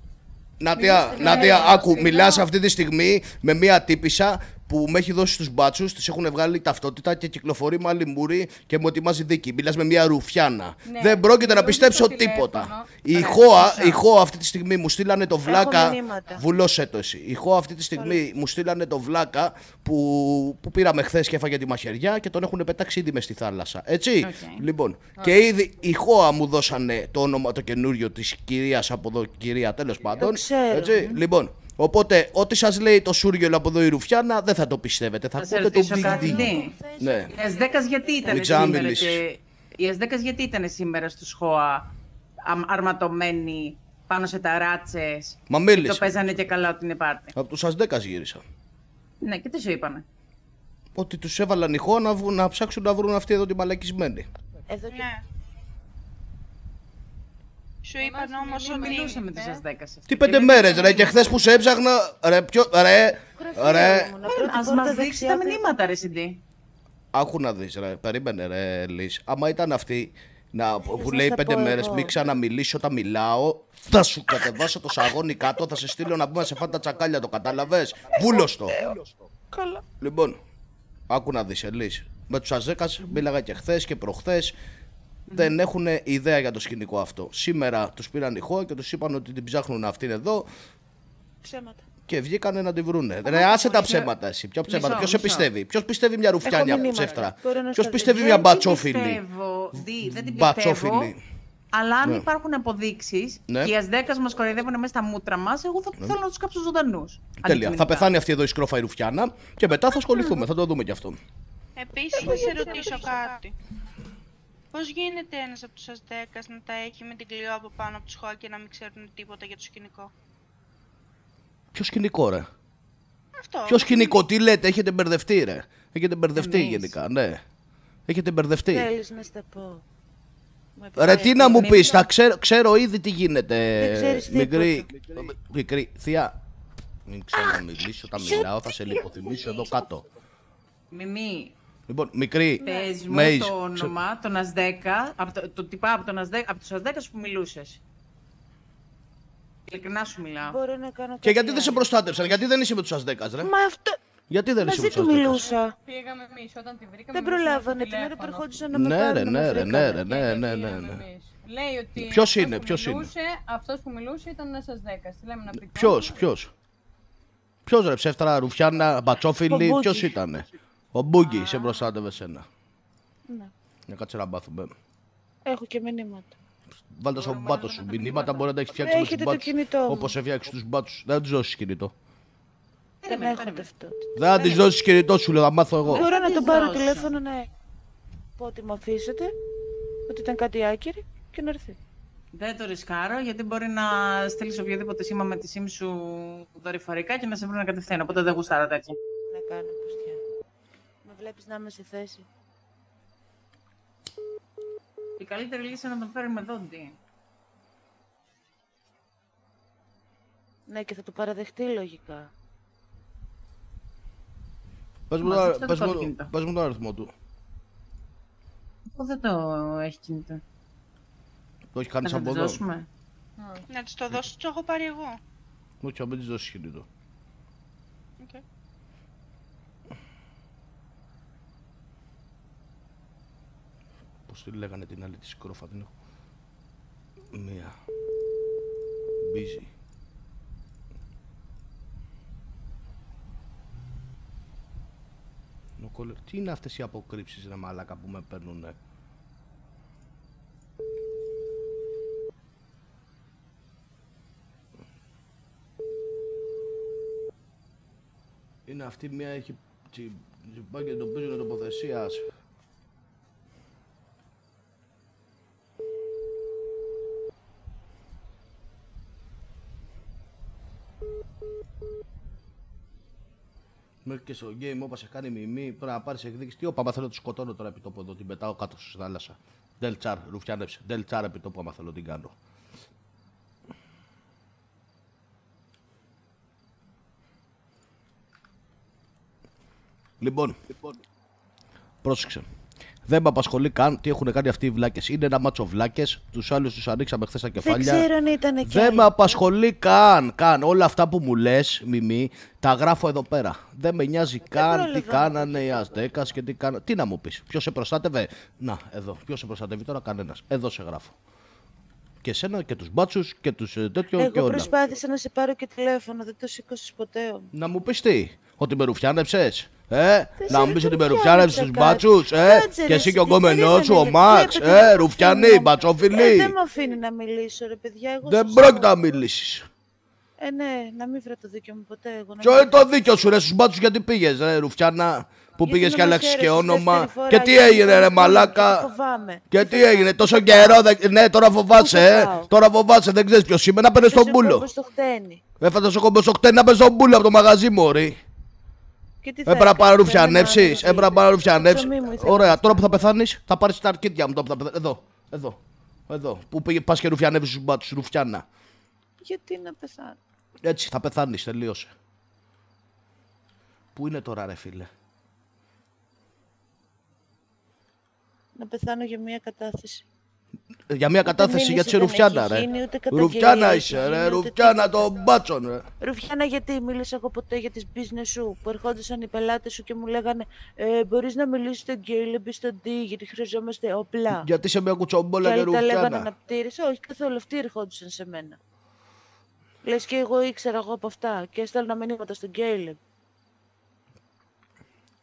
Νάτια, Μιλήστε Νάτια, με άκου, ένα μιλάς αυτή τη στιγμή με μία τύπησα που με έχει δώσει στους μπάτσους, της έχουν βγάλει ταυτότητα και κυκλοφορεί με άλλη μούρη και μου ετοιμάζει δίκη. Μιλάς με μία ρουφιάνα. Ναι, Δεν πρόκειται να μιλούσε πιστέψω στο τηλέφωνο. τίποτα. Η Ωραία, Χώα, σωστά. η Χώα αυτή τη στιγμή μου στείλανε το βλάκα. μηνύματα. Βουλώσέ το εσύ. Η Χώα αυτή τη στιγμή μου στείλανε το βλάκα που, που πήραμε χθες και έφαγε τη μαχαιριά και τον έχουν πετάξει ήδη μες στη θάλασσα. Έτσι; Οκ. Λοιπόν, και ήδη η ΧΟΑ μου δώσανε το όνομα το καινούριο της κυρίας από εδώ, κυρία τέλος πάντων. ξέρω. Έτσι; Λοιπόν, οπότε ό,τι σας λέει το Σούργελ από εδώ η Ρουφιάνα δεν θα το πιστεύετε. Θα Θα σε ακούτε το ρωτήσω κάτι. BD. Ναι. Ναι. Οι Ασδέκας γιατί ήταν Μην σήμερα ξαναμιλήσεις. και... Οι Ασδέκας γιατί ήταν σήμερα στους ΧΟΑ αμ- αρματωμένοι πάνω σε ταράτσες Μα και μίλησε. το παίζανε και καλά ότι είναι πάρτι. Από τους Ασδέκα γύρισα. Ναι, και τι σου είπανε; Ότι τους έβαλαν η Χώα να, βου- να ψάξουν να βρουν αυτή εδώ τη μαλακισμένη. Εδώ και... Ναι. Σου είπαν όμως ότι... Μιλούσα με τις Ασδέκας. Τι πέντε μέρες, ρε, και χθες που σε έψαχνα. Ρε, ποιο, ρε, ρε. Ας μας δείξει τα μηνύματα, ρε Σιντή. Άκου να δεις ρε, περίμενε ρε Λύς. Άμα ήταν αυτή να, που να λέει τα πέντε πω μέρες εγώ. μην ξαναμιλήσω όταν μιλάω, θα σου κατεβάσω το σαγόνι κάτω, θα σε στείλω να πούμε σε φάνε τα τσακάλια, το κατάλαβες; Βούλος το. Καλά. Λοιπόν, άκου να δεις Ελής. Με τους Αζέκας μίλαγα και χθες και προχθές. Δεν έχουν ιδέα για το σκηνικό αυτό. Σήμερα τους πήραν ηχό και τους είπαν ότι την ψάχνουν αυτήν εδώ Ψέματα. και βγήκανε να τη βρούνε. Ρε, άσε τα ψέματα εσύ. Ποιο ψέματα, Μισό, ποιος σε μισό. πιστεύει; Ποιος πιστεύει μια ρουφιάνια μηνύματα. ψεύτρα; Μπορώ να Ποιος στα πιστεύει δείξω. μια Δεν την μπατσόφιλη; πιστεύω, Δι, δεν την πιστεύω. Μπατσόφιλη. Αλλά αν Ναι. υπάρχουν αποδείξεις Ναι. και οι ασδέκα μας κοροϊδεύουν μέσα στα μούτρα μας, εγώ θα θέλω να τους κάψω ζωντανούς. Τέλεια. Θα πεθάνει αυτή εδώ η σκρόφα η ρουφιάνα και μετά θα ασχοληθούμε. Θα το δούμε κι αυτό. Επίσης, να σε ρωτήσω κάτι. Πώς γίνεται ένας από τους Αζδέκας να τα έχει με την κλειό από πάνω από το σχόλιο και να μην ξέρουν τίποτα για το σκηνικό; Ποιο σκηνικό, ρε; Αυτό. Ποιο σκηνικό, τι λέτε, έχετε μπερδευτεί, ρε; Έχετε μπερδευτεί Εμείς. γενικά, ναι. Έχετε μπερδευτεί. Θέλεις να στα πω. Με Ρε, τι να μου επιτρέπεις. πεις, θα ξέρω, ξέρω ήδη τι γίνεται. Δεν ξέρεις μικρή, μικρή, θεία. Μην ξέρω να μιλήσω όταν μιλάω, θα σε λιποθυμίσω εδώ κάτω. Μιμή, Λοιπόν, μικρή. πες μου Μέιζ, το ξε- όνομα, τον Ασδέκα, από το, το τυπά από, τον Ασδέκα, από τους Ασδέκας που μιλούσες. Ειλικρινά σου μιλάω. Μπορώ να κάνω Και κάτι γιατί δεν σε άλλο. προστάτευσαν, γιατί δεν είσαι με τους Ασδέκας, ρε; Μα αυτό. Γιατί δεν είσαι με Μαζί τους του Ασδέκας; μιλούσα. Πήγαμε εμείς όταν τη βρήκαμε. Δεν μιλούσαμε προλάβανε στο την ώρα που τηλέφωνο. ερχόντουσαν να με Ναι, πάρουν. ρε, να ναι, με ρε, βρήκανε. ναι, ρε, ναι, ναι, ναι, ναι. Λέει ότι. Ποιος αυτός είναι, που ποιος είναι; μιλούσε, αυτός που μιλούσε ήταν ένας σας δέκα. Τι λέμε να πει. Ποιο, ποιος; Ποιος ρε, ψεύτρα, ρουφιάνα, μπατσόφιλη, Ο Μπούγκη. Ποιο ήταν. Ο Μπούγκη σε προστάτευε σένα. Ναι. Για κάτσε να μπάθουμε. Έχω και μηνύματα. Βάλτε στον μπάτο σου. Μηνύματα μπορεί να τα έχεις φτιάξει με Έχετε του το κινητό μου. Όπως έφτιαξε τους μπάτσου. Δεν θα τους δώσεις κινητό. Δεν έχω ταυτότητα. Δεν θα τη δώσεις κινητό σου, λέω, θα μάθω εγώ. Μπορώ να τις τον πάρω δώσω; τηλέφωνο να πω ότι μου αφήσετε, ότι ήταν κάτι άκυρη και να έρθει. Δεν το ρισκάρω, γιατί μπορεί να στείλεις οποιοδήποτε σήμα με τη SIM σου δορυφορικά και να σε βρουν κατευθείαν. Οπότε δεν γουστάρω τέτοια. Να κάνω πουστιά. Με βλέπεις να είμαι στη θέση. Η καλύτερη λύση είναι να τον φέρουμε εδώ, τι. Ναι, και θα το παραδεχτεί λογικά. Πες μου, Μαζέψτε το- το πες κάτω μου, κινητό. πες μου τον αριθμό του. Αυτό δεν το έχει κινητό. Το έχεις κάνει Να από το εδώ. δώσουμε; Να της το δώσω, το έχω πάρει εγώ. Όχι, αν δεν της δώσεις κινητό. Οκ. Πώς τη λέγανε την άλλη τη σκρόφα, την έχω. Μία. Busy. Νοκόλερ. Τι είναι αυτές οι αποκρύψεις ρε μαλάκα που με παίρνουνε; Είναι αυτή μία έχει τσι- τσι- πάει και τον πίζουν τοποθεσίας. Μέχρι και στο game όπα σε κάνει μιμή, πρέπει να πάρεις εκδίκηση. Τι όπα, άμα θέλω να του σκοτώνω τώρα επί τόπου εδώ, την πετάω κάτω στη θάλασσα. Del Char, ρουφιάνεψε. Del Char επί τόπου, άμα θέλω την κάνω. Λοιπόν, πρόσεξε. Δεν με απασχολεί καν τι έχουν κάνει αυτοί οι βλάκες. Είναι ένα μάτσο βλάκες. Τους άλλους τους ανοίξαμε χθες τα Δεν κεφάλια. ξέρω αν ήταν και Δεν με απασχολεί καν, καν. Όλα αυτά που μου λες, Μιμή, τα γράφω εδώ πέρα. Δεν με νοιάζει καν τι πρόλαβα. κάνανε οι Αζδέκα και τι κάνανε. Τι να μου πεις, Ποιος σε προστάτευε; Να, εδώ. Ποιος σε προστατεύει τώρα, κανένας. Εδώ σε γράφω. Και εσένα και τους μπάτσους και τους τέτοιο και Εγώ όλα. προσπάθησα να σε πάρω και τηλέφωνο, δεν το σήκωσες ποτέ όμως. Να μου πεις τι, ότι με ρουφιάνεψες; Ε, να μου πεις ότι με ρουφιάνεψα ρουφιάνεψε τους κάτι. μπάτσους. Ε, Κάτσε, και ρε, εσύ και ο εσύ, κόμενός σου, ο περίμενε, Μαξ. βλέπετε, Ε, δεν ρουφιανή, αφήνω. Ε, μπατσοφιλή. δεν με αφήνει να μιλήσω, ρε παιδιά. Εγώ Δεν σας πρόκειται λέω. να μιλήσεις. Ε, ναι, να μην βρω το δίκιο μου ποτέ. Εγώ, να Ποιο μην- είναι το δίκιο σου, ρε, στους μπάτσους γιατί πήγες, ρε, Ρουφιάνα, που Γιατί πήγες με και άλλαξες και μαχαίρεσες όνομα. δεύτερη φορά, Και τι γιατί έγινε, ρε, φοβάμαι, μαλάκα; Φοβάμαι. Και τι έγινε, τόσο καιρό. δεν- Ναι, τώρα φοβάσαι, ε. πάω; Τώρα φοβάσαι, δεν ξέρεις ποιος είμαι. Να παίρνει τον μπούλο. Όπως το χτένι; Έφατε στο κόμπος στο χτένι να παίρνει τον μπούλο από το μαγαζί μου, ρε. Και τι θα Έπρεπε να έκανα, παραρουφιανέψει. θέλω να Έπρεπε να παραρουφιανέψει. ψωμί μου ήθελα Ωραία, να τώρα που θα πεθάνεις, θα πάρεις τα αρκίτια μου. τώρα που θα πεθάνεις. Εδώ, εδώ. Εδώ. Που πήγε, πας και ρουφιανεύει του μπάτσου, ρουφιάνα. Γιατί να πεθάνω; Έτσι, θα πεθάνεις, τελείωσε. Πού είναι τώρα, ρε φίλε; Να πεθάνω για μια κατάθεση. Για μια κατάθεση για μίλησε, τη δεν Ρουφιάνα, έχεις ρε. γίνει, ούτε καταγγελία Ρουφιάνα έχεις είσαι, γίνει, ρε. ούτε Ρουφιάνα των μπάτσων, ρε. Ρουφιάνα, γιατί μίλησα εγώ ποτέ για τις business σου που ερχόντουσαν οι πελάτες σου και μου λέγανε ε, μπορείς να μιλήσεις στον Γκέιλ, μπει στον D, γιατί χρειαζόμαστε όπλα. Γιατί είσαι μια κουτσομπόλα και και άλλοι τα λέγανε Ρουφιάνα. αναπτήρες. Όχι, καθόλου αυτοί ερχόντουσαν σε μένα. Λες και εγώ ήξερα εγώ από αυτά και έστελνα μηνύματα στον Γκέιλ.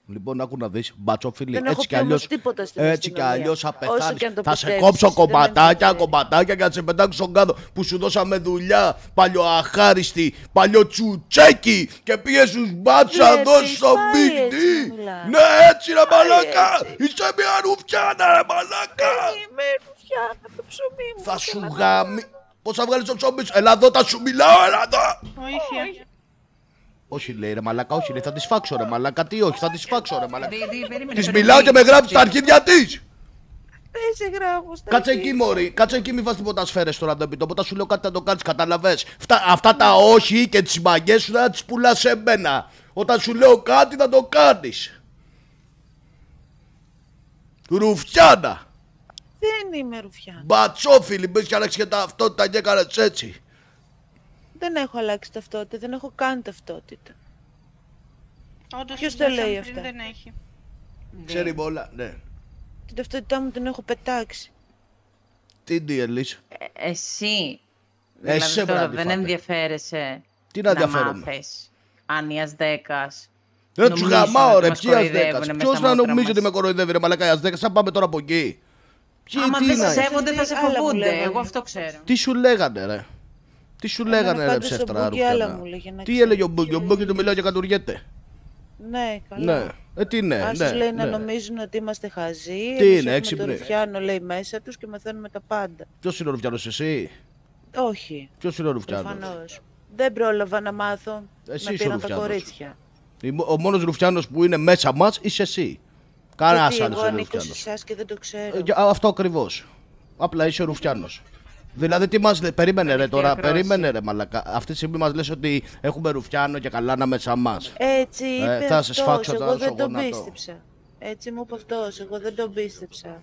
Λοιπόν, άκου να δεις, μπατσόφιλι. Δεν έχω Έτσι κι πει όμως αλλιώ. τίποτα στην Έτσι κι αστυνομία. αλλιώς θα Όσο πεθάνεις. και αν το Θα σε πιστεύεις, κόψω δεν κομματάκια, κομματάκια και θα σε πετάξω στον κάδο που σου δώσαμε δουλειά. Παλιοαχάριστη, παλιοτσουτσέκι και πήγε στου μπάτσου να Βλέπεις, δώσει το πάει Big έτσι D. να μιλάς. Ναι, έτσι ρε μαλάκα. Είσαι μια ρουφιάνα, ρε μαλάκα. Είμαι Ρουφιάνα, το ψωμί μου. Θα σου γάμι. Πώς θα βγάλεις το ψωμί σου; Ελά εδώ, θα σου μιλάω, ελά εδώ. Βοήθεια. Όχι λέει ρε μαλάκα, όχι λέει, θα τη φάξω ρε μαλάκα. Τι όχι, θα τη φάξω ρε μαλάκα. Δι- δι- περίμενε, Τη περίμενε. μιλάω και με γράφεις στα αρχίδια της. Δεν σε γράφω στα Κάτσε εκεί, Μωρή. Κάτσε εκεί, μη βάζεις τίποτα σφαίρε τώρα το επιτόπου. Όταν σου λέω κάτι θα το κάνεις, καταλαβέ. Αυτά τα όχι και τις μαγκέ σου θα τις πουλάς σε μένα. Όταν σου λέω κάτι θα το κάνεις. Ρουφιάνα. Δεν είμαι Ρουφιάνα. Μπατσόφιλι, μπες και άλλαξε και ταυτότητα και έκανες έτσι. Δεν έχω αλλάξει ταυτότητα, δεν έχω καν ταυτότητα. Όντως, Ποιος την το λέει δώσαμε πριν, αυτά; Δεν έχει. Ξέρει όλα, ναι. Την ταυτότητά μου την έχω πετάξει. Τι διελείς. Ε, Εσύ. Εσύ δηλαδή τώρα βράδυ δεν φάτε. ενδιαφέρεσαι Τι να ενδιαφέρομαι; μάθεις αν η Ασδέκας Δεν του νομίζουν γαμάω ότι ρε, μας ποιοι Ασδέκας. κοροϊδεύουνε μες Ποιος στα να μούτρα νομίζει μας; ότι με κοροϊδεύει ρε μαλάκα οι Ασδέκας, θα πάμε τώρα από εκεί. Ποιοι, Άμα τι δεν είναι. σε σέβονται θα σε Άλλα μου φοβούνται. λέγανε. Εγώ αυτό ξέρω. Τι σου λέγανε ρε; Τι σου λέγανε ρε πάντως ο ψεύτρα Μπούκι άλλα Ρουφιάνα. μου λέγε, να Τι ξέρεις. έλεγε ο Μπούκι, ο Μπούκι του μιλάει και κατουργέται. Ναι, καλά. Ναι. Ε, τι ναι, Άσους ναι. λέει να ναι. νομίζουν ότι είμαστε χαζοί. Τι εμείς είναι, έχουμε έξυπνοι; Το Ρουφιάνο λέει μέσα τους και μαθαίνουμε τα πάντα. Ποιος είναι ο Ρουφιάνος, εσύ; Όχι, Ποιος είναι ο Ρουφιάνος; προφανώς. Δεν πρόλαβα να μάθω. Εσύ με είσαι ο πήραν τα Ρουφιάνος. κορίτσια. Ο μόνος Ρουφιάνος που είναι μέσα μας είσαι εσύ. Κανένας Γιατί άλλος εγώ είναι ανήκω σε Ρουφιάνος. εσάς και δεν το ξέρω. Ε, για- Αυτό ακριβώς. Απλά είσαι ο Ρουφιάνος. Δηλαδή τι μας λέει, περίμενε ρε τώρα, ακρόαση. περίμενε ρε μαλακά. Αυτή τη στιγμή μας λες ότι έχουμε Ρουφιάνο και καλά να μέσα μας. Έτσι Ε, είπε θα σε αυτός, σφάξω εγώ τώρα δεν στο τον γόνατο. πίστεψα. Έτσι μου είπε αυτός, εγώ δεν τον πίστεψα.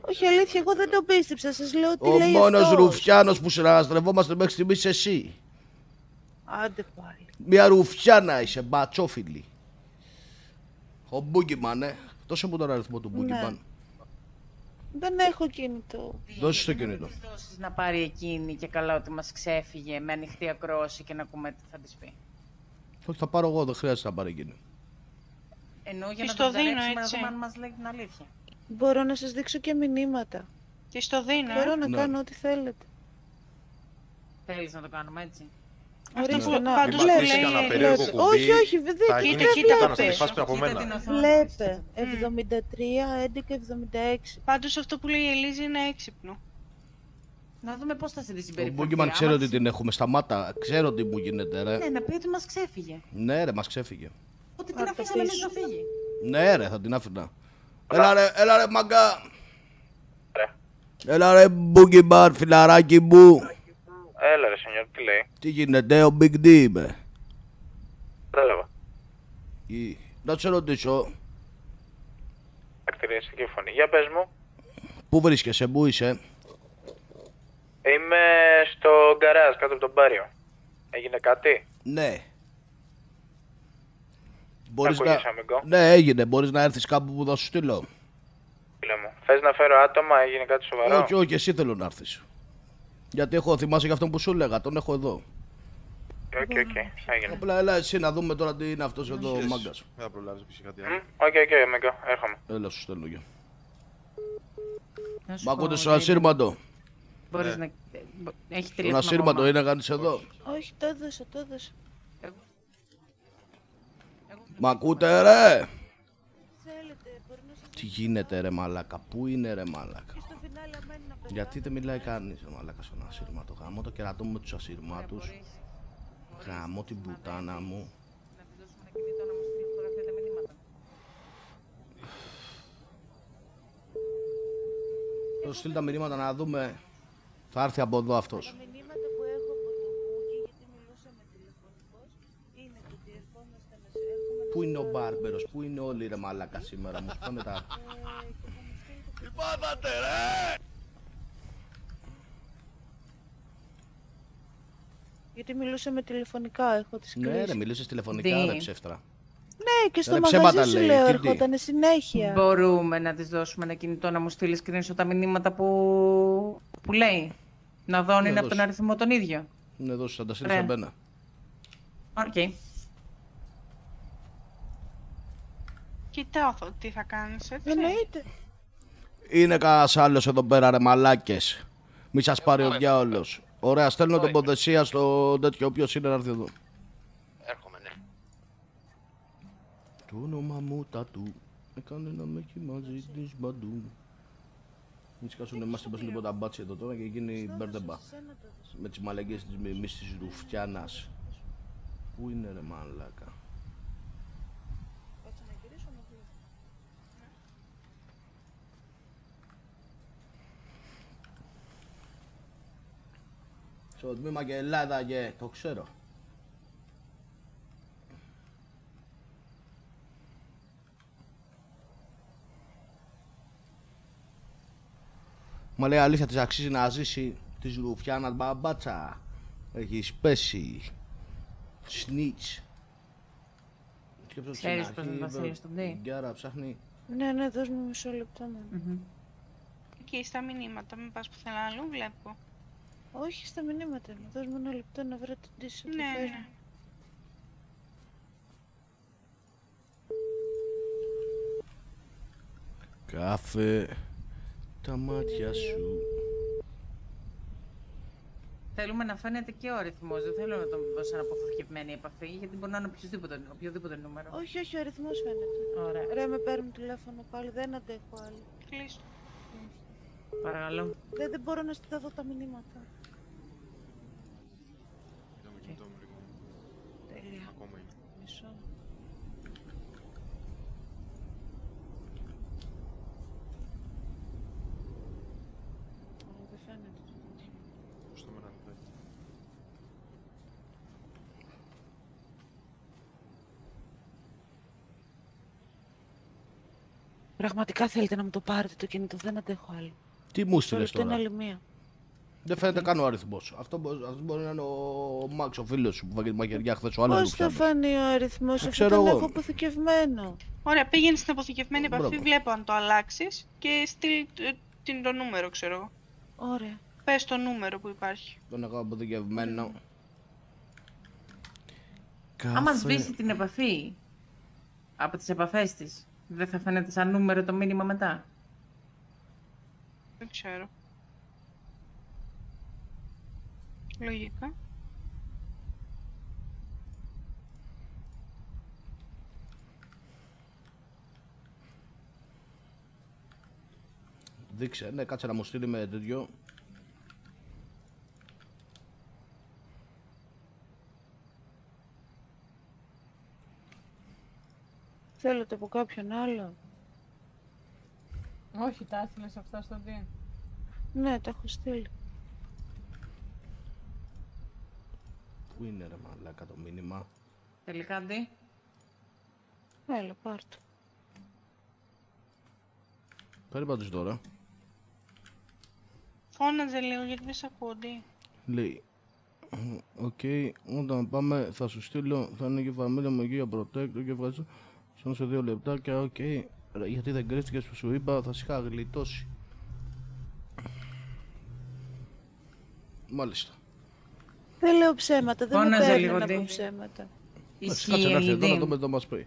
Όχι αλήθεια, εγώ δεν τον πίστεψα, σας λέω τι Ο λέει μόνος αυτός. Ρουφιάνος που συναναστρεφόμαστε μέχρι στιγμής είσαι εσύ. Άντε πάλι. Μια Ρουφιάνα είσαι, μπατσόφιλη. Ο Μπούγκιμαν, ε. Δώσε μου τον αριθμό του Μπούγκιμαν. Δεν έχω κινητό. Δώσε το κινητό. Δώσεις να πάρει εκείνη και καλά ότι μας ξέφυγε με ανοιχτή ακρόαση και να ακούμε τι θα της πει. Όχι, θα πάρω εγώ, δεν χρειάζεται να πάρει εκείνη. Ενώ για Της να το το δίνω, ψαρέψουμε να έτσι. δούμε αν μας λέει την αλήθεια. Μπορώ να σας δείξω και μηνύματα. Της το δίνω, Μπορώ ε. να Ναι. κάνω ό,τι θέλετε. Θέλεις να το κάνουμε έτσι. Ορίστε που να πάντως Μην που πατήσεις λέει κανένα η περίεργο Ελίζα. κουμπί. Όχι, όχι, δεν Θα κοίτα, γίνεις κοίτα, πουτάνα, θα βλέπε. τη φας πριν από Κοίτα μένα. την οθόνη. Βλέπε. 73, 11, 76. Πάντως αυτό που λέει η Ελίζα είναι έξυπνο. Να δούμε πώς θα σε τη Ο συμπεριφερθεί. Μπούγκιμαν Άμα ξέρει ότι της- την έχουμε. Σταμάτα, ξέρω τι μου γίνεται, ρε. Ναι, να πει ότι μας ξέφυγε. Ναι, ρε, μας ξέφυγε. Ότι την αφήσαμε εμείς να φύγει. Ναι, ρε, θα την άφηνα. Έλα ρε, έλα ρε, μαγκά. Έλα ρε, Μπούγκιμαν, φιλαράκι μου. Έλα ρε σενιόρ, τι λέει; Τι γίνεται, ο Big D είμαι. Κατάλαβα. Ή, Να σε ρωτήσω, Ακτηριακή φωνή. Για πες μου. πού βρίσκεσαι, πού είσαι; Είμαι στο γκαράζ κάτω από τον Πάριο. Έγινε κάτι; Ναι. Μπορείς ακούγεσαι, να... amigo; Ναι, έγινε. Μπορείς να έρθεις κάπου που θα σου στείλω. Φίλε μου. Θες να φέρω άτομα, έγινε κάτι σοβαρό; Όχι, όχι, εσύ θέλω να έρθεις. Γιατί έχω, θυμάσαι για αυτόν που σου έλεγα, τον έχω εδώ. Ok, ok, έγινε. Απλά έλα εσύ να δούμε τώρα τι είναι αυτός εδώ ο Yes. μάγκας. Δεν θα προλάβεις πίσω κάτι Μμ, άλλο. Ok, ok, amigo, έρχομαι. Έλα σου στέλνω για. Να σου Μ' πω, ακούτε στο David, ασύρματο. Μπορείς Ναι. να... Έχει Στον τηλέφωνο ασύρματο ακόμα. είναι κανείς εδώ. Όχι, το έδωσα, το έδωσα. Μ' ακούτε ρε; Θέλετε, μπορεί να σας Τι γίνεται ρε μαλάκα, πού είναι ρε μαλάκα; στο φινάλε αμένει να πετάω. Γιατί δεν μιλάει κανείς ρε μαλάκας στον ασύρματο. Γαμώ το κερατό μου με τους ασύρματους. Γαμώ την πουτάνα μου. Να της δώσουμε ένα κινητό να μας στείλεις φωτογραφία τα μηνύματα. Θα σου στείλει τα μηνύματα να δούμε. Θα έρθει από εδώ αυτός. Τα μηνύματα που έχω από το Boogie, γιατί μιλούσαμε τηλεφωνικώς, είναι το ότι ερχόμαστε να σε έχουμε... Πού είναι ο Μπάρμπερος, πού είναι όλοι ρε μαλάκα σήμερα, μου σπάνε τα... Γιατί μιλούσαμε τηλεφωνικά, έχω τις Ναι, κλήσεις. ρε, μιλούσες τηλεφωνικά, Τι; ρε ψεύτρα. Ναι, και στο Ρε, ψέματα μαγαζί σου λέει, λέω, τι, τι. έρχονταν συνέχεια. Μπορούμε να της δώσουμε ένα κινητό να μου στείλεις screenshot τα μηνύματα που, που λέει. Να δω αν Ναι, είναι από τον δώσε. αριθμό τον ίδιο. Ναι, δώσε, θα τα στείλεις Ρε. σε μένα. Οκ. Κοιτάω θα- τι θα κάνεις, έτσι. Εννοείται. Είναι κανένα άλλος εδώ πέρα, ρε μαλάκες. Μη σας πάρει ο διάολος. Ωραία, στέλνω τοποθεσία στο τέτοιο. Όποιος είναι να έρθει εδώ. Έρχομαι, ναι. Το όνομα μου τα του έκανε να με έχει μαζί της μπαντού. Μην σκάσουν εμάς την λοιπόν τα μπάτσια εδώ τώρα και γίνει μπέρδεμπα. Με τις μαλακίες της μιμής της Ρουφιάνας. Πού είναι ρε μαλάκα; Στο τμήμα και Ελλάδα και το ξέρω. Μα λέει αλήθεια της αξίζει να ζήσει της Ρουφιάνας μπαμπάτσα. Έχει πέσει. Σνίτς. Σκέψω στην Ξέρεις αρχή, πώς είναι είπε, Βασίλη στον η Γκάρα ψάχνει. Ναι, ναι, δώσ' μου μισό λεπτό μόνο. Εκεί στα μηνύματα, μην πας πουθενά αλλού, βλέπω. Όχι στα μηνύματα, μου δώσ' μου ένα λεπτό να βρω την τύση του Ναι, φέρνω. ναι. Κάφε τα μάτια σου. Θέλουμε να φαίνεται και ο αριθμός. Δεν θέλω να τον δώσω αποθηκευμένη επαφή, γιατί μπορεί να είναι οποιοδήποτε, οποιοδήποτε νούμερο. Όχι, όχι, ο αριθμός φαίνεται. Ωραία. Ρε, με παίρνουν τηλέφωνο πάλι, δεν αντέχω άλλο. Κλείστο. Παρακαλώ. Δεν, δεν μπορώ να στείλω εδώ τα μηνύματα. Τέλεια. Ακόμα είναι. Μισό. Ω, Δεν φαίνεται το τέτοιο. Στο μένα λεπτάκι. Πραγματικά θέλετε να μου το πάρετε το κινητό, δεν αντέχω άλλο. Τι μου στείλες Μισό λεπτό, τώρα; είναι άλλη μία. Δεν φαίνεται καν ο αριθμός. Αυτό, μπο- αυτός μπορεί να είναι ο Μάξ, ο φίλος σου που φάγε τη μαχαιριά χθες ο άλλο. Πώς θα φανεί ο αριθμός, Δεν αφού ξέρω τον εγώ. έχω αποθηκευμένο. Ωραία, πήγαινε στην αποθηκευμένη επαφή, Μπράβο. βλέπω αν το αλλάξεις και στείλ ε, την το νούμερο, ξέρω εγώ. Ωραία. Πες το νούμερο που υπάρχει. Τον έχω αποθηκευμένο. Άμα Κάθε- σβήσει την επαφή από τις επαφές της, δεν θα φαίνεται σαν νούμερο το μήνυμα μετά; Δεν ξέρω. Λογικά. Δείξε, ναι, κάτσε να μου στείλει με τέτοιο. Θέλετε από κάποιον άλλο; Όχι, τα έστειλες αυτά στο τι. Ναι, τα έχω στείλει. Πού είναι ρε μαλάκα το μήνυμα; Τελικά αντί. Έλα, πάρ' το. Πάρε πάντως τώρα. Φώναζε λίγο γιατί δεν σε ακούω, τι. Λέει. Οκ, όταν πάμε θα σου στείλω, θα είναι και η φαμίλια μου εκεί για protect και ευχαριστώ. Σαν σε δύο λεπτάκια, οκ. Ρε, γιατί δεν κρύφτηκες που σου είπα, θα σε είχα γλιτώσει. Μάλιστα. Δεν λέω ψέματα, δεν με Φώναζε λίγο, παίρνουν από τι; ψέματα. Εντάξει, Κάτσε να έρθει εδώ να δούμε τι θα μας πει.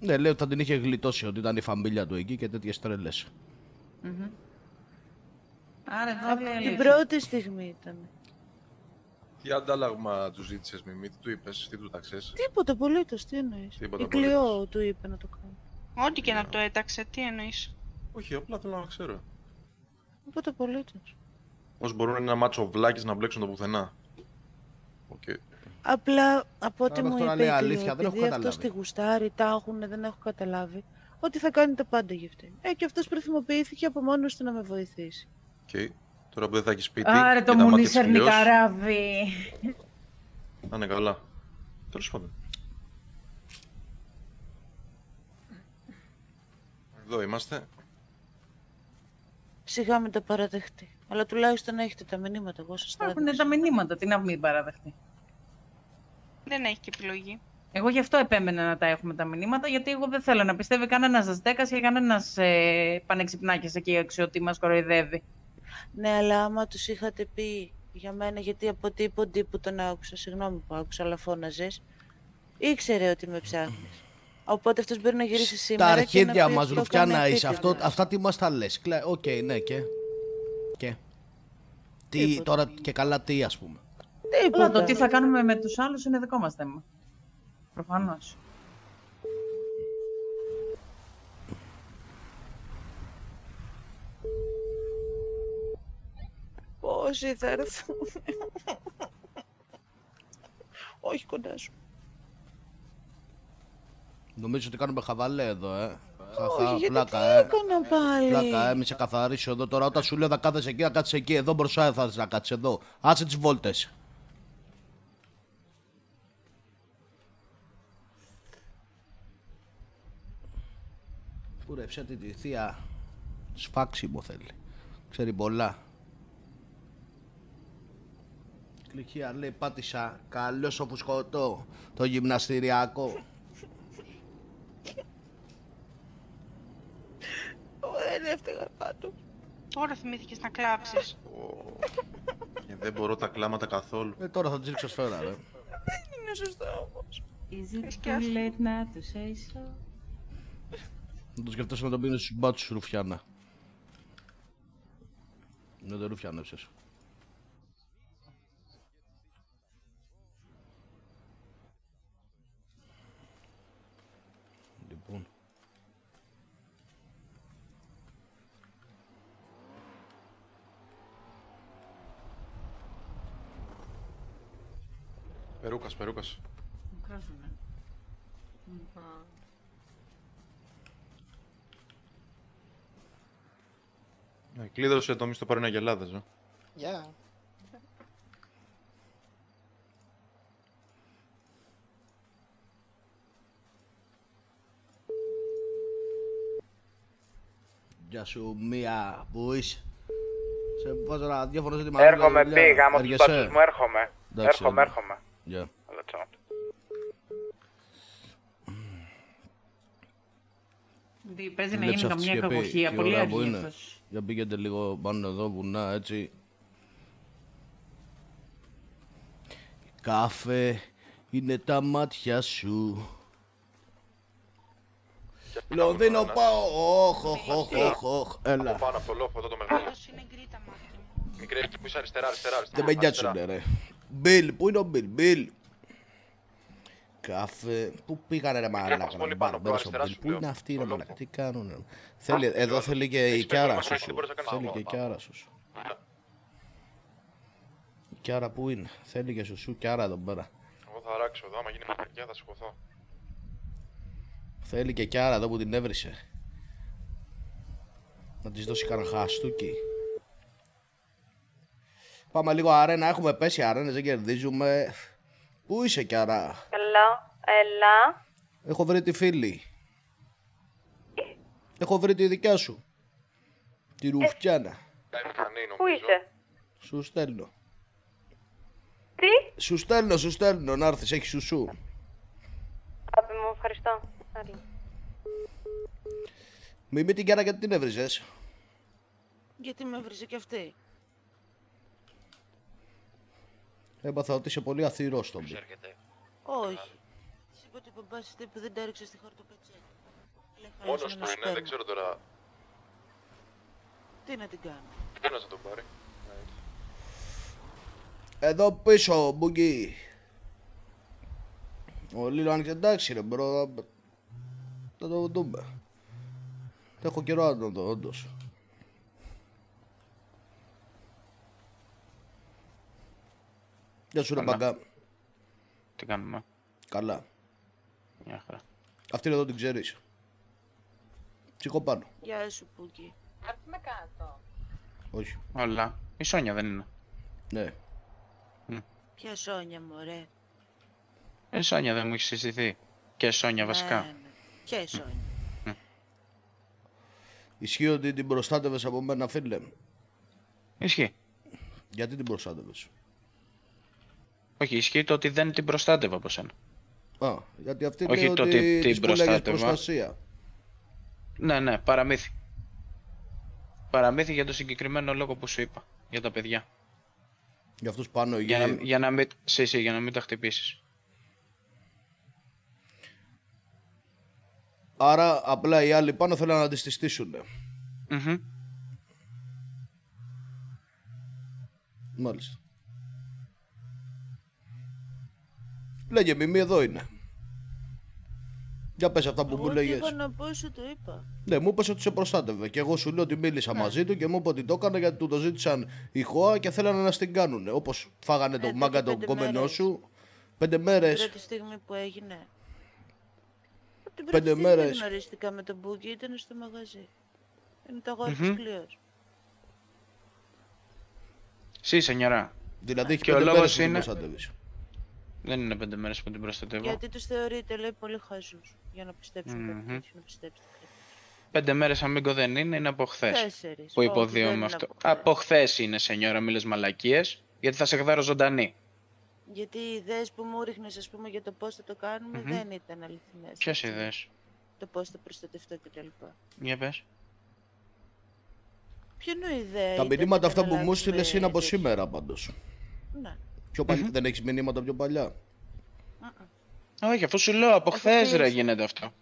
Ναι, λέει ότι θα την είχε γλιτώσει, ότι ήταν η φαμίλια του εκεί και τέτοιες τρέλες. Μμμ. Άρα εδώ Από λέει την αλήθεια. πρώτη στιγμή ήταν. Τι αντάλλαγμα του ζήτησες, Μιμή, τι του είπες, τι του ταξέ. Τίποτα απολύτως, τι εννοείς; Τίποτα Η Κλειό του είπε να το κάνει. Ό,τι και να το έταξε, τι εννοείς; Όχι, απλά θέλω να ξέρω. Τίποτα απολύτως. Πώς μπορούν ένα μάτσο βλάκες να μπλέξουν το πουθενά; Οκ. Απλά από ό,τι Άρα μου τώρα είπε λέει η Κλειό, αλήθεια, δεν έχω επειδή αυτός καταλάβει. τη γουστάρει, τα έχουν, δεν έχω καταλάβει, ότι θα κάνει τα πάντα για αυτήν. Ε, και αυτός προθυμοποιήθηκε από μόνος του να με βοηθήσει. Οκ. Τώρα που δεν θα έχεις σπίτι. Άρε και το τα μουνί μάτια της σέρνει Κλειός, καράβι. Να είναι καλά. Τέλος πάντων. Εδώ είμαστε. Σιγά μην τα παραδεχτεί. Αλλά τουλάχιστον έχετε τα μηνύματα, εγώ σας τα Έχουν έδωσα. τα μηνύματα, τι να μην παραδεχτεί. Δεν έχει και επιλογή. Εγώ γι' αυτό επέμενα να τα έχουμε τα μηνύματα, γιατί εγώ δεν θέλω να πιστεύει κανένας Αζτέκα ή κανένας ε, πανεξυπνάκια εκεί έξω ότι μα κοροϊδεύει. Ναι, αλλά άμα τους είχατε πει για μένα, γιατί από τίποντι που τον άκουσα, συγγνώμη που άκουσα, αλλά φώναζες, ήξερε ότι με ψάχνεις. Οπότε αυτός μπορεί να γυρίσει σήμερα Τα και να αρχίδια πει μα ότι το ρουφιάνα έκανε είσαι. Αυτό, επίτηδες. αυτά τι μας τα λες. Οκ, ναι, και. και. Τι, τώρα και καλά τι, ας πούμε. Αλλά το τι θα κάνουμε με τους άλλους είναι δικό μας θέμα. Προφανώς. Πόσοι θα έρθουν. Όχι κοντά σου. Νομίζω ότι κάνουμε χαβαλέ εδώ, ε. Όχι, Χαχα, γιατί πλάκα, τι ε. έκανα πάλι; Πλάκα, ε, μη σε καθαρίσω εδώ τώρα. Όταν σου λέω να κάθεσαι εκεί, να κάτσεις εκεί. Εδώ μπροστά θα θες να κάτσεις εδώ. Άσε τις βόλτες. Κούρεψε τη τη θεία. Σφάξιμο θέλει. Ξέρει πολλά. Κλικία λέει πάτησα καλός στο φουσκωτό το γυμναστηριακό. Δεν έφταιγα πάντω. Τώρα θυμήθηκες να κλάψεις. Ε, Δεν μπορώ τα κλάματα καθόλου. Ε, τώρα θα τη ρίξω σφαίρα, ρε. Είναι σωστό όμως. Is it και too άστο. late now to say so? Να το σκεφτέσαι να τον πίνεις στους μπάτσους ρουφιάνα. Ναι, δεν ρουφιάνεψες. Λοιπόν. Περούκας, περούκας. Μικρός είναι. Ναι, κλείδωσε το μη στο πάρουν αγελάδες, ε. Γεια. Γεια σου, μία που είσαι; Σε βάζω ένα δύο φορές τη Έρχομαι, πήγα από τους Έργεσαι; μπάτσους μου, έρχομαι. Εντάξει, Έρχομαι, ωραία. έρχομαι. Γεια. Αλλά τσάω. Τι, Παίζει να Βλέπεις γίνει αυτή καμιά τη σκεπή, κακοχία. τι Πολύ ωραία που είναι. αργή Για πήγαινε λίγο πάνω εδώ βουνά έτσι. Κάφε είναι τα μάτια σου. Λονδίνο πάω, όχ, όχ, όχ, όχ, όχ, έλα. Από πάνω από το λόφο εδώ το μεγάλο. Άλλος είναι γκρίτα μάτια μου. Μικρή εκεί που είσαι αριστερά, αριστερά, αριστερά. Δεν με αριστερά. νοιάζουνε ρε. Μπιλ, πού είναι ο Μπιλ, Μπιλ. Κάφε, πού πήγανε ρε μαλάκα να πολύ μην πάνω, πάρω προ μέρος στο αριστερά Μπιλ. σου Πού λέω. είναι αυτοί ρε Το μαλάκα, λόγο. τι κάνουνε. Θέλει, εδώ θέλει και η Έχεις Κιάρα περίπου σου. μακριά, τι μπορείς να κάνεις. Θέλει Πάμε, και η πάμε. Κιάρα σου. Η Κιάρα πού είναι, θέλει και σου σου Κιάρα εδώ πέρα. Εγώ θα αράξω εδώ, άμα γίνει μακριά θα σηκωθώ. Θέλει και Κιάρα εδώ που την έβρισε. Να της δώσει κανένα χαστούκι. Πάμε λίγο αρένα, έχουμε πέσει αρένες, δεν κερδίζουμε. Πού είσαι Κιάρα, Καλό, έλα. έχω βρει τη φίλη. Έχω βρει τη δικιά σου. Τη Ρουφιάνα. Πού είσαι; Σου στέλνω. Τι; Σου στέλνω, σου στέλνω να έρθεις, έχεις σουσού. Αγάπη μου, ευχαριστώ. Άλλη. Μη με την Κιάρα γιατί την έβριζες; Γιατί με έβριζε και αυτή. Έπαθα ότι είσαι πολύ αθυρός στον Μπιλ. Όχι. Της είπα ότι ο μπαμπάς αυτή που δεν τα έριξε στη χαρτοπετσέτα. Λέει, Μόνος χάλασε του ένα είναι, δεν σπέρμα. ξέρω τώρα. Τι να την κάνω. Ένας να τον πάρει. Εδώ πίσω, Μπουγκί. Ο Λίλο άνοιξε εντάξει ρε bro. Θα το δούμε. Έχω καιρό να το δω, όντως. Γεια σου ρε Καλά. μπαγκά. Τι κάνουμε; Καλά. Μια χαρά. Αυτή εδώ την ξέρεις. Σηκώ πάνω. Γεια σου, Πούκι. Έρθουμε κάτω. Όχι. Όλα. Η Σόνια δεν είναι. Ναι. Ποια Σόνια, μωρέ; Η Σόνια δεν μου έχεις συστηθεί. Και Σόνια Ναι, βασικά. ναι. Ποια Σόνια. Ισχύει ότι την προστάτευες από μένα φίλε. Ισχύει. Γιατί την προστάτευες; Όχι, ισχύει το ότι δεν την προστάτευα από σένα. Α, γιατί αυτή Όχι λέει το ότι ότι της την πουλάγες προστάτευα. προστασία. Ναι, ναι, παραμύθι. Παραμύθι για το συγκεκριμένο λόγο που σου είπα. Για τα παιδιά. Για αυτούς πάνω Για να, εκεί. για να, μην, σε, σε, για να μην τα χτυπήσεις. Άρα απλά οι άλλοι πάνω θέλουν να τη στήσουν. Μμμ. Μάλιστα. Λέγε Μιμή εδώ είναι. Για πες αυτά που μου Εγώ τι λέγες. είπα να πω, σου το είπα. Ναι, μου είπες ότι σε προστάτευε. Και εγώ σου λέω ότι μίλησα μαζί του και μου είπε ότι το έκανα γιατί του το ζήτησαν οι ΧΟΑ και θέλανε να στην κάνουν. Όπως φάγανε το Εδώ μάγκα και τον πέντε κόμενό μέρες. σου. Πέντε Την μέρε. πρώτη στιγμή που έγινε. Την πρώτη Πέντε στιγμή μέρες. δεν γνωρίστηκα με τον Μπούκι, ήταν στο μαγαζί. Είναι το αγόρι Μμμ. της Κλειός. Σύ, σενιωρά. Δηλαδή έχει και ο πέντε λόγος μέρες που την είναι... προστάτευες. Δεν είναι πέντε μέρες που την προστατεύω. Γιατί τους θεωρείτε, λέει, πολύ χαζούς. Για να πιστέψουν Μμμ. κάτι τέτοιο, να πιστέψετε. Πέντε μέρες αμίγκο δεν είναι, είναι από χθες. Τέσσερις. Που Όχι, υποδίωμαι δεν είναι αυτό. από χθες. Από χθες είναι, σενιώρα, μη λες μαλακίες, γιατί θα σε γδάρω ζωντανή. Γιατί οι ιδέες που μου ρίχνες, ας πούμε, για το πώς θα το κάνουμε, Μμμ. δεν ήταν αληθινές. Ποιες έτσι. ιδέες; Το πώς θα προστατευτώ κτλ. Για πες. Ποιο είναι η ιδέα Τα ήταν μηνύματα να αυτά που μου αλλάξουμε στείλες είναι από τέτοιο; σήμερα πάντως. Ναι. Πιο παλιά. Δεν έχεις μηνύματα πιο παλιά. Όχι, αφού σου λέω, από Έχω χθες ρε κλείσει. γίνεται αυτό.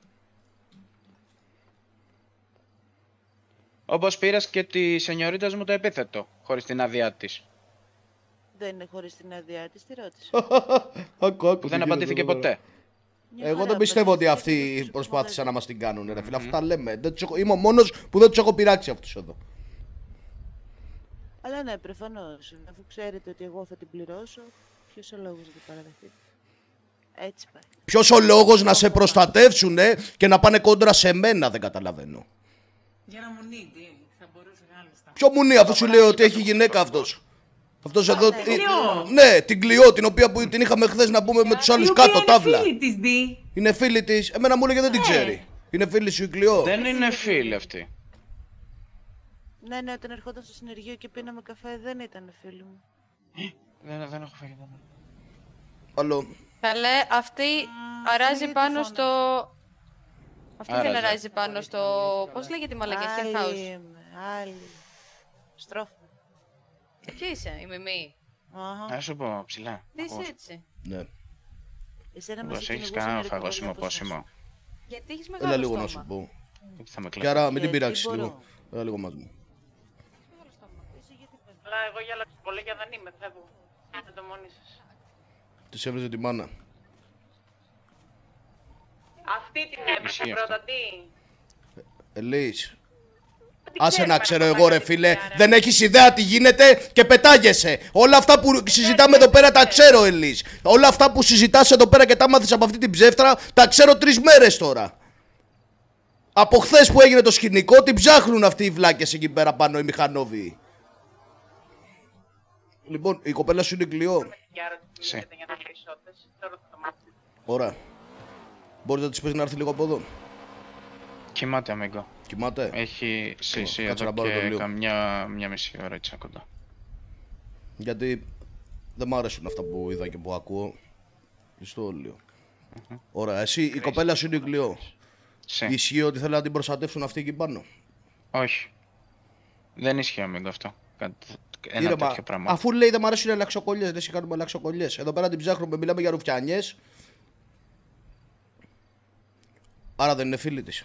Όπως πήρες και τη σενιωρίτα μου το επίθετο, χωρίς την άδειά της. Δεν είναι χωρίς την άδειά της, τη ρώτησα. Άκου, άκου, Που δεν τι απαντήθηκε γίνεται εδώ ποτέ. Μια Εγώ χαρά δεν πιστεύω ότι απαντήθηκε, αυτοί προσπάθησαν να μας την κάνουν. Ρε φίλε, αυτά λέμε. Δεν τους έχω- Είμαι ο μόνος που δεν τους έχω πειράξει αυτούς εδώ. Αλλά ναι, προφανώς. Αφού ξέρετε ότι εγώ θα την πληρώσω, ποιος ο λόγος να την παραδεχτείτε. Έτσι πάει. Ποιος ο λόγος να σε προστατεύσουν και να πάνε κόντρα σε μένα, δεν καταλαβαίνω. Για να μου νίτη, θα μπορούσε κάλλιστα. Ποιο μου είναι αφού σου λέει ότι έχει γυναίκα αυτός. Αυτός εδώ. ναι, ε, Κλειό. Ναι, την κλειό, την οποία που την είχαμε χθες να πούμε με τους άλλους κάτω, τάβλα. φίλη της, Δι. Είναι φίλη της. Εμένα μου έλεγε δεν την Ναι. ξέρει. Είναι φίλη σου η κλειό. Δεν είναι φίλη αυτή. Ναι, ναι, όταν ερχόταν στο συνεργείο και πίναμε καφέ, δεν ήταν φίλοι μου. Δεν, δεν έχω φάει. δεν- Άλλο. Καλέ, αυτή αράζει πάνω στο... Αυτή δεν Άραζε. αράζει πάνω στο... Πώς λέγεται η μαλακία, Hen Άλλη House. είμαι, άλλη. Στρόφα. Ποιο είσαι, η Μιμή; Να σου πω ψηλά. Δεν είσαι Ακούς. έτσι. Ναι. Εσένα με Πώς έχεις συγκυνηγούσε κανένα μερικό φαγόσιμο κομμάτι όπως πόσιμο. Γιατί έχεις Έλα μεγάλο λίγο να στόμα. σου πω. Γιατί θα με Και κλέψει. άρα μην την Γιατί πειράξεις μπορώ. λίγο. Έλα λίγο μαζί μου. Αλλά εγώ για λαξιπολέγια δεν είμαι, φεύγω. Κάντε το μόνοι σας. Τη έβριζε τη μάνα. Αυτή την Ισχύει έβρισε αυτό. πρώτα, τι. Ελείς. Άσε να ξέρω εγώ ρε φίλε, δεν έχεις ιδέα τι γίνεται και πετάγεσαι. Όλα αυτά που συζητάμε εδώ πέρα τα ξέρω Ελείς. Όλα αυτά που συζητάς εδώ πέρα και τα μάθεις από αυτή την ψεύτρα τα ξέρω τρεις μέρες τώρα. Από χθες που έγινε το σκηνικό την ψάχνουν αυτοί οι βλάκες εκεί πέρα πάνω οι μηχανόβοι. Λοιπόν, η κοπέλα σου είναι κλειό. Σε. Για να περισσότερες. Τώρα θα το μάθω. Ωραία. Μπορείς να της πεις να έρθει λίγο από εδώ. Κοιμάται, αμίγκο. Κοιμάται; Έχει σύση κάτσε εδώ να πάρω το και λίγο. καμιά μια μισή ώρα έτσι κοντά. Γιατί δεν μ' αρέσουν αυτά που είδα και που ακούω. Πιστό λίγο. Ωραία, εσύ η κοπέλα σου είναι γλυό. Σε. Ισχύει ότι θέλουν να την προστατεύσουν αυτοί εκεί πάνω; Όχι. Δεν ισχύει αμίγκο αυτό. Κάτι, ένα Κύριε, μα, τέτοιο πράγμα. Αφού λέει δεν μ' αρέσουν οι αλλαξοκολλιέ, δεν κάνουμε αλλαξοκολλιέ. Εδώ πέρα την ψάχνουμε, μιλάμε για ρουφιανιέ. Άρα δεν είναι φίλη της.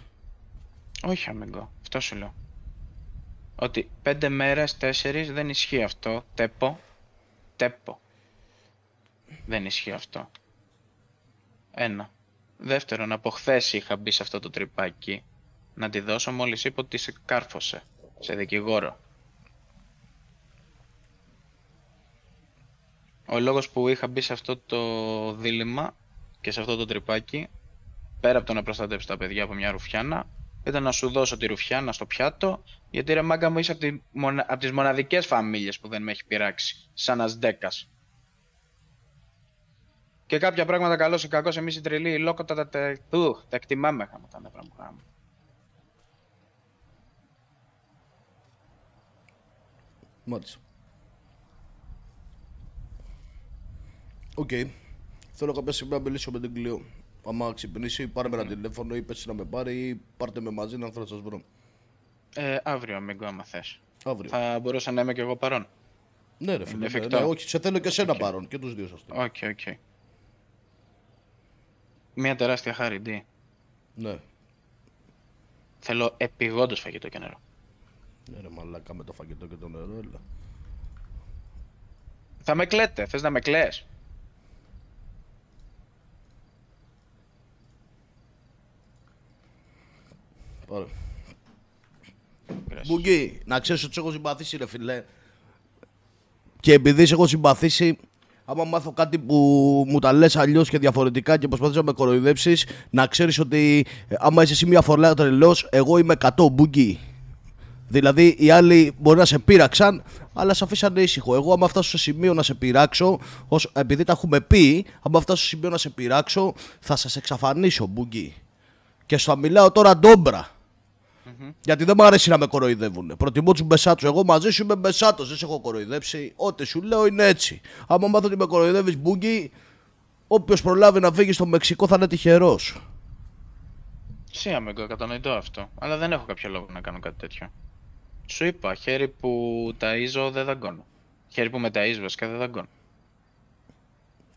Όχι, αμίγκο. Αυτό σου λέω. Ότι πέντε μέρες, τέσσερις δεν ισχύει αυτό. Τέπο. Τέπο. Δεν ισχύει αυτό. Ένα. Δεύτερον, από χθες είχα μπει σε αυτό το τρυπάκι να τη δώσω μόλις είπε ότι σε κάρφωσε. Σε δικηγόρο. Ο λόγος που είχα μπει σε αυτό το δίλημα και σε αυτό το τρυπάκι, πέρα από το να προστατέψω τα παιδιά από μια ρουφιάνα, ήταν να σου δώσω τη ρουφιάνα στο πιάτο, γιατί ρε μάγκα μου είσαι από, τη, μονα... από τις μοναδικές φαμίλιες που δεν με έχει πειράξει, σαν Αζτέκας. Και κάποια πράγματα καλός ή κακός εμείς οι τρελοί, οι loco τα, τα, ου, τα εκτιμάμε χάμα τα νεύρα μου χάμα. Μάλιστα. Οκ. Θέλω κάποια στιγμή να μιλήσω με την Κλειό. Άμα ξυπνήσει, πάρε με ένα τηλέφωνο ή πες να με πάρει ή πάρτε με μαζί να θέλω να σας βρω. Ε, αύριο, amigo, άμα θες. Αύριο. Θα μπορούσα να είμαι και εγώ παρών. Ναι, ρε Είναι φίλε. Ναι, εφικτό. ναι, όχι, σε θέλω και σένα παρών και τους δύο σας. θέλω. Οκ, οκ. Μια τεράστια χάρη, τι. Ναι. Θέλω επειγόντως φαγητό και νερό. Ναι, ρε μαλάκα με το φαγητό και το νερό, έλα. Θα με κλαίτε, θες να με κλαίς. Πάρε. Μπουγκί, να ξέρεις ότι σε έχω συμπαθήσει ρε φίλε. Και επειδή σε έχω συμπαθήσει, άμα μάθω κάτι που μου τα λες αλλιώς και διαφορετικά και προσπαθείς να με κοροϊδέψεις, να ξέρεις ότι ε, άμα είσαι εσύ μια φορά τρελός, εγώ είμαι 100 μπουγκί. Δηλαδή οι άλλοι μπορεί να σε πείραξαν, αλλά σε αφήσανε ήσυχο. Εγώ, άμα φτάσω σε σημείο να σε πειράξω, ως, επειδή τα έχουμε πει, άμα φτάσω σε σημείο να σε πειράξω, θα σας εξαφανίσω, μπουγκί. Και σου θα μιλάω τώρα ντόμπρα. Γιατί δεν μου αρέσει να με κοροϊδεύουν. Προτιμώ τους μπεσάτους. Εγώ μαζί σου είμαι μπεσάτος. Δεν σε έχω κοροϊδέψει. Ό,τι σου λέω είναι έτσι. Άμα μάθω ότι με κοροϊδεύεις μπουγκί, όποιος προλάβει να φύγει στο Μεξικό θα είναι τυχερός. Σύ, Αμίγκο, κατανοητό αυτό. Αλλά δεν έχω κάποιο λόγο να κάνω κάτι τέτοιο. Σου είπα, χέρι που ταΐζω δεν δαγκώνω. Χέρι που με ταΐζεις βασικά δεν δαγκώνω.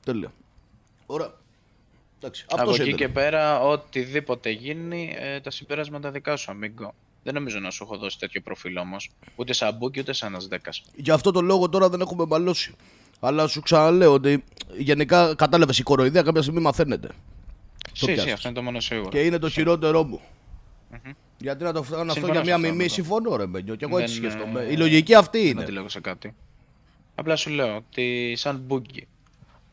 Τέλεια. Ωραία. Εντάξει, Από αυτός εκεί ήταν. και πέρα, οτιδήποτε γίνει, ε, τα συμπεράσματα δικά σου, Αμίγκο. Δεν νομίζω να σου έχω δώσει τέτοιο προφίλ όμως. Ούτε σαν μπουκι ούτε σαν ένα δέκα. Γι' αυτό το λόγο τώρα δεν έχουμε μαλώσει. Αλλά σου ξαναλέω ότι γενικά κατάλαβες η κοροϊδία κάποια στιγμή μαθαίνεται. Το Σύ, σύ, πιάσεις. αυτό είναι το μόνο σίγουρο. Και είναι το χειρότερό μου. Γιατί να το κάνω αυτό Συμφωνώ για μια σε αυτό, μιμή, Αμίγκο. συμφωνώ ρε Μπένιο, και εγώ έτσι Δεν, σκέφτομαι. ε, Η λογική αυτή Δεν είναι. αντιλέγω σε κάτι. Απλά σου λέω ότι σαν μπουκι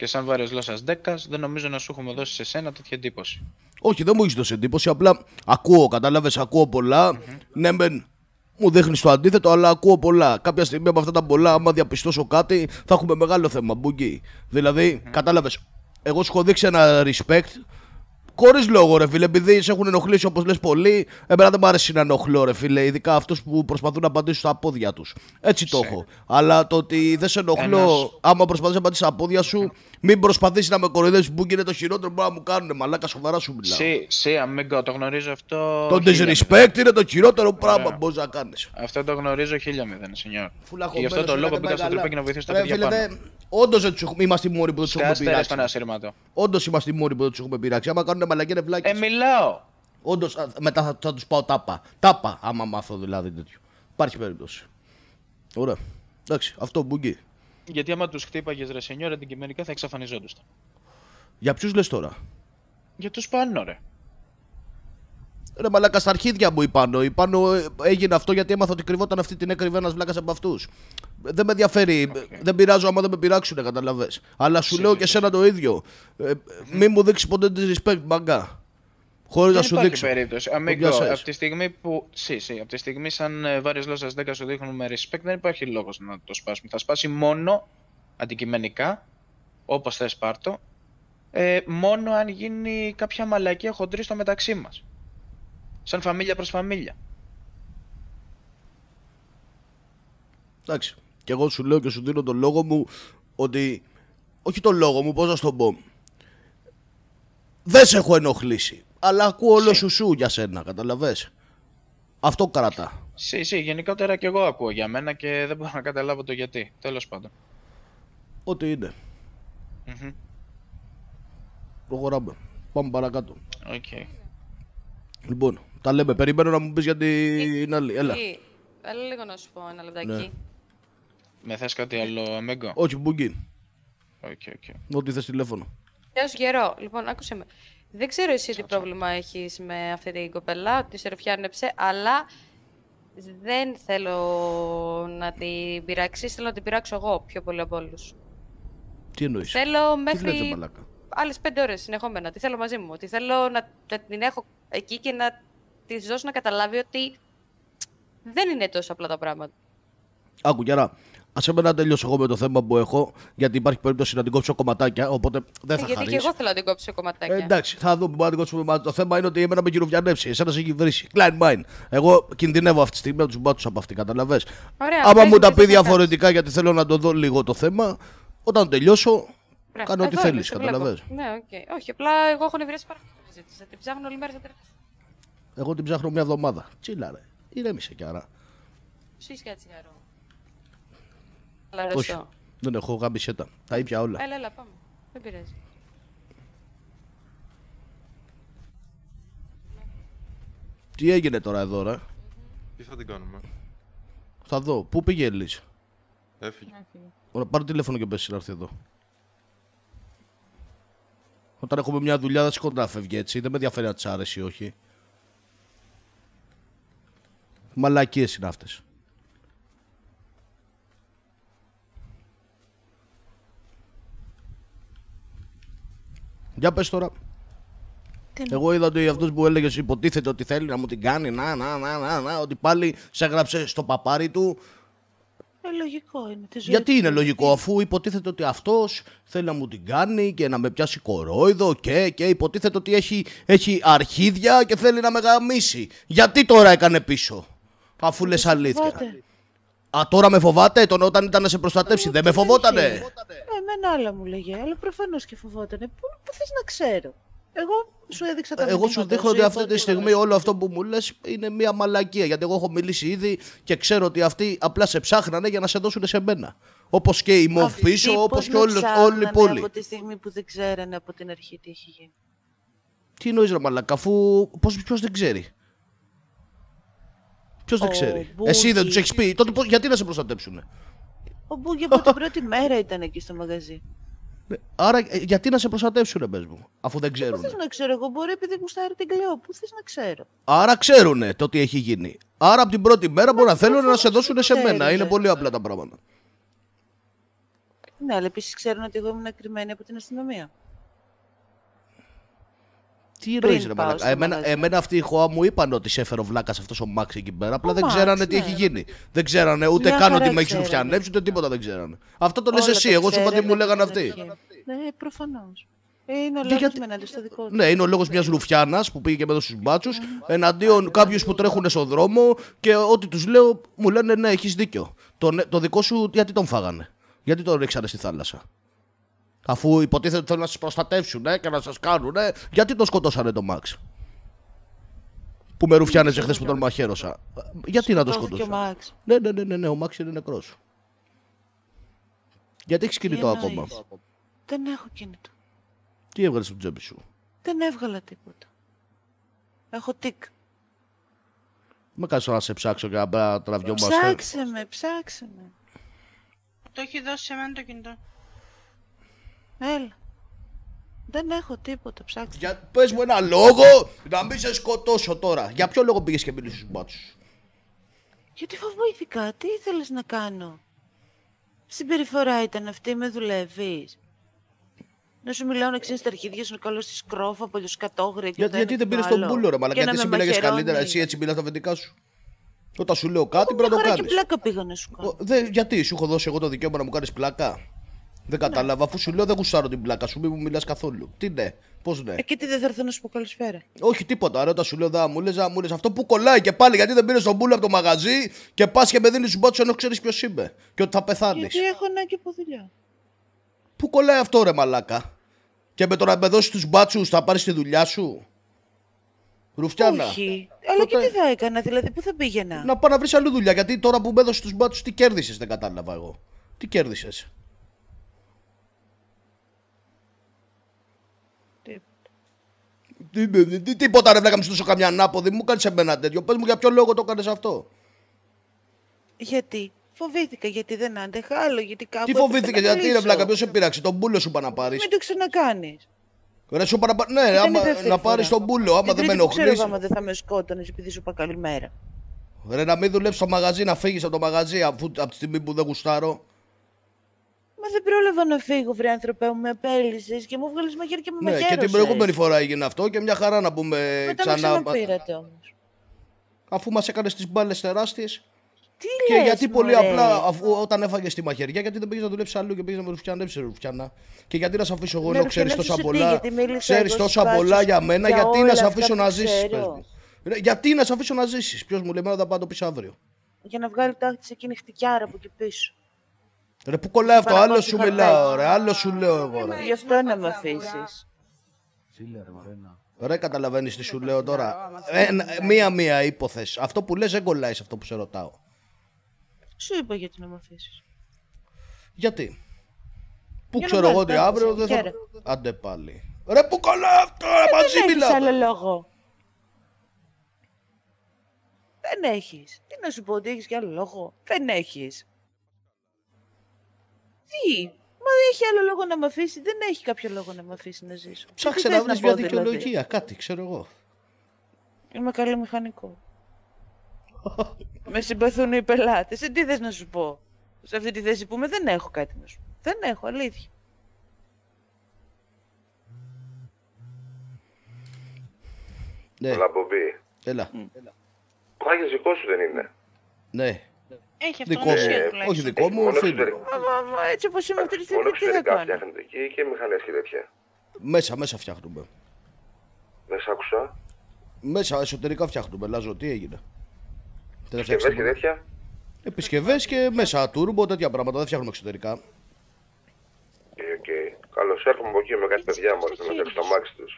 και σαν βάρε γλώσσας δέκας, δεν νομίζω να σου έχουμε δώσει σε σένα τέτοια εντύπωση. Όχι, δεν μου έχεις δώσει εντύπωση. Απλά ακούω, κατάλαβες, ακούω πολλά. Ναι, μεν μου δείχνεις το αντίθετο, αλλά ακούω πολλά. Κάποια στιγμή από αυτά τα πολλά, άμα διαπιστώσω κάτι, θα έχουμε μεγάλο θέμα. Μπουγκί. Δηλαδή, κατάλαβες, εγώ σου έχω δείξει ένα respect. Χωρίς λόγο, ρε φίλε, επειδή σε έχουν ενοχλήσει όπως λες πολύ, εμένα δεν μου αρέσει να ενοχλώ, ρε φίλε. Ειδικά αυτούς που προσπαθούν να απαντήσουν στα πόδια τους. Έτσι το έχω. Αλλά το ότι δεν σε ενοχλώ, Ένας- άμα προσπαθείς να απαντήσεις στα πόδια σου, μην προσπαθήσει να με κοροϊδέψεις που είναι το χειρότερο που μπορεί να μου κάνουν. Μαλάκα, σοβαρά σου μιλάω. Σύ, σύ, Αμίγκο, το γνωρίζω αυτό. Το χίλια disrespect είναι το χειρότερο πράγμα Ωραία. που μπορείς να κάνεις. Αυτό το γνωρίζω χίλια μηδέν, σενιόρ. Και Φουλαχωμένος, γι' αυτό το φίλε, λόγο δεν μπήκα πάει στο καλά. τρυπάκι να βοηθήσω τα Ρε, παιδιά φίλε, πάνω. Δεν- Όντως δεν τους έχουμε- είμαστε οι μόνοι που δεν τους έχουμε Σκάστε ρε στον πειράξει. ασύρματο. Όντως είμαστε οι μόνοι που δεν τους έχουμε πειράξει. Άμα κάνουν μαλακή είναι βλάκες. Ε, μιλάω. Όντως μετά θα, θα τους πάω τάπα. Τάπα, άμα μάθω δηλαδή τέτοιο. Υπάρχει περίπτωση. Ωραία. Εντάξει, αυτό μπουγκί. Γιατί άμα τους χτύπαγες ρε σενιόρ, αντικειμενικά θα εξαφανιζόντουσαν. Για ποιους λες τώρα; Για τους πάνω, ρε. Ρε μαλάκα στα αρχίδια μου είπαν. Είπαν ε, έγινε αυτό γιατί έμαθα ότι κρυβόταν αυτή την έκρυβε ένας βλάκας από αυτούς. Δεν με ενδιαφέρει. Δεν πειράζω άμα δεν με πειράξουν, καταλαβέ. Αλλά σου λέω και εσένα το ίδιο. Ε, μη μου δείξεις ποτέ disrespect, μαγκά. Χωρίς να Δεν σου υπάρχει δείξω. περίπτωση. Το Αμίγκο, πιάσες. από τη στιγμή που. Σύ, σύ, από τη στιγμή σαν ε, βάρες γλώσσας 10 σου δείχνουν με respect, δεν υπάρχει λόγος να το σπάσουμε. Θα σπάσει μόνο αντικειμενικά, όπως θες πάρτο, ε, μόνο αν γίνει κάποια μαλακία χοντρής στο μεταξύ μας. Σαν φαμίλια προς φαμίλια. Εντάξει. Και εγώ σου λέω και σου δίνω τον λόγο μου ότι. Όχι τον λόγο μου, πώς να σου το πω. Δεν σε έχω ενοχλήσει. Αλλά ακούω όλο σου σου για σένα, κατάλαβες. Αυτό κρατά. Σύ, σύ, γενικότερα και εγώ ακούω για μένα και δεν μπορώ να καταλάβω το γιατί. Τέλος πάντων. Ό,τι είναι. Μμμ. Προχωράμε. Πάμε παρακάτω. Οκ. Λοιπόν, τα λέμε. Περιμένω να μου πεις για την άλλη. Έλα. Τι, Έλα λίγο να σου πω ένα λεπτάκι. Ναι. Με θες κάτι άλλο, amigo. Όχι, μπουγκί. Οκ, οκ. Ό,τι θες τηλέφωνο. Γεια σου γερό. Λοιπόν, άκουσε με. Δεν ξέρω εσύ τι πρόβλημα έχεις με αυτή την κοπέλα, ότι σε ρουφιάνεψε, αλλά δεν θέλω να την πειράξεις, θέλω να την πειράξω εγώ πιο πολύ από όλους. Τι εννοείς; Θέλω Τι λες, ρε μέχρι μαλάκα; άλλες πέντε ώρες συνεχόμενα. Τι θέλω μαζί μου. Τι θέλω να, να την έχω εκεί και να της δώσω να καταλάβει ότι δεν είναι τόσο απλά τα πράγματα. Άκου, Γιάρα. Άσε με να τελειώσω εγώ με το θέμα που έχω, γιατί υπάρχει περίπτωση να την κόψω κομματάκια, οπότε δεν θα Ε, γιατί και χαρίσει. εγώ θέλω να την κόψω κομματάκια. Ε, εντάξει, θα δούμε. Μπορεί να την κόψουμε. Μα Το θέμα είναι ότι εμένα με κυριοβιανεύσει. Εσένα σε έχει βρήσει. Klein mine. Εγώ κινδυνεύω αυτή τη στιγμή από τους μπάτσου από αυτή, καταλαβέ. Ωραία, Άμα πες μου μου τα τι πει θες να διαφορετικά, γιατί θέλω να το δω λίγο το θέμα, όταν τελειώσω, Ωραία. κάνω ό,τι Εδώ θέλεις. είμαι, σε βλέπω. Καταλαβέ. Ναι, οκ. Όχι, απλά εγώ έχω νευριάσει πάρα πολύ τη συζήτηση. Την ψάχνω όλη μέρα στα τελευταία. Εγώ την ψάχνω μια εβδομάδα. Τσίλα, ρε. Ηρέμησε κι άρα. Σου είσαι κάτι τσιγάρο. Αλλά Όχι. ρωστό. Δεν έχω γάμπησε τα. Τα ήπια όλα. Έλα, έλα, πάμε. Δεν πειράζει. Τι έγινε τώρα εδώ, ρε; Τι θα την κάνουμε; Θα δω. Πού πήγε η Ελίζα. Έφυγε. Ωραία, πάρε τηλέφωνο και πες να έρθει εδώ. Όταν έχουμε μια δουλειά δεν σηκώνει να φεύγει έτσι. Δεν με ενδιαφέρει να της άρεσε ή όχι. Μαλακίες είναι αυτές. Για πες τώρα. Εγώ είδα ότι αυτός που έλεγε υποτίθεται ότι θέλει να μου την κάνει, να, να, να, να, να, ότι πάλι σε έγραψε στο παπάρι του. Ε, λογικό είναι. Τη ζωή Γιατί του. είναι λογικό, αφού υποτίθεται ότι αυτός θέλει να μου την κάνει και να με πιάσει κορόιδο και, και υποτίθεται ότι έχει, έχει αρχίδια και θέλει να με γαμίσει. Γιατί τώρα έκανε πίσω, αφού λες αλήθεια. Φοβάται. Α, τώρα με φοβάται, τον όταν ήταν να σε προστατεύσει, δεν με φοβότανε. Ε, εμένα άλλα μου λέγε, αλλά προφανώς και φοβότανε. Πού, πού θες να ξέρω. Εγώ σου έδειξα τα Εγώ σου μηνύματα, δείχνω ότι είπα αυτή τη ότι- στιγμή όλο αυτό που μου λες είναι μια μαλακία. Γιατί εγώ έχω μιλήσει ήδη και ξέρω ότι αυτοί απλά σε ψάχνανε για να σε δώσουν σε μένα. Όπως και η Μοβ Αυτοί πίσω, πώς όπως με και όλη, όλη η ψάχνανε πόλη. Από τη στιγμή που δεν ξέρανε από την αρχή τι έχει γίνει. Τι εννοείς, ρε Μαλάκα, αφού. Ποιος δεν ξέρει; Ποιος δεν Ο ξέρει. Μπούκι. Εσύ δεν τους έχεις πει. Τότε πώς- γιατί να σε προστατέψουν. Ο Μπούγκη από την πρώτη μέρα ήταν εκεί στο μαγαζί. Άρα ε, γιατί να σε προστατεύσουν, πες μου, αφού δεν Πού ξέρουν. θε να ξέρω, εγώ μπορεί επειδή γουστάρει την Κλεό. Πού θες να ξέρω; Άρα ξέρουν το τι έχει γίνει. Άρα από την πρώτη μέρα μπορεί να θέλουν να σε δώσουν σε μένα. ξέρουν. Είναι πολύ απλά τα πράγματα. Ναι, αλλά επίσης ξέρουν ότι εγώ ήμουν κρυμμένη από την αστυνομία. Τι εννοεί, Πριν ρε πάω Μαλάκα. στο Εμένα, μαγαζί. εμένα αυτοί οι χωά μου είπαν ότι σε έφερε ο βλάκα αυτός ο Μάξ εκεί πέρα. Απλά Ο δεν Μαξ, ξέρανε τι ναι. έχει γίνει. Δεν ξέρανε ούτε Μια καν χαρά ότι με έχει ξέρανε. ρουφιανέψει, ούτε τίποτα δεν ξέρανε. Αυτό το λες Όλα εσύ. τα Εγώ σου είπα τι ξέρανε μου από λέγανε την αυτοί. αρχή. Ναι, προφανώς. Είναι ο Και λόγος γιατί- με εναντίον στο δικό τους. Ναι, είναι ο λόγος μιας Ρουφιάνα που πήγε και με στου μπάτσου εναντίον κάποιους που τρέχουν στον δρόμο και ό,τι τους λέω μου λένε ναι, έχεις δίκιο. Το, το δικό σου γιατί τον φάγανε; Γιατί τον ρίξανε στη θάλασσα; Αφού υποτίθεται ότι θέλουν να σας προστατεύσουν ε, και να σας κάνουν, ε, γιατί τον σκοτώσανε τον Μαξ. Που με ρουφιάνεζε χθες που τον μαχαίρωσα. Γιατί να τον Σκοτώθηκε ο σκοτώσανε. Μαξ. Ναι, ναι, ναι, ναι, ναι, ο Μαξ είναι νεκρός. Γιατί έχεις κινητό ακόμα; εννοείς; Δεν έχω κινητό. Τι έβγαλες στην τσέπη σου; Δεν έβγαλα τίποτα. Έχω τικ. Με κάνει να σε ψάξω και να τραβιόμαστε. Ψάξε με, ψάξε με. Το έχει δώσει σε μένα το κινητό. Έλα. Δεν έχω τίποτα, ψάξτε. Για... Πες μου ένα λόγο να μην σε σκοτώσω τώρα. Για ποιο λόγο πήγες και μίλησες στους μπάτσους; Γιατί φοβήθηκα, τι ήθελες να κάνω; Συμπεριφορά ήταν αυτή, με δουλεύεις. Να σου μιλάω να ξέρεις τα αρχίδια σου, να καλώ στη σκρόφα, πολιοσκατόγρια και Γιατί, το γιατί ένα δεν και πήρες το τον άλλο. πούλο, ρε Μαλάκα. Και Γιατί να εσύ με μίλαγες μαχαιρώνεις. καλύτερα. Εσύ έτσι μιλάς τα αφεντικά σου; Όταν σου λέω κάτι πρέπει να Μια το χαρά και κάνεις. πλάκα πήγα να σου κάνω. Γιατί σου έχω δώσει εγώ το δικαίωμα να μου κάνεις πλάκα; Δεν Ναι. κατάλαβα, αφού σου λέω δεν γουστάρω την πλάκα σου, μην μου μιλάς καθόλου. Τι ναι, πώς ναι. Ε, και τι δεν θα έρθω να σου πω καλησπέρα. Όχι τίποτα. Ρε, όταν σου λέω δα, μου λες, μου λες, αυτό που κολλάει και πάλι γιατί δεν πήρες τον πούλο από το μαγαζί και πας και με δίνεις του μπάτσου ενώ ξέρεις ποιος είμαι και ότι θα πεθάνεις. Γιατί έχω ανάγκη από δουλειά. Πού κολλάει αυτό, ρε Μαλάκα; Και με το να με δώσεις τους μπάτσους θα πάρεις τη δουλειά σου; Ρουφιάνα. Όχι. Αλλά και τι θα έκανα, δηλαδή πού θα πήγαινα; Να πάω να βρεις άλλη δουλειά. Γιατί τώρα που με έδωσες τους μπάτσους, τι κέρδισες, δεν κατάλαβα εγώ. Τι κέρδισες; Τι, τι, τι, τίποτα ρε, δεν έκαμε τόσο καμιά ανάποδη. Μου κάνεις εμένα τέτοιο. Πες μου για ποιο λόγο το έκανε αυτό. Γιατί; Φοβήθηκα γιατί δεν άντεχα άλλο, γιατί κάπου. Τι έπρεπε φοβήθηκες, να γιατί ρε κλείσω. βλάκα, ποιος σε πειράξει, τον πούλο σου πά να πάρεις; Μην το ξανακάνεις. Ρε σου πά να πάρει. Ναι, άμα, να πάρεις τον πούλο, άμα δεν με Ξέρω ενοχλείς. άμα δεν θα με σκότωνες επειδή σου είπα καλημέρα. Ρε να μην δουλέψεις στο μαγαζί, να φύγεις από το μαγαζί αφού, από τη στιγμή που δεν γουστάρω. Μα δεν πρόλαβα να φύγω, βρε άνθρωπέ μου, με απέλυσε και μου βγάλει μαχαίρι και με Ναι, και μαχαίρωσες. την προηγούμενη φορά έγινε αυτό και μια χαρά να πούμε Μετά με ξανά. ξαναπήρατε όμως. Αφού μας έκανες τις μπάλες τεράστιες. Τι Και λες, γιατί πολύ μωρέ; απλά, αφού όταν έφαγες τη μαχαιριά, γιατί δεν πήγες να δουλέψεις αλλού και πήγες να με ρουφιανέψει, ρουφιανά. Και γιατί να σε αφήσω εγώ Να ενώ ξέρεις ρουφιανέψεις τόσα τι, πολλά. γιατί μίλησα Ξέρεις εγώ τόσα στους πολλά μπάτσους για μένα, για γιατί όλα να σε αυτά αφήσω που να ζήσεις. ξέρω. Γιατί να σε αφήσω να ζήσεις. Ποιος μου λέει, εμένα θα πάω να το πεις αύριο. Για να βγάλει τάχτη σε εκείνη χτυκιάρα από εκεί πίσω. Ρε, πού κολλάει αυτό, Παρακώ άλλο στη σου χαρτάκι. μιλάω, ρε, άλλο σου λέω εγώ. Ρε, Γι' αυτό να με αφήσεις. ρε καταλαβαίνεις τι σου λέω τώρα. Ε, Μία-μία υπόθεση. Αυτό που λες δεν κολλάει σε αυτό που σε ρωτάω. Σου είπα γιατί να με αφήσεις. Γιατί; Πού Για να ξέρω εγώ βγάλει ότι τάχτη αύριο σε δεν θα. χέρι. Άντε πάλι. Ρε, πού κολλάει αυτό, ρε, μαζί Δεν έχεις μιλάμε. άλλο λόγο. Δεν έχεις. Τι να σου πω, ότι έχεις κι άλλο λόγο. Δεν έχεις. Τι; Μα έχει άλλο λόγο να με αφήσει. Δεν έχει κάποιο λόγο να με αφήσει να ζήσω. Ψάξε Τι να θες βρεις πω, μια δηλαδή; δικαιολογία, κάτι, ξέρω εγώ. Είμαι καλό μηχανικό. με συμπαθούν οι πελάτες. Ε, τι θες να σου πω; Σε αυτή τη θέση που είμαι δεν έχω κάτι να σου πω. Δεν έχω, αλήθεια. Ναι, Λαμπομπή. έλα. Ο Άγιος δικός σου δεν είναι. Ναι. Έχει Δικό μου, αυτονομία όχι τουλάχιστον. δικό μου, Μόνο φίλο. εξωτερικά. Μα, μα, μα, έτσι όπως είμαι αυτή τη Μόνο στιγμή τι θα εξωτερικά κάνω. φτιάχνετε εκεί και μηχανές και τέτοια. Μέσα, μέσα φτιάχνουμε. Δεν σ' άκουσα. Μέσα, εσωτερικά φτιάχνουμε. Λάζω, τι έγινε; Δεν θα Συσκευές και τέτοια. Επισκευές και μέσα, τούρμπο, τέτοια πράγματα. Δεν φτιάχνουμε εξωτερικά. Οκ, οκ. Καλώς έρχομαι από εκεί με κάτι παιδιά μου, να μεταξύ το αμάξι τους.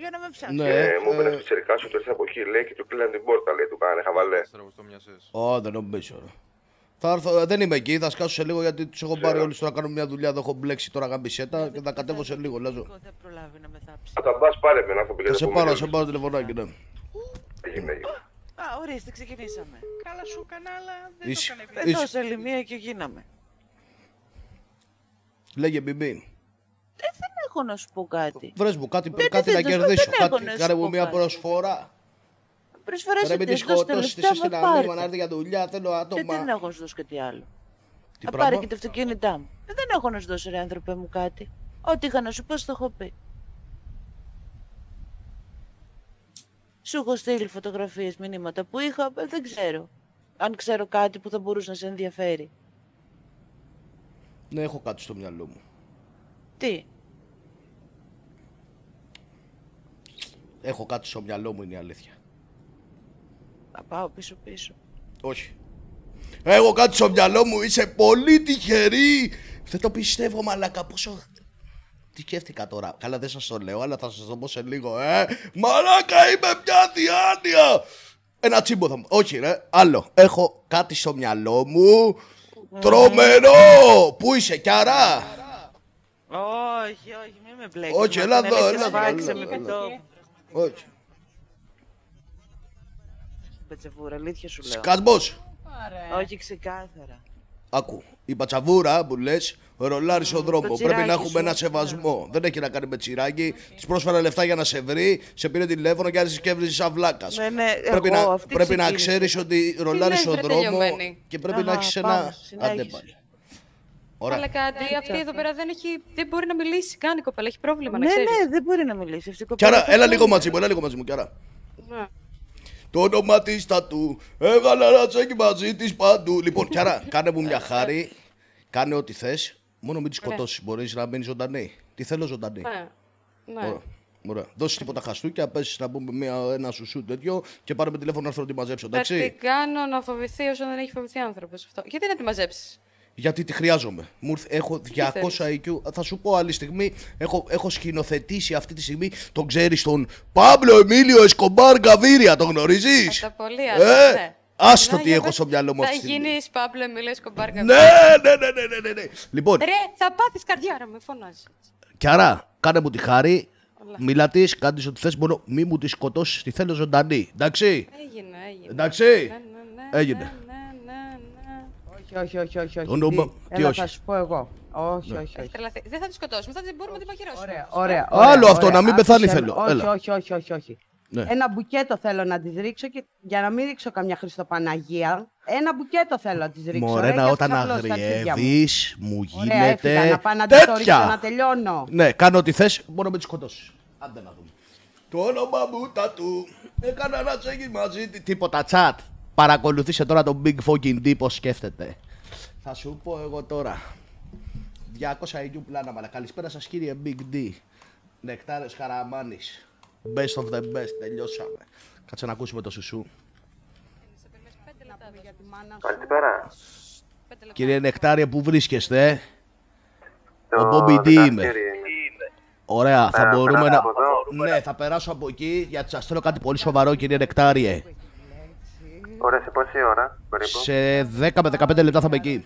Για να με ψάξεις. Ναι, Και μου είπε ε, ένα πιτσιρικά σου το ήρθε από εκεί, λέει, και του κλείναν την πόρτα, λέει, του κάνανε χαβαλέ. Ω, δεν νομίζω. Ρε. Θα έρθω, ε, δεν είμαι εκεί, θα σκάσω σε λίγο γιατί τους έχω πάρει όλους τώρα να κάνουμε μια δουλειά. Δεν έχω μπλέξει τώρα γαμπισέτα και θα κατέβω σε λίγο. Λάζω. Δεν προλάβει να με θάψει. Θα τα πας πάρε με να έρθω Θα πήγαινε σε πάρω, θα σε πάρω τηλεφωνάκι, ναι. Έγινε, έγινε. Α, ορίστε, ξεκινήσαμε. Καλά σου έκανα, αλλά δεν Είσαι- το έκανε είσαι- Πετώ άλλη μία και γίναμε. Λέγε μπιμπί. Ε, δεν έχω να σου πω κάτι. Βρες μου κάτι, Δεν κάτι να ήθελες, δεν κερδίσω. έχω Κάτι, να σου κάνε μου πω μια κάτι. προσφορά. Προσφοράς Ρε σε μην τη τις, δώσ' τα σκοτώσεις, τη λεφτά είσαι μου, ένα μήνυμα να πάρτε. έρθει για δουλειά. Θέλω Ε, άτομα. δεν έχω να σου δώσω κάτι άλλο. Τι Θα πράγμα; πάρει και τα αυτοκίνητά μου. Ε, δεν έχω να σου δώσω, ρε άνθρωπε μου, κάτι. Ό,τι είχα να σου πω, στο έχω πει. Σου έχω στείλει φωτογραφίες, μηνύματα που είχα, ε, δεν ξέρω. Αν ξέρω κάτι που θα μπορούσε να σε ενδιαφέρει. Ναι, έχω κάτι στο μυαλό μου. Τι, Έχω κάτι στο μυαλό μου, είναι η αλήθεια. Θα πάω πίσω-πίσω. Όχι. Έχω κάτι στο μυαλό μου, είσαι πολύ τυχερή. Δεν το πιστεύω, μαλάκα, πόσο... Τι σκέφτηκα τώρα; Καλά, δεν σας το λέω, αλλά θα σας το πω σε λίγο, ε. Μαλάκα, είμαι μια διάνοια. Ένα τσίμπο θα μου... Όχι, ρε, άλλο. Έχω κάτι στο μυαλό μου. Τρομερό! Πού είσαι, Κιάρα; Όχι, όχι, μην με μπλέκεις. Όχι, με έλα την εδώ, αλήθεια έλα εδώ, σφάξε έλα με εδώ, πιτό. Όχι. Πετσεβούρα, αλήθεια σου λέω. Σκασμός. Όχι, ξεκάθαρα. Άκου, η πατσαβούρα που λες, ρολάρεις στον δρόμο. Πρέπει τσιράκι να έχουμε σου. ένα σεβασμό. Δεν έχει να κάνει με τσιράκι. Τη πρόσφερα λεφτά για να σε βρει, σε πήρε τηλέφωνο και άρχισε και έβριζες σαν βλάκα. Ναι, ναι, πρέπει εγώ, να, αυτή πρέπει να ξεκίνησε. ξέρεις ότι ρολάρει λες, στον βρε, δρόμο τελειωμένη. και πρέπει να Αχα, έχεις πάμε, ένα. συνέχισε. Άντε πάλι. Ωραία. Αλλά κάτι, αυτή εδώ πέρα δεν, έχει, δεν μπορεί να μιλήσει καν η κοπέλα, έχει πρόβλημα, να Ναι, ξέρεις. ναι, δεν μπορεί να μιλήσει αυτή η κοπέλα. Κιάρα, έχει έλα πρόβλημα. λίγο μαζί μου, έλα λίγο μαζί μου, Κιάρα. Ναι. Το όνομα της τατού. Έβαλα ένα τσέκι μαζί της παντού. Λοιπόν, Κιάρα, κάνε μου μια χάρη. Κάνε ό,τι θες. Μόνο μην τη σκοτώσεις. Μπορείς να μείνεις ζωντανή. Τι θέλω ζωντανή. Ναι. Ναι. Ωραία. Ωραία. Δώσεις τίποτα χαστούκια, πέσει να πούμε μια, ένα σουσού τέτοιο και πάρουμε τηλέφωνο να έρθω να τη μαζέψω, Θα την εντάξει. κάνω να φοβηθεί όσο δεν έχει φοβηθεί άνθρωπος αυτό. Γιατί να τη μαζέψεις; Γιατί τη χρειάζομαι. Μου ήρθε- έχω 200 θέλεις; IQ. Θα σου πω άλλη στιγμή. Έχω, έχω σκηνοθετήσει αυτή τη στιγμή. Τον ξέρεις τον Παύλο Εμίλιο Εσκομπάρ Γκαβίρια. Τον γνωρίζεις; Τα πολύ άλλα, ναι. Άστο Να, τι για έχω πες, στο μυαλό μου Θα αυτή τη στιγμή. γίνεις Παύλο Εμίλιο Κομπάρκα. Ναι, ναι, ναι, ναι, ναι, ναι, ναι. Λοιπόν, Ρε, θα πάθεις καρδιάρα, με φωνάζεις. και άρα, κάνε μου τη χάρη. Όλα. Μιλά τη, κάνεις ό,τι θες. Μόνο μη μου τη σκοτώσεις. Τη θέλω ζωντανή. Εντάξει. Έγινε, έγινε. Εντάξει. Ναι, ναι, ναι, Έγινε. Ναι, ναι, ναι. Όχι, όχι, όχι, όχι. όχι. Το όνομα- Τι, τι Έλα, όχι; θα σου πω εγώ. Όχι, Ναι. όχι, Έχει όχι. τρελαθεί. Δεν θα τη σκοτώσουμε, θα την μπορούμε να τη μαχαιρώσουμε. Ωραία, ωραία. Άλλο ωραία, αυτό, να μην άκουσε πεθάνει με. θέλω. Όχι, Έλα. όχι, όχι, όχι, όχι. Ναι. Ένα μπουκέτο θέλω να τη ρίξω και για να μην ρίξω καμιά Χριστοπαναγία. Ένα μπουκέτο θέλω να τη ρίξω. Μωρέ, ρε, να και όταν αυτός απλώς στα αρχίδια μου. αγριεύεις, μου Ωραία, έφυγα, γίνεται. να πάω να τη το ρίξω, να τέτοια. τελειώνω. Ναι, κάνω ό,τι θες, μόνο να μην τη σκοτώσεις. Άντε να δούμε. Το όνομα μου τα του. Έκανα ένα τσέκι μαζί τη. Τίποτα τσάτ. Παρακολουθήσε τώρα τον Big Fucking D πώς σκέφτεται. Θα σου πω εγώ τώρα. 200 IQ πλάνα, μαλα. Καλησπέρα σας κύριε Big D. Νεκτάρες Χαραμάνης. Best of the best. Τελειώσαμε. Κάτσε να ακούσουμε το σουσού. Καλησπέρα. Κύριε Νεκτάριε, πού βρίσκεστε, ε; Το Ο Bobby D δικαστήριο είμαι; είναι. Ωραία, θα Να μπορούμε περάσω να... από εδώ. Ναι, θα περάσω από εκεί γιατί σας θέλω κάτι πολύ σοβαρό, κύριε Νεκτάριε. Ωραία, σε πόση ώρα περίπου; Σε 10 με 15 λεπτά θα είμαι εκεί.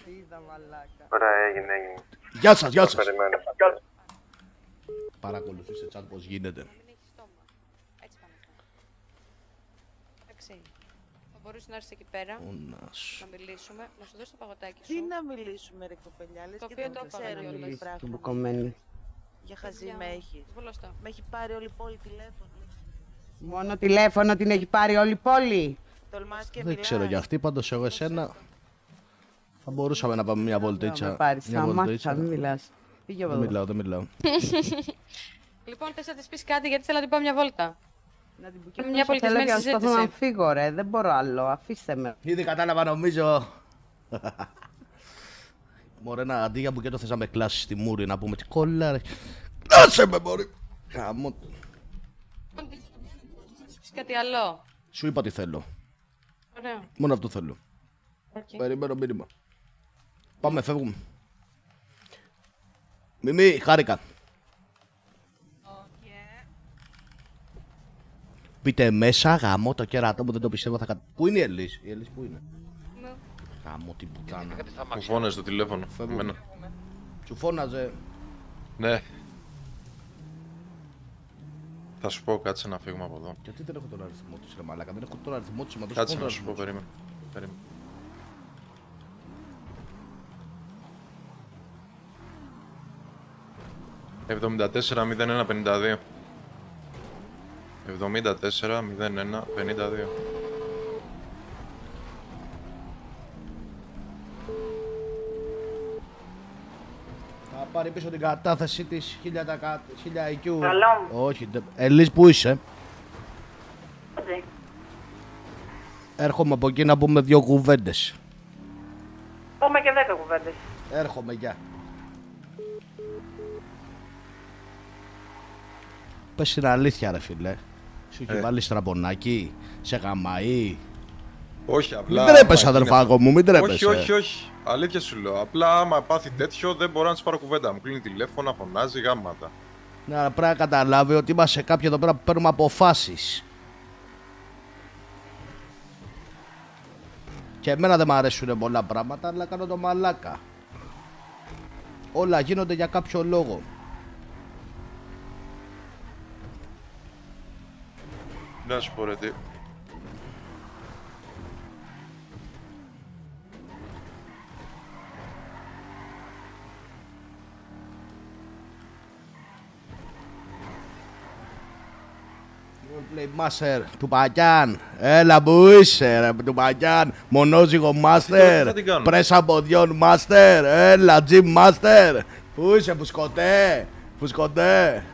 Ωραία, έγινε, έγινε. Γεια σας, γεια Θα σας. περιμένω. Παρακολουθήστε chat πώς γίνεται. Εντάξει. Θα μπορούσε να έρθει εκεί πέρα. Να μιλήσουμε. Να σου δώσω το παγωτάκι σου. Τι να μιλήσουμε, ρε κοπελιά, λες Το και οποίο δεν το έφαγα ξέρω κιόλας. τι Την πράγμα. μπουκωμένη. Για χαζή Για- με έχεις. Βολωστά. Με έχει πάρει όλη η πόλη τηλέφωνο. Μόνο τηλέφωνο την έχει πάρει όλη η πόλη. Τολμάς και Δεν μιλάς. ξέρω για αυτή, πάντως εγώ εσένα θα μπορούσαμε να πάμε μια Με βολτίτσα. πάρεις Μια στα μάτια, βολτίτσα. μην μιλάς. Πήγε Δεν εδώ. μιλάω, δεν μιλάω. λοιπόν, θες να της πεις κάτι γιατί θέλω να την πάω μια βόλτα; Να την Μια Θέλω πολιτισμένη και να σπαθώ να συζήτηση. φύγω ρε, δεν μπορώ άλλο, αφήστε με. Ήδη κατάλαβα νομίζω. Μωρέ να αντί για μπουκέτο θες να με κλάσεις στη μούρη να πούμε τι κόλλα ρε. Κλάσε με μωρή. Γαμώ. το. Θες πεις κάτι άλλο; Σου είπα τι θέλω. Ωραία. Μόνο αυτό θέλω. Οκ. Περιμένω μήνυμα. Πάμε, φεύγουμε. Μιμή, χάρηκα. Πείτε μέσα, γαμώ το κέρατό μου, δεν το πιστεύω. Θα... κα- Πού είναι η Ελής, η Ελής πού είναι; Γαμώ την πουτάνα. Μου φώναζε το τηλέφωνο. Φεύγουμε. Εμένα. Σου φώναζε. Ναι. Θα σου πω, κάτσε να φύγουμε από εδώ. Γιατί δεν έχω τον αριθμό της ρε μαλάκα, δεν έχω τον αριθμό της, μα το Κάτσε σου πω να τον σου πω, αριθμό περίμενε. περίμενε. Εβδομήντα τέσσερα μηδέν ένα πενήντα δύο. Εβδομήντα τέσσερα μηδέν ένα πενήντα δύο. Πάρει πίσω την κατάθεση της 1000 τα- 1000 IQ. Καλό. Όχι, δεν- Ελής που είσαι; Έρχομαι από εκεί να πούμε δύο κουβέντες. Πούμε και δέκα κουβέντες. Έρχομαι, γεια. Πες την αλήθεια ρε φίλε. Σου έχει Ε. βάλει στραμπονάκι, σε γαμαεί. Όχι, απλά. Μην τρέπεσαι, άμα γίνει αδερφάκο αυτό- μου, μην τρέπεσαι. Όχι, όχι, όχι. Αλήθεια σου λέω. Απλά άμα πάθει τέτοιο δεν μπορώ να της πάρω κουβέντα. Μου κλείνει τηλέφωνα, φωνάζει γάμματα. Ναι, αλλά πρέπει να καταλάβει ότι είμαστε κάποιοι εδώ πέρα που παίρνουμε αποφάσεις. Και εμένα δεν μου αρέσουν πολλά πράγματα, αλλά κάνω το μαλάκα. Όλα γίνονται για κάποιο λόγο. Να σου πω ρε τι. Roleplay Master του Παγιάν. Έλα που είσαι ρε του Παγιάν. Μονόζυγο Master. θα την κάνω. Πρέσα ποδιών Master. Έλα Jim Master. Πού είσαι φουσκωτέ. Φουσκωτέ.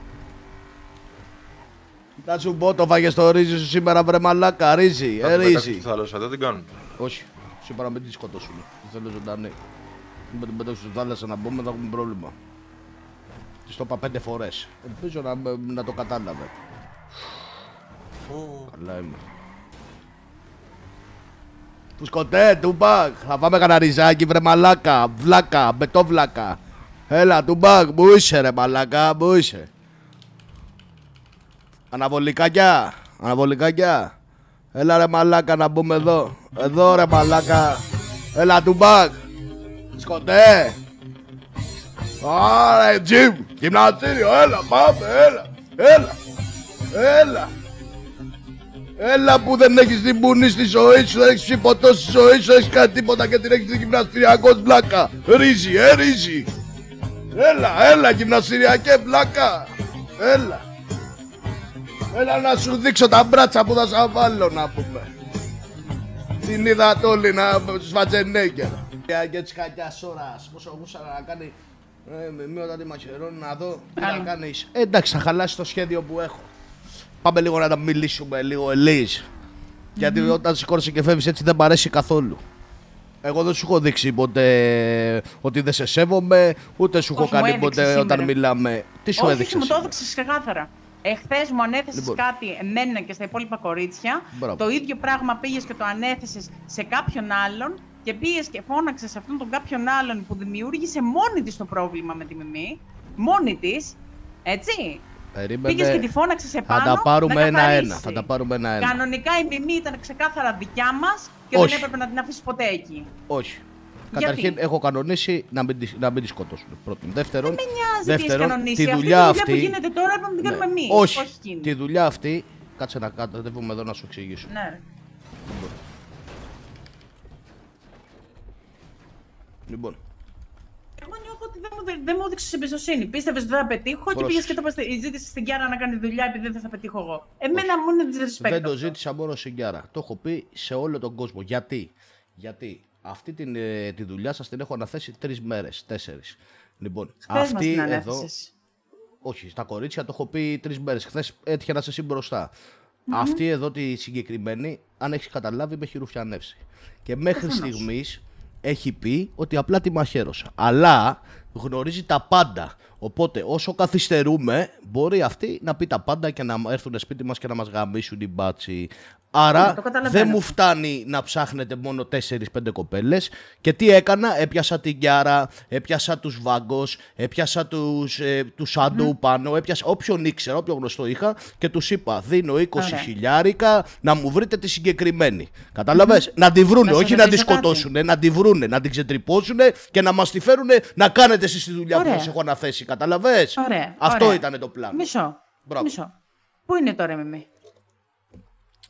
Να σου πω το φάγες το ρύζι σου σήμερα βρε μαλάκα. Ρύζι. Θα Ε, την πετάξω ρύζι. στη θάλασσα, δεν την κάνουν. Όχι. Σου είπα να μην τη σκοτώσουν. Δεν θέλω ζωντανή. Μην την πετάξω στη θάλασσα να μπούμε θα έχουμε πρόβλημα. Τη το είπα πέντε φορές. Ελπίζω να, να το κατάλαβε. Καλά είμαι. Φουσκωτέ, τούμπακ. Θα πάμε κανένα ριζάκι, βρε μαλάκα. Βλάκα, μπετόβλακα. Έλα, τούμπακ, μου είσαι ρε μαλάκα, μου είσαι. Αναβολικάκια, αναβολικάκια. Έλα ρε μαλάκα να μπούμε εδώ. Εδώ ρε μαλάκα. Έλα τούμπακ. Σκοτέ. Άρα, Τζιμ. Γυμναστήριο, έλα, πάμε, έλα. Έλα. Έλα. Έλα που δεν έχεις την πουνή στη ζωή σου, δεν έχεις πιει ποτό στη ζωή σου, δεν έχεις κάνει τίποτα και την έχεις την γυμναστηριακός βλάκα. Ρίζι, ε, ρίζι. Έλα, έλα, γυμναστηριακέ βλάκα. Έλα. Έλα να σου δείξω τα μπράτσα που θα σα βάλω να πούμε. Την είδα τόλη να σβατζενέγκερ. Και της κακιάς ώρας, πόσο γούσα να κάνει ε, με μία όταν τη μαχαιρώνει να δω τι να κάνεις. Ε, εντάξει, θα χαλάσει το σχέδιο που έχω. Πάμε λίγο να τα μιλήσουμε λίγο, Ελίζ. Γιατί όταν σηκώνεσαι και φεύγεις έτσι δεν μ' αρέσει καθόλου. Εγώ δεν σου έχω δείξει ποτέ ότι δεν σε σέβομαι, ούτε σου έχω Όχι, μου κάνει έδειξες ποτέ σήμερα; όταν μιλάμε. Τι σου όχι, έδειξες. όχι, μου το έδειξες ξεκάθαρα. Εχθές μου ανέθεσες Λοιπόν. κάτι εμένα και στα υπόλοιπα κορίτσια. Μπράβο. Το ίδιο πράγμα πήγες και το ανέθεσες σε κάποιον άλλον και πήγες και φώναξες σε αυτόν τον κάποιον άλλον που δημιούργησε μόνη της το πρόβλημα με τη Μιμή. Μόνη της. Έτσι. Περίμενε. Πήγες και τη φώναξες σε πάνω. Θα τα πάρουμε να ένα-ένα. καθαρίσει. Θα τα πάρουμε ένα-ένα. Κανονικά η Μιμή ήταν ξεκάθαρα δικιά μας και Όχι. δεν έπρεπε να την αφήσεις ποτέ εκεί. Όχι. Γιατί; Καταρχήν έχω κανονίσει να μην, τη- να μην τη σκοτώσουν. Πρώτον. Δεύτερον, Δεν με νοιάζει τι έχεις δεύτερον κανονίσει. τη Αυτή δουλειά η αυτή. δουλειά που γίνεται τώρα πρέπει να την κάνουμε εμείς. όχι, εκείνη. τη δουλειά αυτή. Κάτσε να κατεβούμε εδώ να σου εξηγήσω. Ναι, ρε. Λοιπόν, Εγώ νιώθω ότι δεν μου, δεν, δεν μου έδειξες εμπιστοσύνη. Πίστευες ότι δεν θα πετύχω και Πρόσεξε. πήγες και το είπες, ζήτησε στην Κιάρα να κάνει δουλειά επειδή δεν θα πετύχω εγώ. Εμένα μου είναι disrespect. δεν το αυτό. ζήτησα μόνο στην Κιάρα. Το έχω πει σε όλο τον κόσμο. Γιατί, Γιατί αυτή την, ε, τη δουλειά σας την έχω αναθέσει τρεις μέρες, τέσσερις. Λοιπόν, Χθες μας αυτή την εδώ. ανέθεσες. Όχι, στα κορίτσια το έχω πει τρεις μέρες. Χθες έτυχε να είσαι εσύ μπροστά. Μμμ. Αυτή εδώ τη συγκεκριμένη, αν έχεις καταλάβει, με έχει ρουφιανεύσει. Και μέχρι Προφανώς. στιγμής έχει πει ότι απλά τη μαχαίρωσα. Αλλά γνωρίζει τα πάντα. Οπότε όσο καθυστερούμε, μπορεί αυτή να πει τα πάντα και να έρθουν σπίτι μας και να μας γαμίσουν οι μπάτσι. Ναι, Άρα το καταλαβαίνω. δεν μου φτάνει να ψάχνετε μόνο 4-5 κοπέλες. Και τι έκανα, έπιασα την Κιάρα, έπιασα τους Βάγκος, έπιασα τους, ε, τους Σάντου πάνω, έπιασα όποιον ήξερα, όποιο γνωστό είχα και τους είπα δίνω 20 Ωραία. χιλιάρικα να μου βρείτε τη συγκεκριμένη. Κατάλαβες, να τη βρούνε, Να σε όχι να τη ρωτήσω κάτι. σκοτώσουν, να τη βρούνε, να την ξετρυπώσουν και να μας τη φέρουν να κάνετε εσείς τη δουλειά που Ωραία. σας έχω αναθέσει. Καταλαβες. Ωραία. Αυτό ωραία. ήταν το πλάνο. Μισό. Μπράβο. Μισό. Πού είναι τώρα η Μιμή;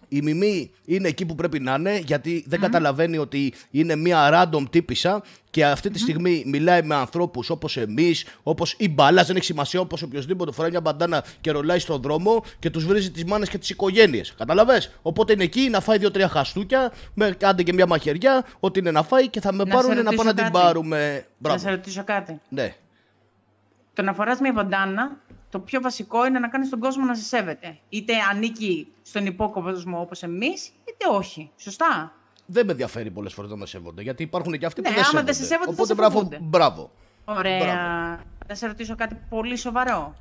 Η Μιμή είναι εκεί που πρέπει να είναι γιατί δεν καταλαβαίνει ότι είναι μια random τύπησα και αυτή τη στιγμή μιλάει με ανθρώπους όπως εμείς, όπως η μπάλα, δεν έχει σημασία, όπως οποιοδήποτε φοράει μια μπαντάνα και ρολάει στον δρόμο και τους βρίζει τις μάνες και τις οικογένειες. Καταλαβέ. Οπότε είναι εκεί να φάει δύο-τρία χαστούκια, με άντε και μια μαχαιριά, ό,τι είναι να φάει και θα με Να σε πάρουν να ρωτήσω πάμε να την κάτι. πάρουμε. Να Μπράβο. σε ρωτήσω κάτι. Ναι. Το να φοράς μια μπαντάνα, το πιο βασικό είναι να κάνεις τον κόσμο να σε σέβεται. Είτε ανήκει στον υπόκοσμο όπως εμείς, είτε όχι. Σωστά. Δεν με ενδιαφέρει πολλές φορές να με σέβονται γιατί υπάρχουν και αυτοί Ναι, που δεν άμα σέβονται. δεν σε σέβονται, θα Οπότε σε μπράβο. φοβούνται. μπράβο. Ωραία. Μπράβο. Να σε ρωτήσω κάτι πολύ σοβαρό.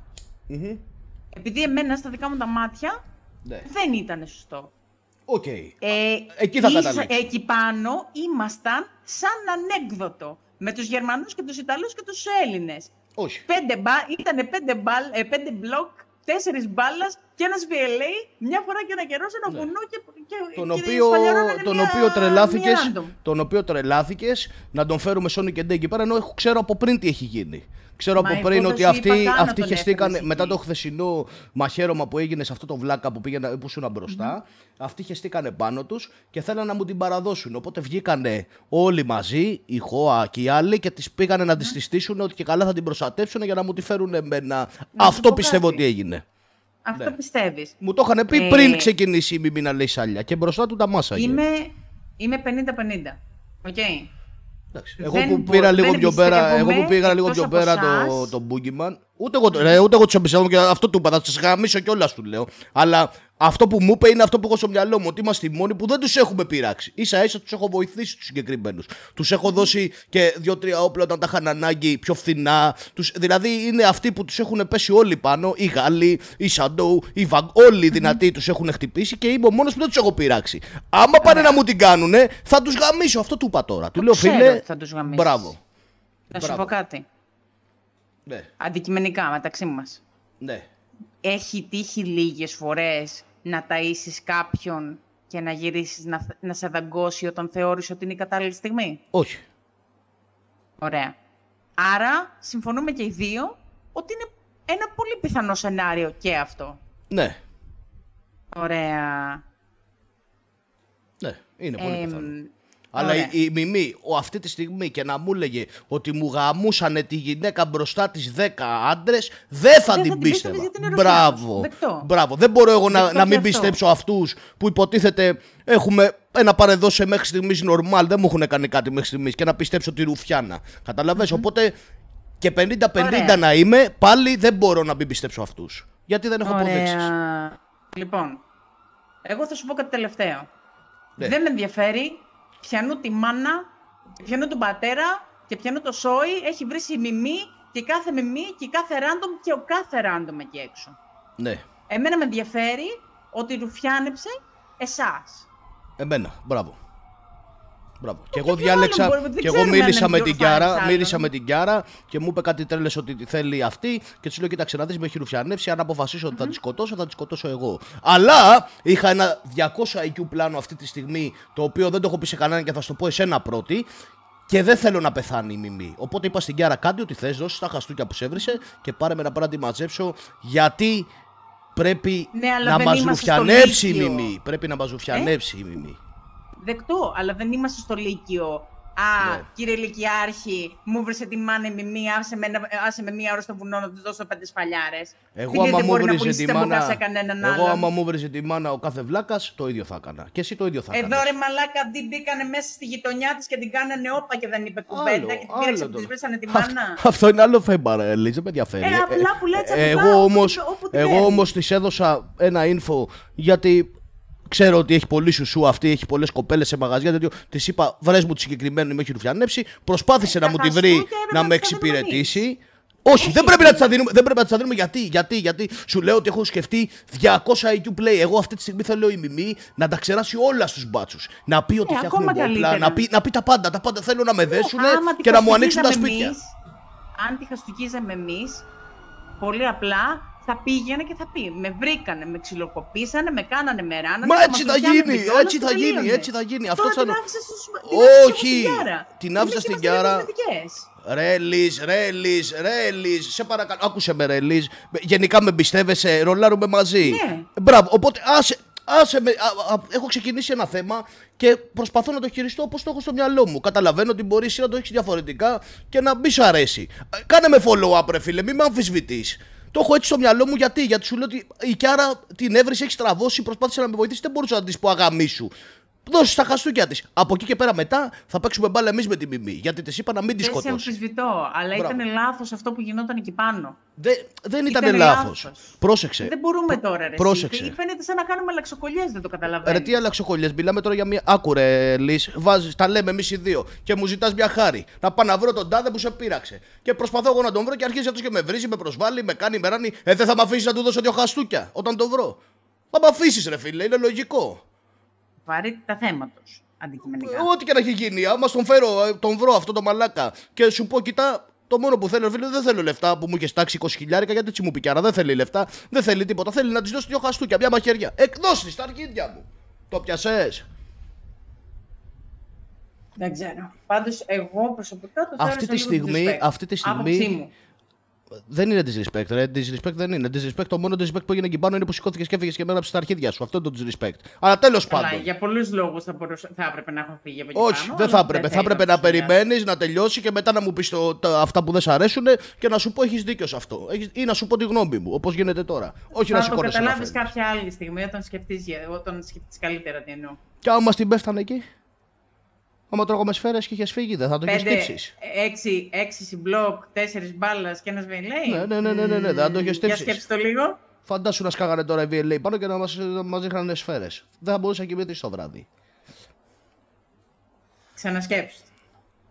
Επειδή εμένα στα δικά μου τα μάτια Ναι. δεν ήταν σωστό. Οκ. Ε, Εκεί θα ίσα- καταλήξω. Εκεί πάνω ήμασταν σαν ανέκδοτο. Με τους Γερμανούς και τους Ιταλούς και τους Έλληνες. Όχι. Πέντε μπα, ήτανε πέντε, μπαλ, ε, πέντε μπλοκ, τέσσερις μπάλας και ένας VLA, μια φορά και ένα καιρό σε ένα βουνό και, και, Ναι. τον και οποίο, σφαλιαρώνανε τον μια- οποίο τρελάθηκες, μια random. τον οποίο τρελάθηκες να τον φέρουμε Sonic και Day εκεί πέρα, ενώ έχω- ξέρω από πριν τι έχει γίνει. Ξέρω Μα από εγώ πριν δεν ότι σου αυτοί, είπα καν να αυτοί τον χεστήκανε, έφερες μετά εκεί. το χθεσινό μαχαίρωμα που έγινε σε αυτό το βλάκα που, πήγαινα, που ήσουν μπροστά, αυτοί χεστήκανε πάνω τους και θέλανε να μου την παραδώσουν. Οπότε βγήκανε όλοι μαζί, η Χώα και οι άλλοι, και τις πήγανε να τις τη στήσουν ότι και καλά θα την προστατεύσουν για να μου τη φέρουν εμένα. Αυτό πω πιστεύω κάτι. ότι έγινε. Αυτό Ναι. πιστεύεις. Μου το είχαν πει Ε, πριν ξεκινήσει η Μιμή να λέει σάλια και μπροστά του τα μάσαγε. Είμαι, είμαι 50-50. Οκ. Εγώ Δεν που μπο- πήρα λίγο δεν πιο πέρα, εγώ εμπιστεύομαι, που πήγα λίγο εκτός πιο από πέρα το, εσάς. το Boogeyman, ούτε εγώ, το- ρε, ούτε εγώ του εμπιστεύομαι και αυτό του είπα, θα σας γαμίσω κιόλας του λέω. Αλλά αυτό που μου είπε είναι αυτό που έχω στο μυαλό μου, ότι είμαστε οι μόνοι που δεν τους έχουμε πειράξει. σα ίσα τους έχω βοηθήσει τους συγκεκριμένους. Τους έχω δώσει και δύο-τρία όπλα όταν τα είχαν ανάγκη πιο φθηνά. Τους, δηλαδή είναι αυτοί που τους έχουν πέσει όλοι πάνω, οι Γάλλοι, οι Σαντόου, οι Βαγκ, όλοι οι δυνατοί τους έχουν χτυπήσει και είμαι ο μόνος που δεν τους έχω πειράξει. Άμα πάνε να μου την κάνουνε, θα τους γαμίσω. Αυτό του είπα τώρα. Του λέω ξέρω φίλε, ότι θα τους γαμίσεις. μπράβο. Να σου Μπράβο. πω κάτι. Ναι. Αντικειμενικά μεταξύ μας. Ναι. Έχει τύχει λίγες φορές να ταΐσεις κάποιον και να γυρίσεις να, να σε δαγκώσει όταν θεώρησε ότι είναι η κατάλληλη στιγμή; Όχι. Ωραία. Άρα, συμφωνούμε και οι δύο ότι είναι ένα πολύ πιθανό σενάριο και αυτό. Ναι. Ωραία. Ναι, είναι πολύ Εμ, πιθανό. Αλλά ωραία. η, η Μιμή ο, αυτή τη στιγμή και να μου έλεγε ότι μου γαμούσανε τη γυναίκα μπροστά της 10 άντρες, δεν θα Δεν την θα την πίστευα. πίστευες γιατί είναι ρουφιάνος. Μπράβο. Δεκτό. Μπράβο. Δεν μπορώ εγώ να, Δεκτό να και μην αυτό. πιστέψω αυτούς που υποτίθεται έχουμε ένα παρεδώσει μέχρι στιγμής νορμάλ, δεν μου έχουν κάνει κάτι μέχρι στιγμής και να πιστέψω τη ρουφιάνα. καταλαβες; Οπότε και 50-50 Ωραία. να είμαι, πάλι δεν μπορώ να μην πιστέψω αυτούς. Γιατί δεν έχω Ωραία. αποδείξει. Λοιπόν, εγώ θα σου πω κάτι τελευταίο. Ναι. Δεν με ενδιαφέρει ποιανού τη μάνα, ποιανού τον πατέρα και ποιανού το σόι έχει βρει η μιμή και κάθε μιμή και κάθε random και ο κάθε random εκεί έξω. Ναι. Εμένα με ενδιαφέρει ότι ρουφιάνεψε εσάς. Εμένα, μπράβο. Μπράβο. Και εγώ ποιο διάλεξα. άλλο μπορεί- δεν Και εγώ ξέρουμε αν μίλησα είναι με πιο την Κιάρα, ρουφιάνης μίλησα άλλον. με την Κιάρα και μου είπε κάτι τρέλες ότι τη θέλει αυτή. Και της λέω: Κοίταξε να δεις, με έχει ρουφιανεύσει. Αν αποφασίσω ότι θα της σκοτώσω, θα της σκοτώσω εγώ. Αλλά είχα ένα 200 IQ πλάνο αυτή τη στιγμή, το οποίο δεν το έχω πει σε κανέναν και θα σου το πω εσένα πρώτη. Και δεν θέλω να πεθάνει η Μιμή. Οπότε είπα στην Κιάρα: Κάντε ό,τι θες, δώσε τα χαστούκια που σε έβρισε και πάρε με να πάω να τη μαζέψω. Γιατί πρέπει Ναι, αλλά να δεν μας είμαστε στο ρουφιανεύσει η Λύκειο. Μιμή. Πρέπει να μας ρουφιανεύσει η Μιμή. Δεκτό, αλλά δεν είμαστε στο Λύκειο. Α, Ναι. κύριε Λυκειάρχη, μου βρήσε τη μάνα η μιμή, άσε με, ένα- άσε με μία ώρα στο βουνό να του δώσω πέντε σφαλιάρες. Εγώ άμα μου βρίσκε τη μάνα. σε κανέναν Εγώ άλλον. άμα μου βρίσκε τη μάνα ο κάθε βλάκας, το ίδιο θα έκανα. Και εσύ το ίδιο θα Εδώ έκανα. ρε μαλάκα, αντί μπήκανε μέσα στη γειτονιά της και την κάνανε όπα και δεν είπε κουβέντα και την πήραξε άλλο που τη το. βρήσανε τη μάνα. Αυτό είναι άλλο θέμα, ρε Ελίζα, δεν με ενδιαφέρει. Ε, απλά που λέει τσακωτά, εγώ όπου όμω την- όπου την εγώ παίρνει. όμως της έδωσα ένα info γιατί ξέρω ότι έχει πολύ σουσού αυτή, έχει πολλές κοπέλες σε μαγαζιά. Τέτοιο. Της είπα, βρες μου τη συγκεκριμένη, με έχει ρουφιανέψει. Προσπάθησε να μου τη βρει να με εξυπηρετήσει. Όχι, δεν πρέπει, να της τα δίνουμε, δεν πρέπει να της τα δίνουμε γιατί, γιατί, γιατί σου λέω ότι έχω σκεφτεί 200 IQ play. Εγώ αυτή τη στιγμή θέλω η Μιμή να τα ξεράσει όλα στους μπάτσους. Να πει ότι Ε, φτιάχνουμε ακόμα όπλα, καλύτερα. να πει, να πει τα πάντα, τα πάντα. Θέλω να με δέσουν Άμα τη και να μου ανοίξουν τα χαστούκιζαμε σπίτια. εμείς, αν τη χαστούκίζαμε εμείς, πολύ απλά θα πήγαινε και θα πει. Με βρήκανε, με ξυλοκοπήσανε, με κάνανε με ράνανε. Μα θα έτσι μας θα ρουφιάνανε γίνει, κιόλας έτσι και θα γίνει, τελείωνε. έτσι θα γίνει. Αυτό Τώρα θα την είναι- άφησες στους- την άφησες όμως Όχι, στην Κιάρα. την άφησα Εμείς στην είμαστε Κιάρα. διαφορετικές. Ρε Λις, ρε Λις, ρε Λις, σε παρακαλώ, άκουσε με ρε Λις. Γενικά με εμπιστεύεσαι, ρολάρουμε μαζί. Ναι. Μπράβο, οπότε άσε, άσε με, α, α, έχω ξεκινήσει ένα θέμα και προσπαθώ να το χειριστώ όπως το έχω στο μυαλό μου. Καταλαβαίνω ότι μπορεί εσύ να το έχεις διαφορετικά και να μπει σου αρέσει. Ε, Κάνε με follow up ρε φίλε, μην με αμφισβητείς. Το έχω έτσι στο μυαλό μου γιατί, γιατί σου λέω ότι η Κιάρα την έβρισε, έχει στραβώσει, προσπάθησε να με βοηθήσει, δεν μπορούσα να της πω αγαμίσου. Δώσε τα χαστούκια της. Από εκεί και πέρα μετά θα παίξουμε μπάλα εμείς με τη Μιμή. Γιατί της είπα να μην τη Δεν σε σκοτώσει. αμφισβητώ, αλλά Μπράβο. ήταν λάθος αυτό που γινόταν εκεί πάνω. Δεν, δεν ήταν Ήτανε λάθος. λάθος. Πρόσεξε. Δεν μπορούμε τώρα, ρε. πρόσεξε. εσύ. Φαίνεται σαν να κάνουμε αλλαξοκολλιέ, δεν το καταλαβαίνω. Ρε, τι αλλαξοκολλιέ, μιλάμε τώρα για μια. Άκουρε, Λύς, βάζει, τα λέμε εμείς οι δύο. Και μου ζητάς μια χάρη. Να πάω να βρω τον τάδε που σε πείραξε. Και προσπαθώ εγώ να τον βρω και αρχίζει αυτός και με βρίζει, με προσβάλλει, με κάνει, με ράνει. Ε, δεν θα με αφήσεις να του δώσω δύο χαστούκια όταν τον βρω. Θα με αφήσεις, ρε φίλε, είναι λογικό. Βαρύτητα θέματος. Αντικειμενικά. Ε, Ό,τι και να έχει γίνει, άμα στον φέρω, ε, τον βρω αυτό το μαλάκα και σου πω, κοιτά, το μόνο που θέλω, φίλε, δεν θέλω λεφτά που μου είχες τάξει 20 χιλιάρικα γιατί έτσι μου πει άρα δεν θέλει λεφτά, δεν θέλει τίποτα. Θέλει να της δώσει δύο χαστούκια, μια μαχαιριά. Εκδώσει στα αρχίδια μου. Το πιασέ. Δεν ξέρω. Πάντως, εγώ προσωπικά το Αυτή θεώρησα τη λίγο στιγμή, disrespect. αυτή τη Άποψή στιγμή. Μου. Δεν είναι disrespect, ρε. Disrespect δεν είναι. Disrespect, το μόνο disrespect που έγινε εκεί πάνω είναι που σηκώθηκες και έφυγες και με έγραψε στα αρχίδια σου. Αυτό είναι το disrespect. Αλλά τέλος Καλά, πάντων. για πολλούς λόγους θα, μπορούσα- θα έπρεπε να έχω φύγει από εκεί Όχι, πάνω, δεν αλλά θα έπρεπε. Θα θέλω έπρεπε να το σχολιάσω. περιμένεις να τελειώσει και μετά να μου πεις αυτά που δεν σ' αρέσουν και να σου πω έχεις δίκιο σε αυτό. Έχεις- Ή να σου πω τη γνώμη μου, όπως γίνεται τώρα. Όχι να θα το σηκώνεσαι να καταλάβεις φεύγεις. κάποια άλλη στιγμή όταν σκεφτεί όταν σκεφτείς καλύτερα τι εννοώ. Και άμα στην πέφτανε εκεί; Άμα τρώγαμε σφαίρε και είχες φύγει, δεν θα το είχες Πέντε, στύψει. έξι, έξι συμπλοκ, τέσσερις μπάλα και ένας βελέι. Ναι, ναι, ναι, ναι, ναι, ναι, δεν θα το είχες Για στύψει. σκέψτε το λίγο. Φαντάσου να σκάγανε τώρα οι VLA πάνω και να μας μας ρίχνανε σφαίρε. Δεν θα μπορούσα να κοιμηθείς το βράδυ. Ξανασκέψτε.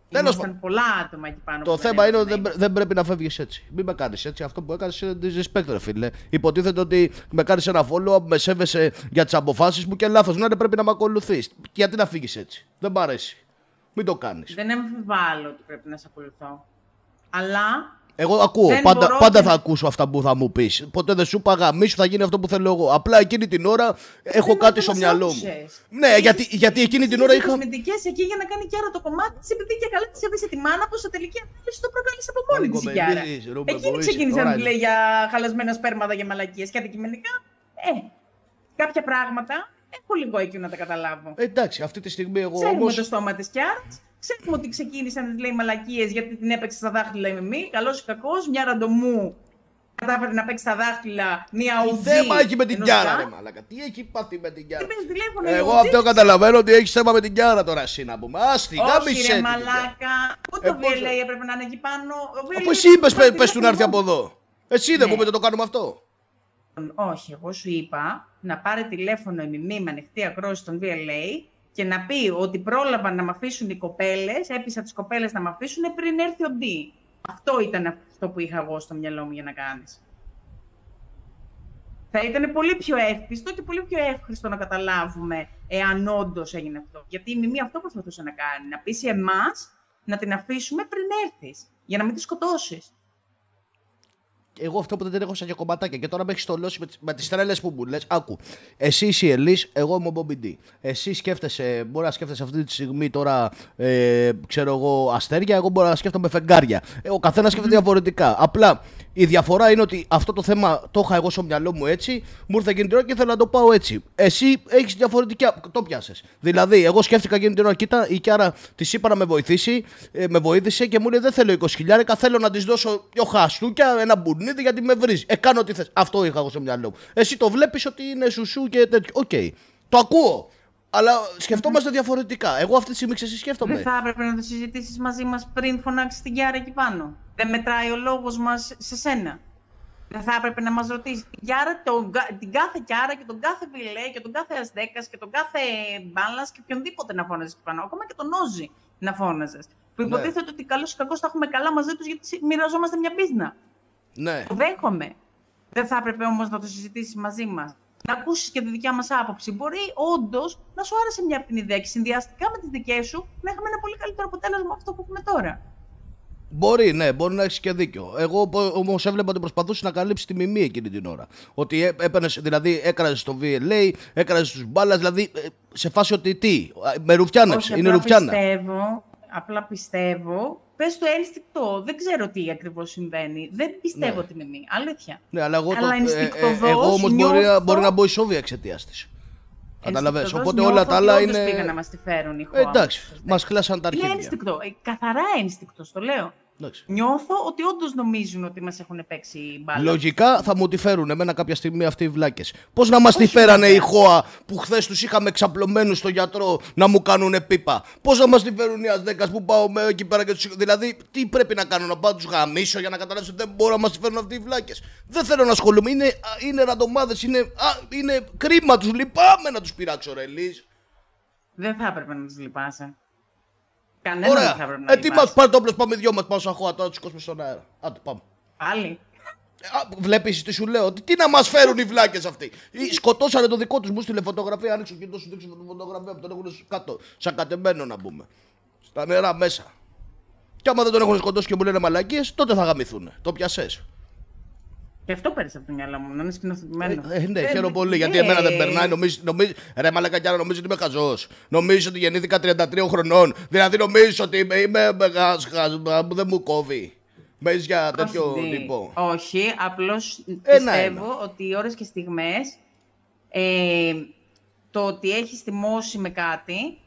Τέλος Ήμασταν πολλά άτομα εκεί πάνω. Το που δεν θέμα είναι ότι έπρεπε δεν, δεν πρέπει να φεύγεις έτσι. Μην με κάνεις έτσι. Αυτό που έκανες είναι disrespect, ρε φίλε. Υποτίθεται ότι με κάνεις ένα follow-up, με σέβεσαι για τις αποφάσεις μου και λάθος. Ναι, δεν πρέπει να με ακολουθείς. Γιατί να φύγεις έτσι. Δεν μ' αρέσει. Μην το κάνεις. Δεν αμφιβάλλω ότι πρέπει να σε ακολουθώ. Αλλά Εγώ ακούω. Δεν Πάντα, μπορώ πάντα και- θα ακούσω αυτά που θα μου πεις. Ποτέ δεν σου είπα γαμίσου, θα γίνει αυτό που θέλω εγώ. Απλά εκείνη την ώρα έχω κάτι στο μυαλό μου. Ναι, γιατί, γιατί εκείνη την ώρα είχα. κοσμητικές εκεί για να κάνει και άρα το κομμάτι της, επειδή και καλά της έβρισε τη μάνα που στο τελική ανάλυση το προκάλεσε από μόνη της η Κιάρα. Κομμεντής, Ρούμπε, Εκείνη μπορείς, ξεκίνησε τώρα να του είναι. λέει για χαλασμένα σπέρματα για μαλακίες και αντικειμενικά. Ε, κάποια πράγματα έχω λίγο εκεί να τα καταλάβω. Ε, εντάξει, αυτή τη στιγμή εγώ Ξέρουμε όμω. το στόμα της Κιάρα. Ξέρουμε ότι ξεκίνησε να της λέει μαλακίες γιατί την έπαιξε στα δάχτυλα η Μιμή. Καλός ή κακός, μια ραντομού κατάφερε να παίξει στα δάχτυλα μια ουζή. θέμα έχει με την ενός Κιάρα, Γκάν. ρε μαλακα. Τι έχει πάθει με την Κιάρα; Παίρνει τηλέφωνο, Εγώ η Ουζή αυτό της- καταλαβαίνω ότι έχεις θέμα με την Κιάρα τώρα εσύ να πούμε. Άστι, Όχι γάμισε. ρε την μαλάκα, πού Ε, το πώς, VLA έπρεπε να είναι εκεί πάνω; Ο VLA Αφού εσύ είπες έπρεπε πε του να έρθει από τηλέφωνο. εδώ. Εσύ δεν Ναι. μου είπετε το κάνουμε αυτό. Όχι, εγώ σου είπα να πάρει τηλέφωνο η Μιμή με ανοιχτή ακρόαση στον VLA και να πει ότι πρόλαβαν να με αφήσουν οι κοπέλες, έπεισα τις κοπέλες να με αφήσουν πριν έρθει ο Ντί. Αυτό ήταν αυτό που είχα εγώ στο μυαλό μου για να κάνεις. Θα ήταν πολύ πιο εύπιστο και πολύ πιο εύχριστο να καταλάβουμε εάν όντως έγινε αυτό. Γιατί η Μιμή αυτό προσπαθούσε να κάνει. Να πείσει εμάς να την αφήσουμε πριν έρθεις. Για να μην τη σκοτώσεις. Εγώ αυτό που δεν έχω σαν και κομματάκια και τώρα με έχεις τολώσει με, τις- με τις τρέλες που μου λες. Άκου. Εσύ είσαι η Ελής, εγώ είμαι ο Bobby D. Εσύ σκέφτεσαι, μπορεί να σκέφτεσαι αυτή τη στιγμή τώρα, ε, ξέρω εγώ, αστέρια, εγώ μπορώ να σκέφτομαι φεγγάρια. Ε, ο καθένας σκέφτεται διαφορετικά. Απλά η διαφορά είναι ότι αυτό το θέμα το είχα εγώ στο μυαλό μου έτσι, μου ήρθε εκείνη την ώρα και ήθελα να το πάω έτσι. Εσύ έχεις διαφορετική. Το πιάσες. Δηλαδή, εγώ σκέφτηκα εκείνη την ώρα, κοίτα, η Κιάρα της είπα να με βοηθήσει, ε, με βοήθησε και μου λέει: Δεν θέλω 20 χιλιάρικα, θέλω να της δώσω δύο χαστούκια, ένα μπουνίδι γιατί με βρίζει. Ε, κάνω τι θες. Αυτό είχα εγώ στο μυαλό μου. Εσύ το βλέπεις ότι είναι σουσού και τέτοιο. Οκ. Το ακούω. Αλλά σκεφτόμαστε διαφορετικά. Εγώ αυτή τη στιγμή ξέρεις, σκέφτομαι; Δεν θα έπρεπε να το συζητήσεις μαζί μας πριν φωνάξεις την Κιάρα εκεί πάνω. Δεν μετράει ο λόγος μας σε σένα. Δεν θα έπρεπε να μας ρωτήσεις την, Κιάρα, τον, κα- την κάθε Κιάρα και τον κάθε Βιλέ και τον κάθε Ασδέκα και τον κάθε Μπάλας και οποιονδήποτε να φώναζες εκεί πάνω. Ακόμα και τον Όζη να φώναζες. Που Ναι. υποτίθεται ότι καλώ ή κακώ θα έχουμε καλά μαζί τους γιατί μοιραζόμαστε μια πίσνα. Ναι. Το δέχομαι. Δεν θα έπρεπε όμως να το συζητήσεις μαζί μας. Να ακούσεις και τη δικιά μας άποψη. Μπορεί όντως να σου άρεσε μια από την ιδέα και συνδυαστικά με τις δικές σου να έχουμε ένα πολύ καλύτερο αποτέλεσμα από αυτό που έχουμε τώρα. Μπορεί, ναι, μπορεί να έχεις και δίκιο. Εγώ όμως έβλεπα ότι προσπαθούσε να καλύψει τη μιμή εκείνη την ώρα. Ότι έ- έπαιρνες, δηλαδή έκραζες στο VLA, έκραζες τους μπάλα, δηλαδή ε, σε φάση ότι τι, α, με ρουφιάνεψε, Όχι, είναι απλά ρουφιάνα. Πιστεύω, απλά πιστεύω. Πες το ένστικτο. Δεν ξέρω τι ακριβώς συμβαίνει. Δεν πιστεύω Ναι. ότι είναι μία. Αλήθεια. Ναι, αλλά εγώ, το, Αλλά ε, ε, ενστικτοδός εγώ όμως μπορεί, να- νιώθω- μπορεί να μπω η Σόβια εξαιτίας της. Καταλαβες. Ενστικτοδός Οπότε νιώθω όλα τα ότι άλλα όντως είναι. πήγαν να μας τη φέρουν οι Ε, χώαμοι. εντάξει, μας χλάσαν τα Είναι αρχίδια. ένστικτο. Ε, καθαρά ένστικτος, το λέω. Εντάξει. Νιώθω ότι όντως νομίζουν ότι μας έχουν παίξει μπάλα. Λογικά θα μου τη φέρουν εμένα κάποια στιγμή αυτοί οι βλάκες. Πώς να μας τη φέρανε οι ΧΟΑ που χθες τους είχαμε εξαπλωμένους στο γιατρό να μου κάνουν πίπα; Πώς να μας τη φέρουν οι Ασδέκα που πάω με εκεί πέρα και τους. Δηλαδή, τι πρέπει να κάνω, να πάω να τους γαμίσω για να καταλάβεις ότι δεν μπορώ να μας τη φέρουν αυτοί οι βλάκες; Δεν θέλω να ασχολούμαι. Είναι, α, είναι ραντομάδες, είναι, α, είναι κρίμα τους. Λυπάμαι να τους πειράξω, ρε Λύς. Δεν θα έπρεπε να τους λυπάσαι. Κανένα δεν θα Ωραία. έπρεπε να Ε, τι μας λυπάσαι. πάρε το όπλο, πάμε δυο μας πάνω στα ΧΟΑ τώρα τους κόσμους στον αέρα. Άντε, πάμε. Πάλι. Βλέπεις τι σου λέω, τι, τι να μας φέρουν οι βλάκες αυτοί; Ή Σκοτώσανε το δικό τους, μου στείλε φωτογραφία. Άνοιξε το κινητός σου, δείξε τη φωτογραφία που τον έχουν κάτω. Σαν κατεμένο να πούμε. Στα νερά μέσα. Και άμα δεν τον έχουν σκοτώσει και μου λένε μαλακίες, τότε θα γαμηθούν. Το πιασέ. Και αυτό πέρασε από το μυαλό μου, να είναι σκηνοθετημένο. Ε, ναι, Ε, χαίρομαι πολύ ε, γιατί εμένα δεν περνάει. Νομίζει, νομίζει, ρε μαλακά κι άλλα, νομίζει ότι είμαι χαζός. Νομίζει ότι γεννήθηκα 33 χρονών. Δηλαδή νομίζει ότι είμαι, είμαι μεγάς χαζ, που δεν μου κόβει. Μες έχεις για τέτοιο Όχι, τύπο. Όχι, απλώς Ένα, πιστεύω ότι οι ώρες και στιγμές ε, το ότι έχεις θυμώσει με κάτι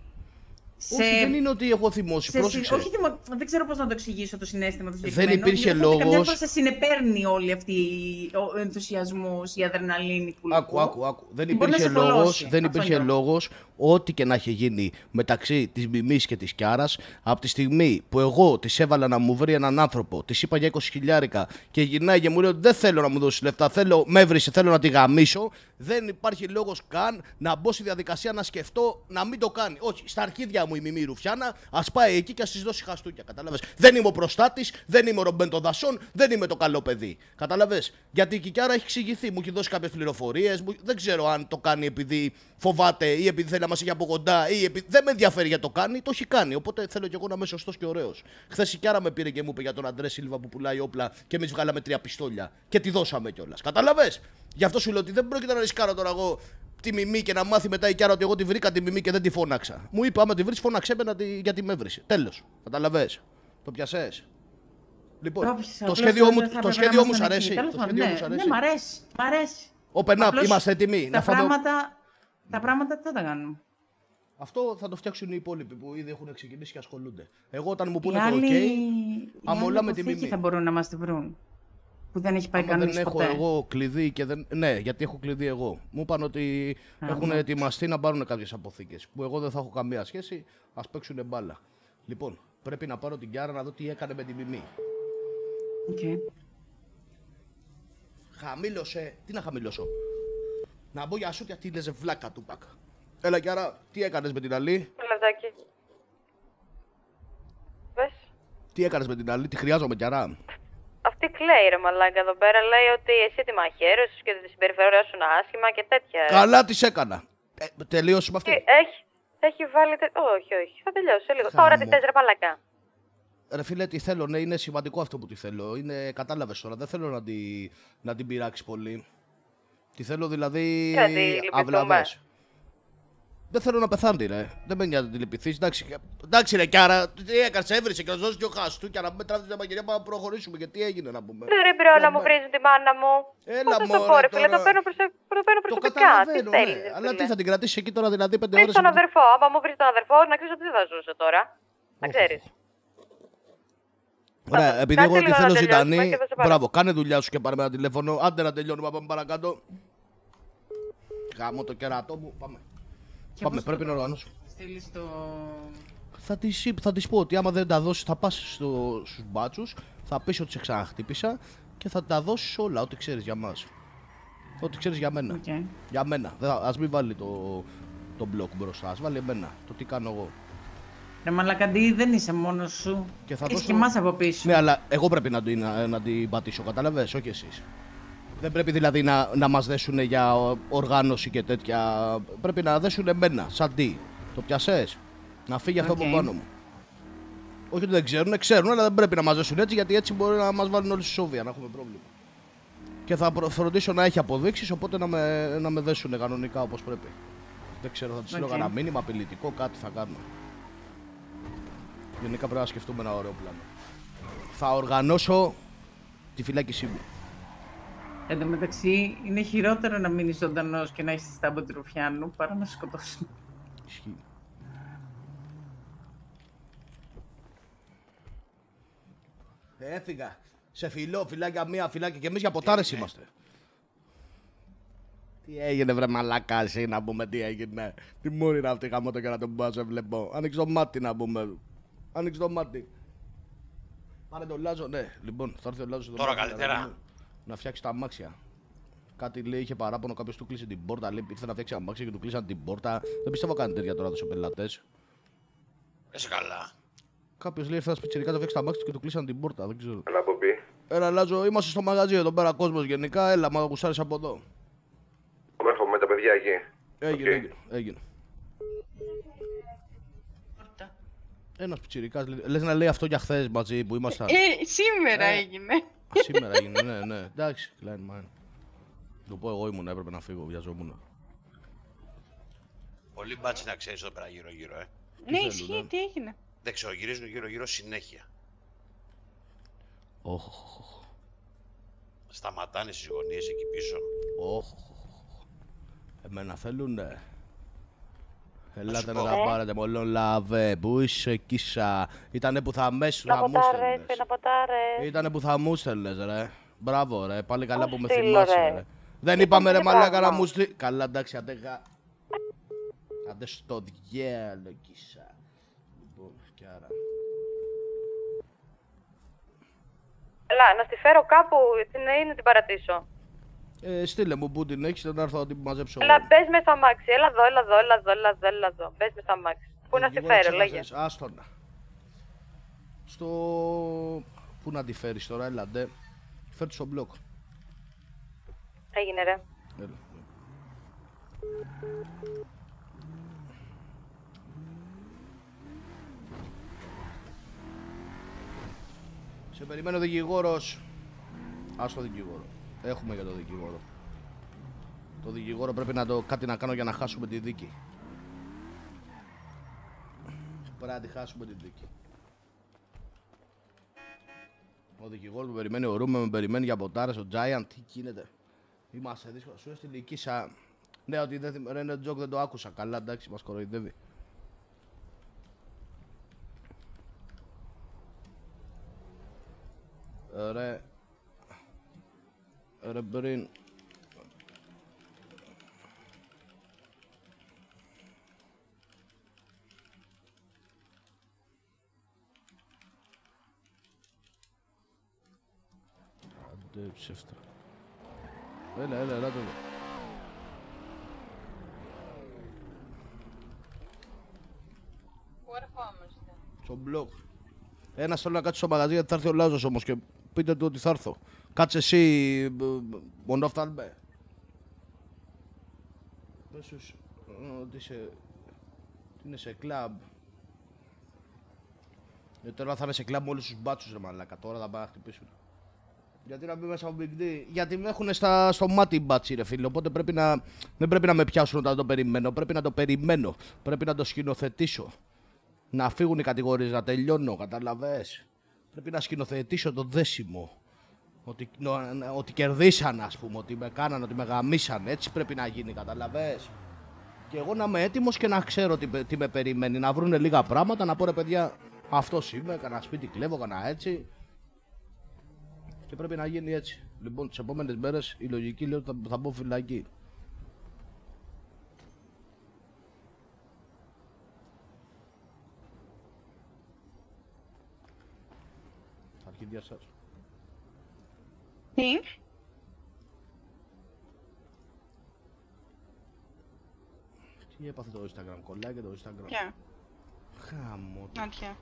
Όχι, δεν είναι ότι έχω θυμώσει. σε Πρόσεξε. συ- όχι, θυμο- δεν ξέρω πώς να το εξηγήσω το συνέστημα του Δεν συγκεκριμένου. υπήρχε Νιώθω ότι Καμιά λόγος- φορά σε συνεπέρνει όλη αυτή η- ο ενθουσιασμός, η αδρεναλίνη που Άκου, άκου, άκου. Δεν Μπορεί να υπήρχε σε θολώσει. λόγος, δεν Αυτό υπήρχε νιώθω. λόγος ό,τι και να είχε γίνει μεταξύ της Μιμής και της Κιάρας από τη στιγμή που εγώ της έβαλα να μου βρει έναν άνθρωπο, της είπα για 20 χιλιάρικα και γυρνάει και μου λέει ότι δεν θέλω να μου δώσεις λεφτά, θέλω, με έβρισε, θέλω να τη γαμίσω, δεν υπάρχει λόγος καν να μπω στη διαδικασία να σκεφτώ να μην το κάνει. Όχι, στα αρχίδια μου η Μιμή Ρουφιάνα, ας πάει εκεί και ας της δώσει χαστούκια, κατάλαβες. Δεν είμαι ο προστάτης, δεν είμαι ο Ρομπέν των δασών, δεν είμαι το καλό παιδί. Κατάλαβες. Γιατί η Κικιάρα έχει εξηγηθεί, μου έχει δώσει κάποιες πληροφορίες, μου... δεν ξέρω αν το κάνει επειδή φοβάται ή επειδή θέλει να μας έχει από κοντά ή επειδή... δεν με ενδιαφέρει γιατί το κάνει, το έχει κάνει. Οπότε θέλω κι εγώ να είμαι σωστός και ωραίος. Χθες η Κιάρα με πήρε και μου είπε για τον Αντρέ Σίλβα που πουλάει όπλα και εμείς βγάλαμε τρία πιστόλια και τη δώσαμε κιόλας. Κατάλαβες. Γι' αυτό σου λέω ότι δεν πρόκειται να ρισκάρω τώρα εγώ τη μιμή και να μάθει μετά η Κιάρα ότι εγώ τη βρήκα τη μιμή και δεν τη φώναξα. Μου είπε άμα τη βρεις, φώναξε με να τη... γιατί με έβρισε. Τέλος. Καταλαβέ. Το πιασέ. Λοιπόν, Το έπιασα, το απλώς σχέδιο δεν μου, θα το έπρεπε σχέδιο να μου σ' ήμασταν αρέσει. εκεί. Τέλος Το πάντων, σχέδιο ναι, μου σ' αρέσει. Ναι, μ' αρέσει. Μ' αρέσει. Open up, Απλώς είμαστε έτοιμοι. Τα Να φάμε- πράγματα, τα πράγματα τι θα τα κάνουμε. Αυτό θα το φτιάξουν οι υπόλοιποι που ήδη έχουν ξεκινήσει και ασχολούνται. Εγώ όταν μου Οι πούνε το άλλοι, OK, οι άμα άλλοι όλα με τη αποθήκη μιμή. θα μπορούν να μας τη βρουν. Που δεν έχει πάει Άμα δεν κανείς έχω ποτέ. εγώ κλειδί και δεν. Ναι, γιατί έχω κλειδί εγώ. Μου είπαν ότι Α, έχουν ναι. ετοιμαστεί να πάρουν κάποιες αποθήκες. Που εγώ δεν θα έχω καμία σχέση. Α παίξουν μπάλα. Λοιπόν, πρέπει να πάρω την Κιάρα να δω τι έκανε με τη μιμή. Οκ. Χαμήλωσε. Τι να χαμηλώσω; Να μπω για σούτια τι λες βλάκα του μπακ. Έλα κι άρα, τι έκανες με την άλλη. Λεπτάκι. Πες. Τι έκανες με την άλλη, τη χρειάζομαι κι άρα. Αυτή κλαίει ρε μαλάκα εδώ πέρα. Λέει ότι εσύ τη μαχαίρωσες και τη συμπεριφερόσουν άσχημα και τέτοια. Καλά τις έκανα. Ε, τελείωσε με αυτή. Και έχει, έχει βάλει. τε- Όχι, όχι. Θα τελειώσει σε λίγο. Τώρα τι Χαμό. θες ρε μαλάκα. Ρε φίλε, τι θέλω, ναι, είναι σημαντικό αυτό που τη θέλω. Είναι, κατάλαβες τώρα, δεν θέλω να, τη, να την πειράξεις πολύ. Τι θέλω δηλαδή Γιατί, λυπηθούμε. αυλαβές. Δεν θέλω να πεθάνει, ρε. Δεν με νοιάζει να τη λυπηθείς. Εντάξει, εντάξει ρε, Κιάρα, τι έκανες, έβρισε και να δώσει δυο χάστου και να μην τράβεις την μαγειρία πάμε να προχωρήσουμε. Γιατί έγινε να πούμε. Δεν ρε μπρο να μου βρίζουν τη μάνα μου. Έλα, Πώς θα στο μωρέ, πω ρε φίλε, τώρα. το παίρνω, προσε... το παίρνω Το προσωπικά. Τι καταλαβαίνω, θέλεις ναι. ρε Αλλά φίλε; τι θα την κρατήσει εκεί τώρα δηλαδή πέντε Βρεις ώρες. τον αδερφό. Άμα μου βρεις τον αδερφό, να ξέρεις ότι δεν θα ζούσε τώρα. Να ξέρεις. Ωραία, επειδή Κάτσε εγώ τη λίγο θέλω να τελειώσουμε ζητανή. και θα σε πάρω. Μπράβο, κάνε δουλειά σου και πάρε με ένα τηλέφωνο. Άντε να τελειώνουμε, πάμε παρακάτω. Γάμο το κερατό μου, πάμε. Πάμε, πώς πρέπει το- να οργανώσω. Στείλεις το... Θα τη θα της πω ότι άμα δεν τα δώσεις, θα πας στο, στους μπάτσους, θα πεις ότι σε ξαναχτύπησα και θα τα δώσεις όλα, ό,τι ξέρεις για μας. Ό,τι ξέρεις για μένα. Οκ. Για μένα. Δεν θα- ας μην βάλει το, το block μπροστά, ας βάλει εμένα. Το τι κάνω εγώ. Ρε μαλακαντή, δεν είσαι μόνος σου. Και θα Έχεις δώσω- και εμάς από πίσω. Ναι, αλλά εγώ πρέπει να, την- να, να την πατήσω, καταλαβες, όχι εσείς. Δεν πρέπει δηλαδή να, να μας δέσουν για οργάνωση και τέτοια. Πρέπει να δέσουν εμένα, σαν τι. Το πιασες. Να φύγει αυτό Οκ. από πάνω μου. Όχι ότι δεν ξέρουν, ξέρουν, αλλά δεν πρέπει να μας δέσουν έτσι γιατί έτσι μπορεί να μας βάλουν όλοι στα ισόβια, να έχουμε πρόβλημα. Και θα προ- φροντίσω να έχει αποδείξεις, οπότε να με, να με δέσουν κανονικά όπως πρέπει. Δεν ξέρω, θα τους Οκ. λέω ένα μήνυμα απειλητικό, κάτι θα κάνουμε. Γενικά πρέπει να σκεφτούμε ένα ωραίο πλάνο. Θα οργανώσω τη φυλάκισή μου. Εν τω μεταξύ, είναι χειρότερο να μείνεις ζωντανός και να έχεις τη στάμπα του Ρουφιάνου παρά να σε σκοτώσουν. Ισχύει. Έφυγα. Σε φιλό, φυλάκια μία, φυλάκια και εμείς για ποτάρες είμαστε. Τι έγινε βρε μαλάκα εσύ να πούμε τι έγινε. Τι μούρη είναι αυτή γαμώτο και να τον πάω σε βλέπω. Άνοιξε το μάτι να πούμε. Άνοιξε το μάτι. Πάρε τον Λάζο, ναι. Λοιπόν, θα έρθει ο Λάζος Τώρα καλύτερα. Να φτιάξει τα αμάξια. Κάτι λέει, είχε παράπονο, κάποιος του κλείσε την πόρτα. Λέει, ήρθε να φτιάξει αμάξια και του κλείσαν την πόρτα. Δεν πιστεύω κάνει τέτοια τώρα σε πελάτες. Είσαι καλά. Κάποιος λέει, ήρθε ένας πιτσυρικά να φτιάξει τα αμάξια και του κλείσαν την πόρτα. Δεν ξέρω. Έλα, Μπομπί. Έλα, Λάζο, είμαστε στο μαγαζί εδώ πέρα, κόσμος γενικά. Έλα, μα γουσάρει από εδώ. Έρχομαι με τα παιδιά εκεί. Έγινε, Οκ. έγινε. έγινε. Ένας πιτσυρικά. Λες να λέει αυτό για χθες μαζί που ήμασταν. Ε, σήμερα Ε. έγινε. Α, Σήμερα έγινε, ναι, ναι. Εντάξει, klein man. Το πω εγώ ήμουν, έπρεπε να φύγω, βιαζόμουν. Πολύ μπάτσι να ξέρεις εδώ πέρα γύρω-γύρω, ε. Ναι, θέλουνε; ισχύει, τι έγινε. Δεν ξέρω, γυρίζουν γύρω-γύρω συνέχεια. Όχ, Σταματάνε στι γωνίε εκεί πίσω. όχ. Εμένα θέλουνε. Ελάτε σου να πω. τα Ε. πάρετε μολόν λαβέ. Πού είσαι κίσα. Ήτανε που θα μέσου Να θα μου ποτάρε, στέλνες. να ποτάρε. Ήτανε που θα μου στέλνες ρε. Μπράβο ρε, πάλι καλά Πώς που με στείλω, θυμάσαι ρε. ρε. Δεν Είπαμε είπαμε ρε και μαλάκα να πράγμα. μου στείλει. Καλά εντάξει, άντε γα... Άντε στο διάλο κίσα. Λοιπόν, και άρα. Έλα, να στη φέρω κάπου, την είναι να την παρατήσω. Ε, στείλε μου που την έχεις, να έρθω να την μαζέψω. Έλα, μπες μέσα στο αμάξι. Έλα εδώ, έλα εδώ, έλα εδώ, έλα εδώ, έλα εδώ. Μπες μέσα στο αμάξι. Πού να στη Δικηγόρο, φέρω, λέγε. ξέχασες. Άστονα. Στο... Πού να τη φέρεις τώρα, έλα ντε. Φέρ' τη στο μπλοκ. Έγινε ρε. Έλα. Σε περιμένει ο δικηγόρος. Ας το δικηγόρο. Έχουμε για το δικηγόρο. Το δικηγόρο πρέπει να το κάτι να κάνω για να χάσουμε τη δίκη. Πρέπει να τη χάσουμε τη δίκη. Ο δικηγόρος που περιμένει, ο Ρούμε με περιμένει για ποτάρες, ο Giant, τι γίνεται. Είμαστε δύσκολα. Σου έστειλε η Κίσα. Ναι, ότι δεν θυμ- ρε, είναι τζοκ, δεν το άκουσα. Καλά, εντάξει, μας κοροϊδεύει. Ρε. Ρε πριν. Άντε ψεύτρα. Έλα, έλα, έλα το. ερχόμαστε. Στο μπλοκ. Ένα θέλω να κάτσει στο μαγαζί γιατί θα έρθει ο Λάζος όμως και πείτε του ότι θα έρθω. Κάτσε εσύ, μπ, μπ, μόνο φτάνουμε. Πες τους ε, ότι είσαι, ότι είναι σε κλαμπ. Γιατί τώρα θα είναι σε κλαμπ με όλους τους μπάτσους ρε μαλάκα. Τώρα θα πάνε να χτυπήσουν. Γιατί να μπει μέσα από Big D; Γιατί με έχουν στα, στο μάτι οι μπάτσι ρε φίλε. Οπότε πρέπει να, δεν πρέπει να με πιάσουν όταν το περιμένω. Πρέπει να το περιμένω. Πρέπει να το σκηνοθετήσω. Να φύγουν οι κατηγορίες, να τελειώνω, καταλαβες. Πρέπει να σκηνοθετήσω το δέσιμο. Ότι, νο- να- ότι κερδίσαν, ας πούμε, ότι με κάναν, ότι με γαμίσαν. Έτσι πρέπει να γίνει, καταλαβες. Και εγώ να είμαι έτοιμος και να ξέρω τι, πε- τι με περιμένει. Να βρούνε λίγα πράγματα, να πω ρε παιδιά, αυτός είμαι, κανένα σπίτι κλέβω, κανένα έτσι. Και πρέπει να γίνει έτσι. Λοιπόν, τις επόμενες μέρες η λογική λέει ότι θα, θα μπω φυλακή. Αρχίδια σας. Τι; Τι έπαθε το Instagram, κολλάει και το Instagram. Ποια; Χάμω. το. Νάτια.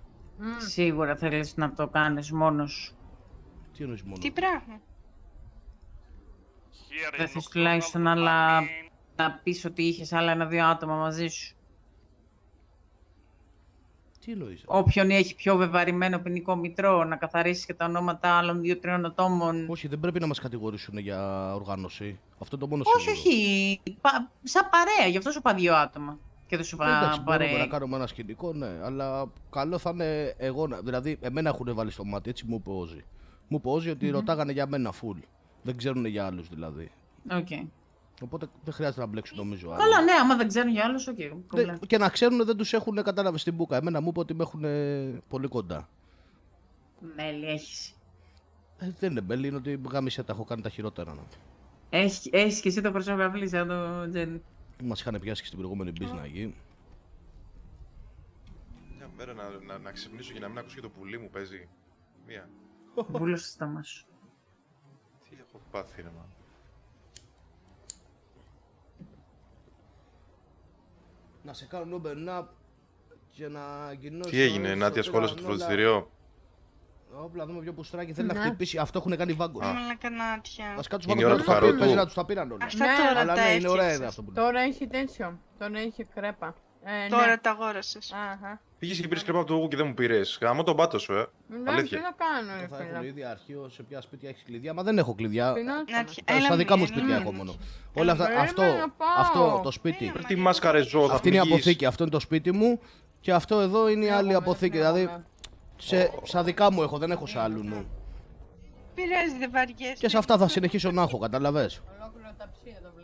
Σίγουρα θέλεις να το κάνεις μόνος σου. Τι εννοείς μόνος. Τι πράγμα; Δεν θες τουλάχιστον άλλα... να πεις ότι είχες άλλα ένα-δύο άτομα μαζί σου. Τι εννοείς. Όποιον έχει πιο βεβαρημένο ποινικό μητρό, να καθαρίσεις και τα ονόματα άλλων δύο-τριών ατόμων. Όχι, δεν πρέπει να μας κατηγορήσουν για οργάνωση. Αυτό είναι το μόνο Όχι, όχι. Πα- σαν παρέα, γι' αυτό σου είπα δύο άτομα. Και δεν σου είπα Εντάξει, μπορούμε παρέα. να κάνουμε ένα σκηνικό, ναι. Αλλά καλό θα είναι εγώ να. Δηλαδή, εμένα έχουν βάλει στο μάτι, έτσι μου είπε ο Όζη. Μου είπε ο Όζη ότι Μμμ. ρωτάγανε για μένα full. Δεν ξέρουν για άλλους δηλαδή. Οκ. Οπότε δεν χρειάζεται να μπλέξουν νομίζω. άλλοι. Καλά, ναι, άμα δεν ξέρουν για άλλους, οκ. Δεν- και να ξέρουν δεν τους έχουν κατάλαβε στην μπουκα. Εμένα μου είπε ότι με έχουν πολύ κοντά. Μέλη έχεις. Ε, δεν είναι μπέλη, είναι ότι γάμισε τα έχω κάνει τα χειρότερα. Να. Έχει, έχεις και εσύ το προσωπικό σαν το Τζεν. Μας είχαν πιάσει και στην προηγούμενη μπίζνα Μια μέρα να, να, να ξυπνήσω και να μην ακούσω και το πουλί μου παίζει. Μία. Βούλωσε στο στόμα σου. Τι έχω πάθει, ρε μα. Να σε κάνουν open up και να γυρνώσει. Τι έγινε, Νάτια, σχόλασες το φροντιστήριο; Όπλα, δούμε ποιο πουστράκι θέλει να Ναι. χτυπήσει. Αυτό έχουν κάνει βάγκο. Μαλάκα Νάτια. Α κάτσουμε Είναι πάνω η ώρα κάτω, του θα πει, χαρότου. παίζει να τους τα πήραν όλα. Αυτά Ναι, τώρα Αλλά τα ναι, είναι ωραία έφτιαξες. ιδέα αυτό που Τώρα έχει τέτοιο. Τώρα έχει κρέπα. Ε, Τώρα ναι. τα αγόρασες. Αχα. Πήγες και πήρες κρέπα από το εγώ και δεν μου πήρες. Γαμώ τον πάτο σου, ε. Ναι, τι Αλήθεια. να κάνω, ρε Θα έχουν φίλε. ήδη αρχείο σε ποια σπίτια έχεις κλειδιά. Μα δεν έχω κλειδιά. Πεινάτσαμε. Ε, Στα δικά μου σπίτια έχω μόνο. Όλα αυτά, περίμενε αυτό, να πάω. αυτό το σπίτι. Τι μάσκαρες ζώο, θα Αυτή είναι η πνιγείς. αποθήκη, αυτό είναι το σπίτι μου και αυτό εδώ είναι η άλλη αποθήκη. Δηλαδή, σε, στα δικά μου έχω, δεν έχω σε άλλου νου. Πειράζει, δεν βαριέσαι. Και σε αυτά θα συνεχίσω να έχω, καταλαβες. Ολόκληρο ταψί εδώ βλέπεις εδώ πέρα.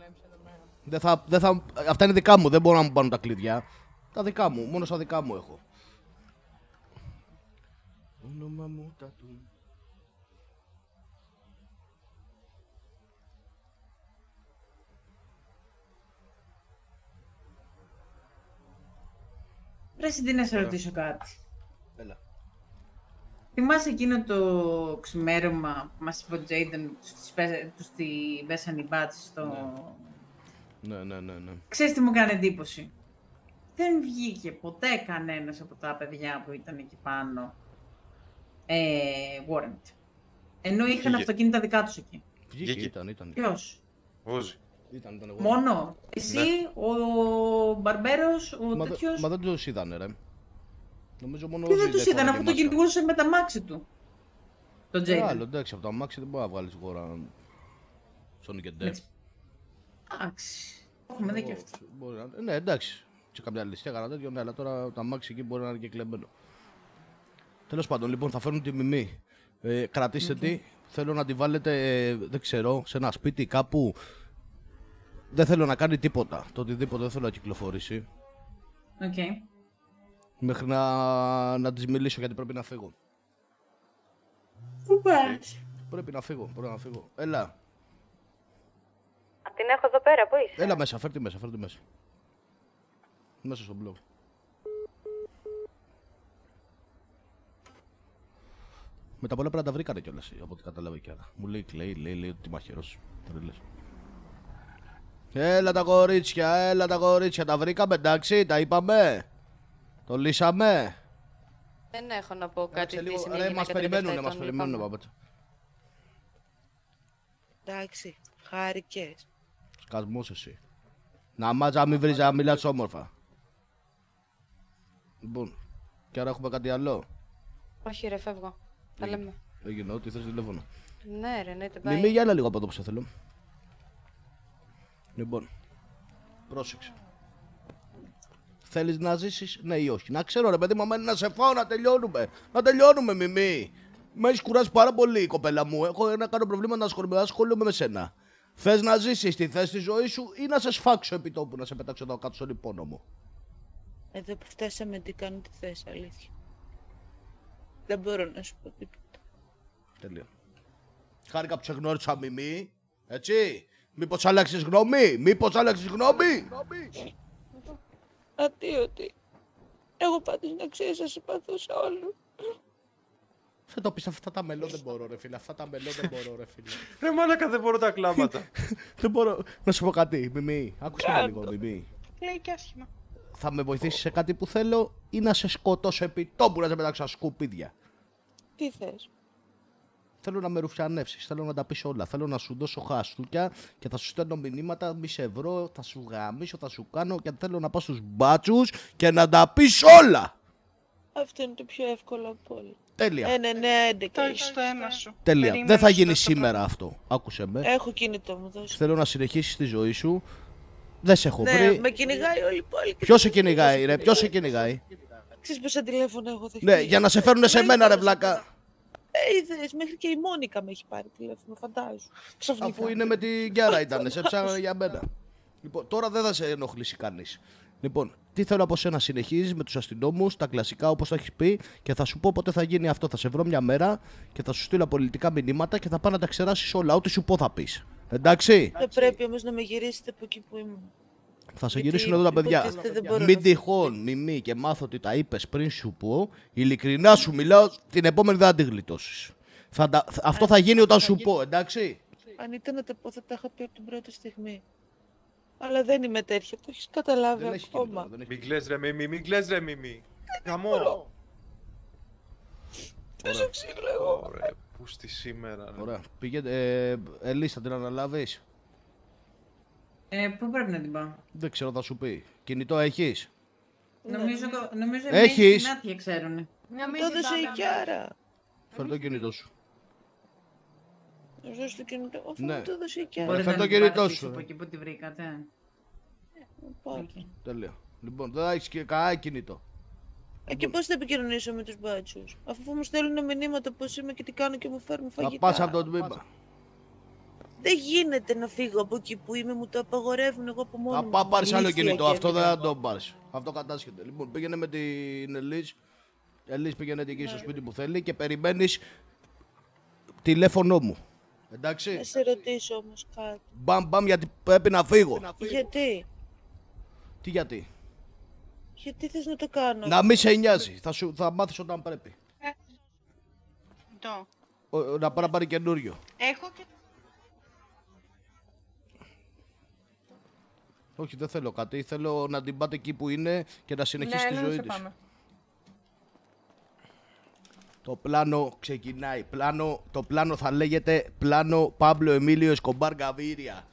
Δεν θα, δεν θα, αυτά είναι δικά μου, δεν μπορώ να μου πάρουν τα κλειδιά. Τα δικά μου, μόνο στα δικά μου έχω. Όνομα μου τα του. Ρε Σιντή, να σε ρωτήσω κάτι. Έλα. Θυμάσαι εκείνο το ξημέρωμα που μας είπε ο Τζέιντεν τους στη Βέσανη Μπάτς στο... Ναι, ναι, ναι, ναι. Ξέρεις τι μου έκανε εντύπωση; Δεν βγήκε ποτέ κανένας από τα παιδιά που ήταν εκεί πάνω ε, warrant. Ενώ είχαν Βγήκε. αυτοκίνητα δικά τους εκεί. Βγήκε, Βγήκε. ήταν, ήταν. Ποιος; Όζη. Ήταν, ήταν εγώ. Μόνο; Εσύ, ο Μπαρμπέρος, ο Μα, δε- τέτοιος; μα δεν τους είδανε, ρε. Νομίζω μόνο Τι ο δεν Ζήλ τους είδαν, έκανε αφού τη το μάσκα. κυνηγούσες με τα μάξι του; Το Ε, Τζέιντεν. Άλλο, εντάξει, από το αμάξι δεν μπορεί να βγάλεις γόρα. Sonic και Death. Εντάξει. Έχουμε δει και αυτό. Μπορεί να... Ναι, εντάξει. Σε κάποια ληστεία κανένα τέτοιο, ναι, αλλά τώρα το αμάξι εκεί μπορεί να είναι και κλεμμένο. Τέλος πάντων, λοιπόν, θα φέρουν τη μιμή. Ε, κρατήστε τη. Θέλω να τη βάλετε, ε, δεν ξέρω, σε ένα σπίτι κάπου. Δεν θέλω να κάνει τίποτα. Το οτιδήποτε δεν θέλω να κυκλοφορήσει. Οκ. Μέχρι να, να της μιλήσω γιατί πρέπει να φύγω. Πού πας; Πρέπει να φύγω, πρέπει να φύγω. Έλα, Την έχω εδώ πέρα, πού είσαι; έλα μέσα, φέρ τη μέσα, φέρ τη μέσα. Μέσα στο block. Με τα πολλά πρέπει να τα βρήκανε κιόλας, από ό,τι κατάλαβα κι άλλα. Μου λέει, λέει, λέει, λέει ότι μαχαιρός. Τρελές. Έλα τα κορίτσια, έλα τα κορίτσια, τα βρήκαμε εντάξει, τα είπαμε. Το λύσαμε. Δεν έχω να πω κάτι Κάτσε τι λίγο. σημαίνει Ρε, να μας κατεβευτεί περιμένουνε, μας τον περιμένουνε, λιπάμαι. παπέτσα. Εντάξει, χάρηκες. Σκασμός εσύ. Να μάτσα μην βρεις να μιλάς όμορφα. Λοιπόν, και άρα έχουμε κάτι άλλο; Όχι ρε, φεύγω. Τα λέμε. Έγινε, ό,τι θες τηλέφωνο. Ναι ρε, ναι, Μη μη για άλλα λίγο από εδώ που σε θέλω. Λοιπόν, πρόσεξε. Θέλεις να ζήσεις, ναι ή όχι. Να ξέρω ρε παιδί μου, άμα είναι να σε φάω να τελειώνουμε. Να τελειώνουμε μιμή. Με έχεις κουράσει πάρα πολύ η κοπέλα μου. Έχω να κάνω προβλήματα να ασχολούμαι, να ασχολούμαι με σένα. Θες να ζήσεις τη θέση της ζωής σου ή να σε σφάξω επί τόπου, να σε πετάξω εδώ κάτω στον υπόνο μου. Εδώ που φτάσαμε τι κάνω τι θες, αλήθεια. Δεν μπορώ να σου πω τίποτα. Τέλεια. Χάρηκα που σε γνώρισα μιμή. Έτσι. Μήπως άλλαξες γνώμη; Μήπως άλλαξες γνώμη; Ατίωτη. Εγώ πάντως να ξέρεις να συμπαθούσα όλου. Δεν το πεις αυτά τα μελό δεν μπορώ ρε φίλε. Αυτά τα μελό δεν μπορώ ρε φίλε. Ρε μάλακα δεν μπορώ τα κλάματα. δεν μπορώ. Να σου πω κάτι. Μιμή. Άκουσε με λίγο Μιμή. Λέει και άσχημα. Θα με βοηθήσεις σε κάτι που θέλω ή να σε σκοτώσω επί τόπου να σε πετάξω στα σκουπίδια; Τι θες; Θέλω να με ρουφιανεύσεις, θέλω να τα πεις όλα. Θέλω να σου δώσω χαστούκια και θα σου στέλνω μηνύματα, μη σε βρω, θα σου γαμίσω, θα σου κάνω και θέλω να πάω στους μπάτσους και να τα πεις όλα. Αυτό είναι το πιο εύκολο από όλα. Τέλεια. Ένα, ναι, έντεκα. Το έχεις στο αίμα σου. Τέλεια. Περίμενες Δεν θα στο γίνει δεύτερο σήμερα αυτό. Άκουσε με. Έχω κινητό μου, δώσε. Θέλω να συνεχίσεις τη ζωή σου. Δεν σε έχω Ναι, βρει. με κυνηγάει όλη η πόλη. Ποιος σε κυνηγάει, ρε, ποιος σε κυνηγάει; Ξέρεις πόσα τηλέφωνα έχω δεχτεί; Ναι, για να σε φέρουν σε μένα, ρε βλάκα. Ε, είδες, μέχρι και η Μόνικα με έχει πάρει τηλέφωνο, φαντάζομαι. Ξαφνικά. Αφού είναι με την Γκιάρα ήταν, σε ψάχνανε για μένα. Λοιπόν, τώρα δεν θα σε ενοχλήσει κανείς. Λοιπόν, τι θέλω από σένα, συνεχίζεις με τους αστυνόμους, τα κλασικά όπως τα έχεις πει και θα σου πω πότε θα γίνει αυτό. Θα σε βρω μια μέρα και θα σου στείλω πολιτικά μηνύματα και θα πάω να τα ξεράσει όλα. Ό,τι σου πω θα πεις. Εντάξει; Δεν πρέπει όμως να με γυρίσετε από εκεί που ήμουν. Θα σε Γιατί γυρίσουν εδώ τα παιδιά. υποτίθεται δεν μπορώ Μην να τυχόν, μιμί και μάθω ότι τα είπες πριν σου πω. Ειλικρινά σου μιλάω, την επόμενη δεν θα την γλιτώσεις. Θα τα- Αυτό θα γίνει όταν σου πω, εντάξει; Αν ήταν να τα πω θα τα είχα πει από την πρώτη στιγμή. Αλλά δεν είμαι τέτοια, το έχεις καταλάβει ακόμα. Μην κλαις ρε Μίμη, μην κλαις ρε Μίμη. Γαμό. Πόσο ξύλο εγώ. Ωραία, πού στη σήμερα. ρε. Ωραία. Πήγαινε. Ε, Ελίσσα, την αναλάβεις; Ε, πού πρέπει να την πάω; Δεν ξέρω, θα σου πει. Κινητό έχεις; Νομίζω, νομίζω Έχεις. οι Νάτια ξέρουν. Το έδωσε η Κιάρα. Φέρ το κινητό σου. Να σου δώσω το κινητό. Αφού Ναι. μου το έδωσε η Κιάρα. Μπορείτε Φέρ να το την κινητό πάρετε σου. Από εκεί που τη βρήκατε. Τέλεια. Λοιπόν, δεν έχεις και κανένα κινητό. Ε, και πώς θα επικοινωνήσω με τους μπάτσους; Αφού μου στέλνουν μηνύματα πώς είμαι και τι κάνω και μου φέρνουν Θα φαγητά. πας από το τμήμα. Δεν γίνεται να φύγω από εκεί που είμαι, μου το απαγορεύουν εγώ από μόνο Θα μου. πάω πάρεις άλλο Ηλίθεια κινητό. και Αυτό δεν έμεινα. θα το πάρεις. Αυτό κατάσχεται. Λοιπόν, πήγαινε με την Ελίζ. Ελίζ πήγαινε εκεί στο σπίτι που θέλει και περιμένεις τηλέφωνό μου. Εντάξει. Να σε ρωτήσω όμως κάτι. Μπαμ, μπαμ, γιατί πρέπει να φύγω. Γιατί, Τι γιατί; γιατί θες να το κάνω; Να μην σε νοιάζει. Θα, σου, θα μάθεις όταν πρέπει. Το. Ο- ο- να πάρει να πάρει καινούριο. Έχω και Όχι, δεν θέλω κάτι. Θέλω να την πάτε εκεί που είναι και να συνεχίσει ναι, τη ναι, ζωή σε της. πάμε. Το πλάνο ξεκινάει. Πλάνο, το πλάνο θα λέγεται πλάνο Παύλο Εμίλιο Εσκομπάρ Γκαβίρια.